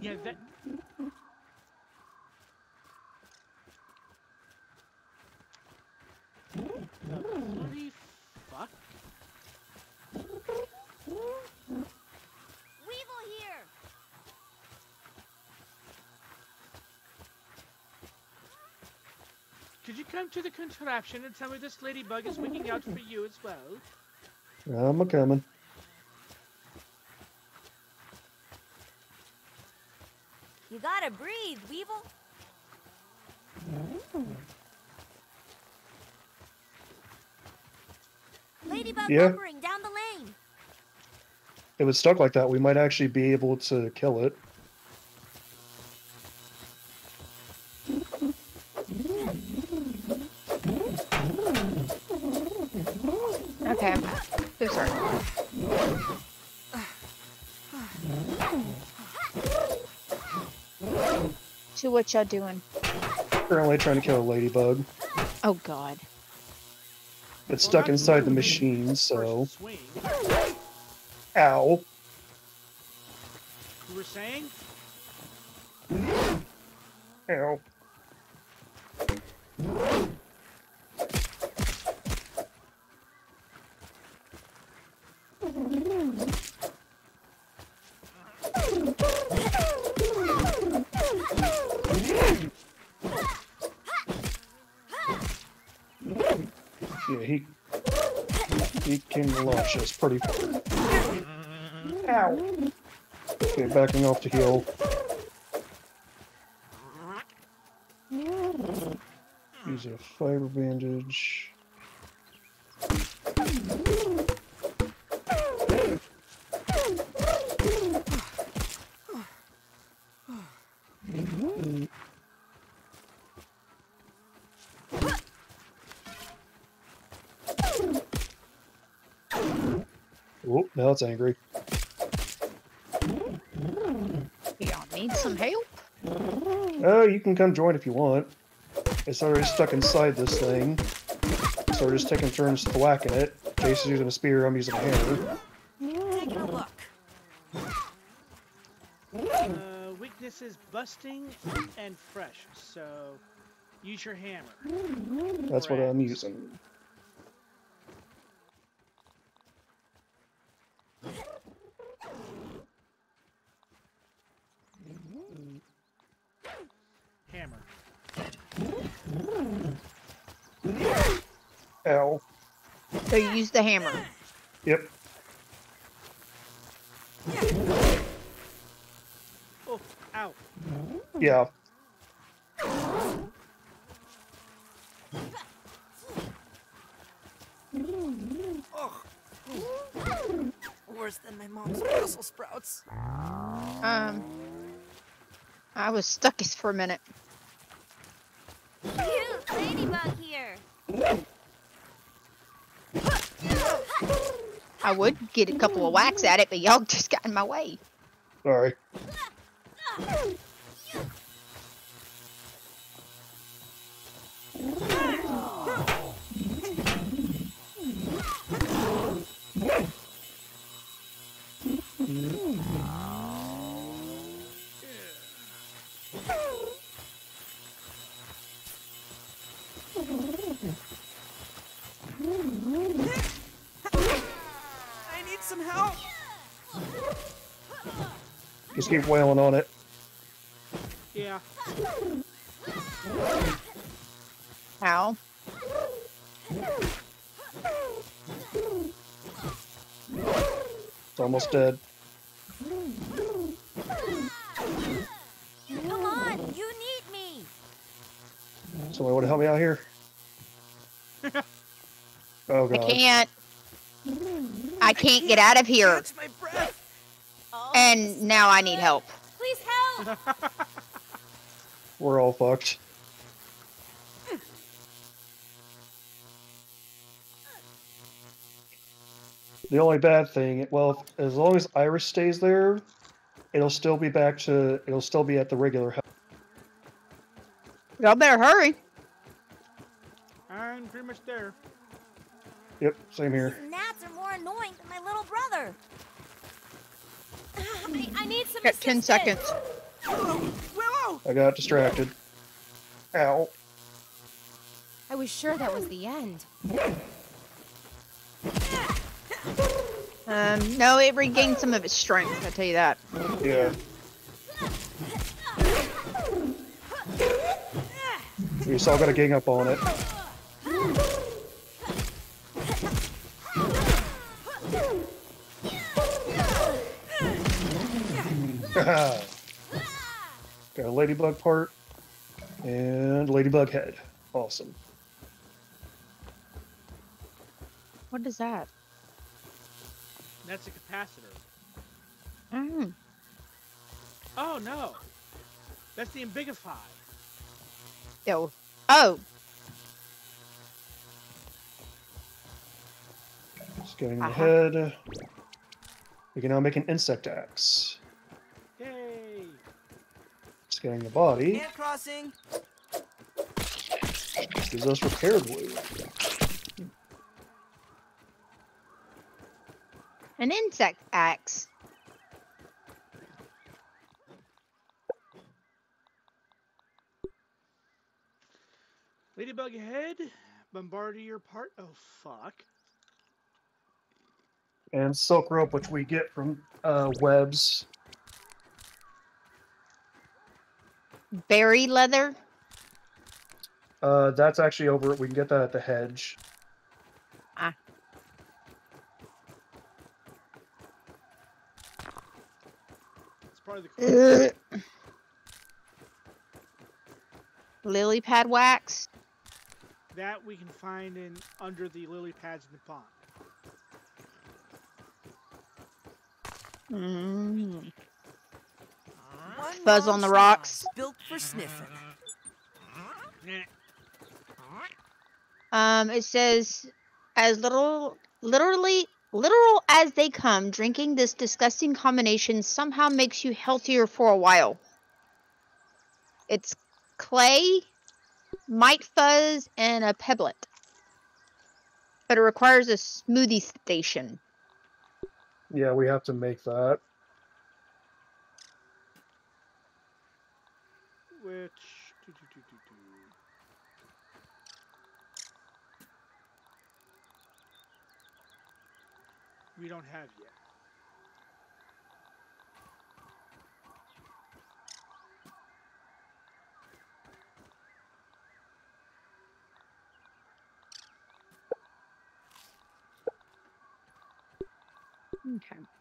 Yeah, that. Bloody fuck? Weevil here! Could you come to the contraption and tell me this ladybug is looking out for you as well? I'm a coming. You gotta breathe, Weevil. Ladybug Yeah. lumbering down the lane. If it's stuck like that, we might actually be able to kill it. What y'all doing? Currently trying to kill a ladybug. Oh God. It's stuck inside the machine, so. Ow. You were saying? Ow. Yeah, he he came pretty. Ow. Okay, backing off to heal. Use a fiber bandage. Now it's angry. Y'all need some help? Oh, you can come join if you want. It's already stuck inside this thing. So we're just taking turns thwacking it. Jason's using a spear, I'm using a hammer. Taking a look. Uh, weakness is busting and fresh, so use your hammer. That's what I'm using. Hammer. Ow. So you use the hammer. Yep. Oh, ow. Yeah. Oh. Worse than my mom's Brussels sprouts. Um, I was stuck for a minute. Cute ladybug here. I would get a couple of whacks at it, but y'all just got in my way. Sorry. Mm-hmm. Just keep wailing on it. Yeah. How? It's almost dead. Come on, you need me. Somebody want to help me out here? Oh god. I can't. I can't get out of here. Catch my breath. And now I need help. Please help. We're all fucked. The only bad thing, well, as long as Iris stays there, it'll still be back to, it'll still be at the regular health. Y'all better hurry. I'm pretty much there. Yep, same here. These gnats are more annoying than my little brother. I, I need some Got 10 seconds. Willow! I got distracted. Ow. I was sure that was the end. Um, no, it regained some of its strength, I'll tell you that. Yeah. We just all gotta gang up on it. got a ladybug part and ladybug head. Awesome. What is that? That's a capacitor. Mm. Oh no. That's the Ambigify. Yo. Oh, Just getting the Uh-huh. head. We can now make an insect axe. Yay. Just getting the body. Ant crossing. Gives us repair glue. an insect axe. Ladybug head. Bombardier part. Oh fuck. And silk rope, which we get from uh, webs. Berry leather. Uh, that's actually over. We can get that at the hedge. Ah. It's part of the Lily pad wax. that we can find in under the lily pads in the pond. Mm. One Fuzz on the rocks. Built for sniffing. Um, it says, as little, literally, literal as they come, drinking this disgusting combination somehow makes you healthier for a while. It's clay, mite fuzz, and a pebblet. But it requires a smoothie station. Yeah, we have to make that. which... Doo -doo -doo we don't have yet. Okay.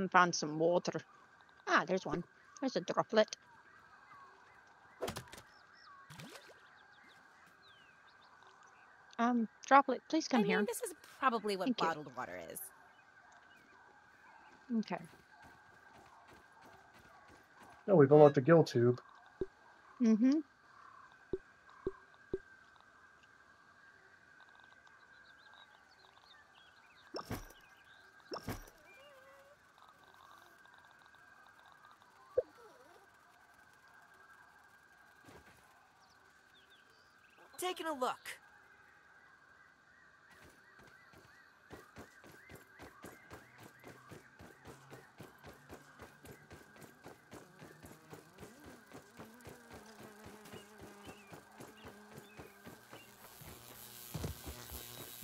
Trying to find some water. Ah, there's one. There's a droplet. Um, droplet, please come I here. mean, this is probably what Thank you. bottled water is. Okay. No, we've unlocked the gill tube. Mm-hmm. Taking a look.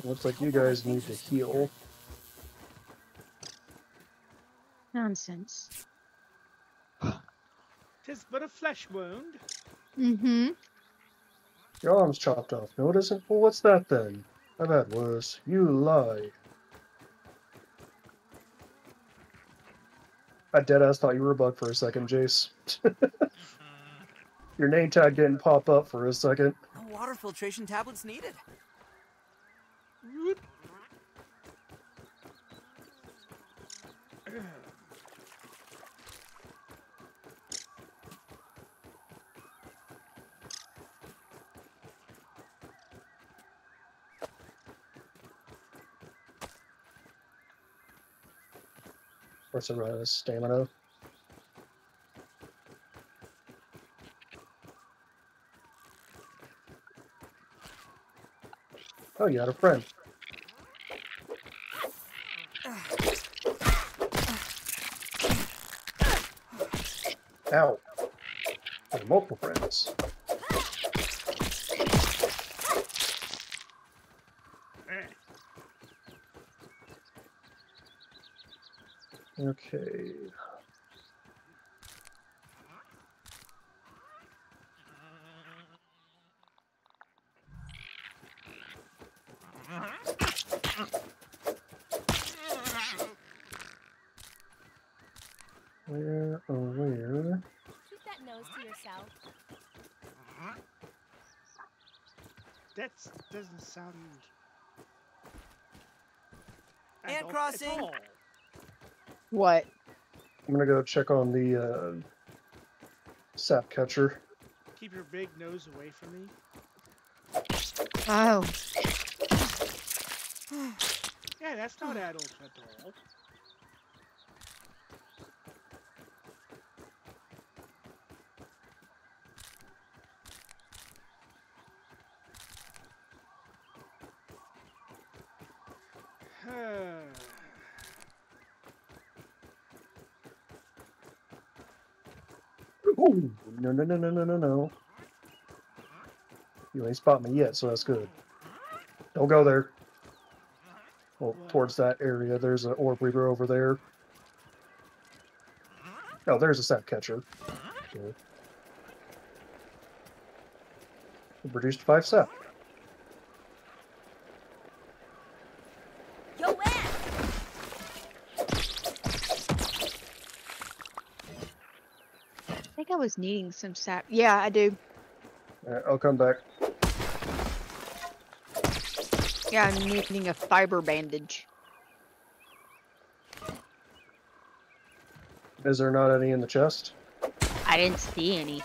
Looks like you guys need to heal. Nonsense. Tis but a flesh wound. Mm-hmm. Your arm's chopped off. No, it isn't. Well, what's that then? I've had worse. You lie. I deadass thought you were a bug for a second, Jace. Mm-hmm. Your name tag didn't pop up for a second. No water filtration tablets needed. What's a uh, stamina? Oh, you had a friend. Ow. Multiple friends. Okay. Where, oh, where? Keep that nose to yourself. That doesn't sound. At crossing. All. What? I'm gonna go check on the uh, sap catcher. Keep your big nose away from me. Oh. Yeah, that's not adult at all. Ooh, no, no, no, no, no, no. You ain't spot me yet, so that's good. Don't go there. Well, towards that area, there's an orb weaver over there. Oh, there's a sap catcher. We produced five sap. Yo, ass! I think I was needing some sap. Yeah, I do. I'll come back. Yeah, I'm needing a fiber bandage. Is there not any in the chest? I didn't see any.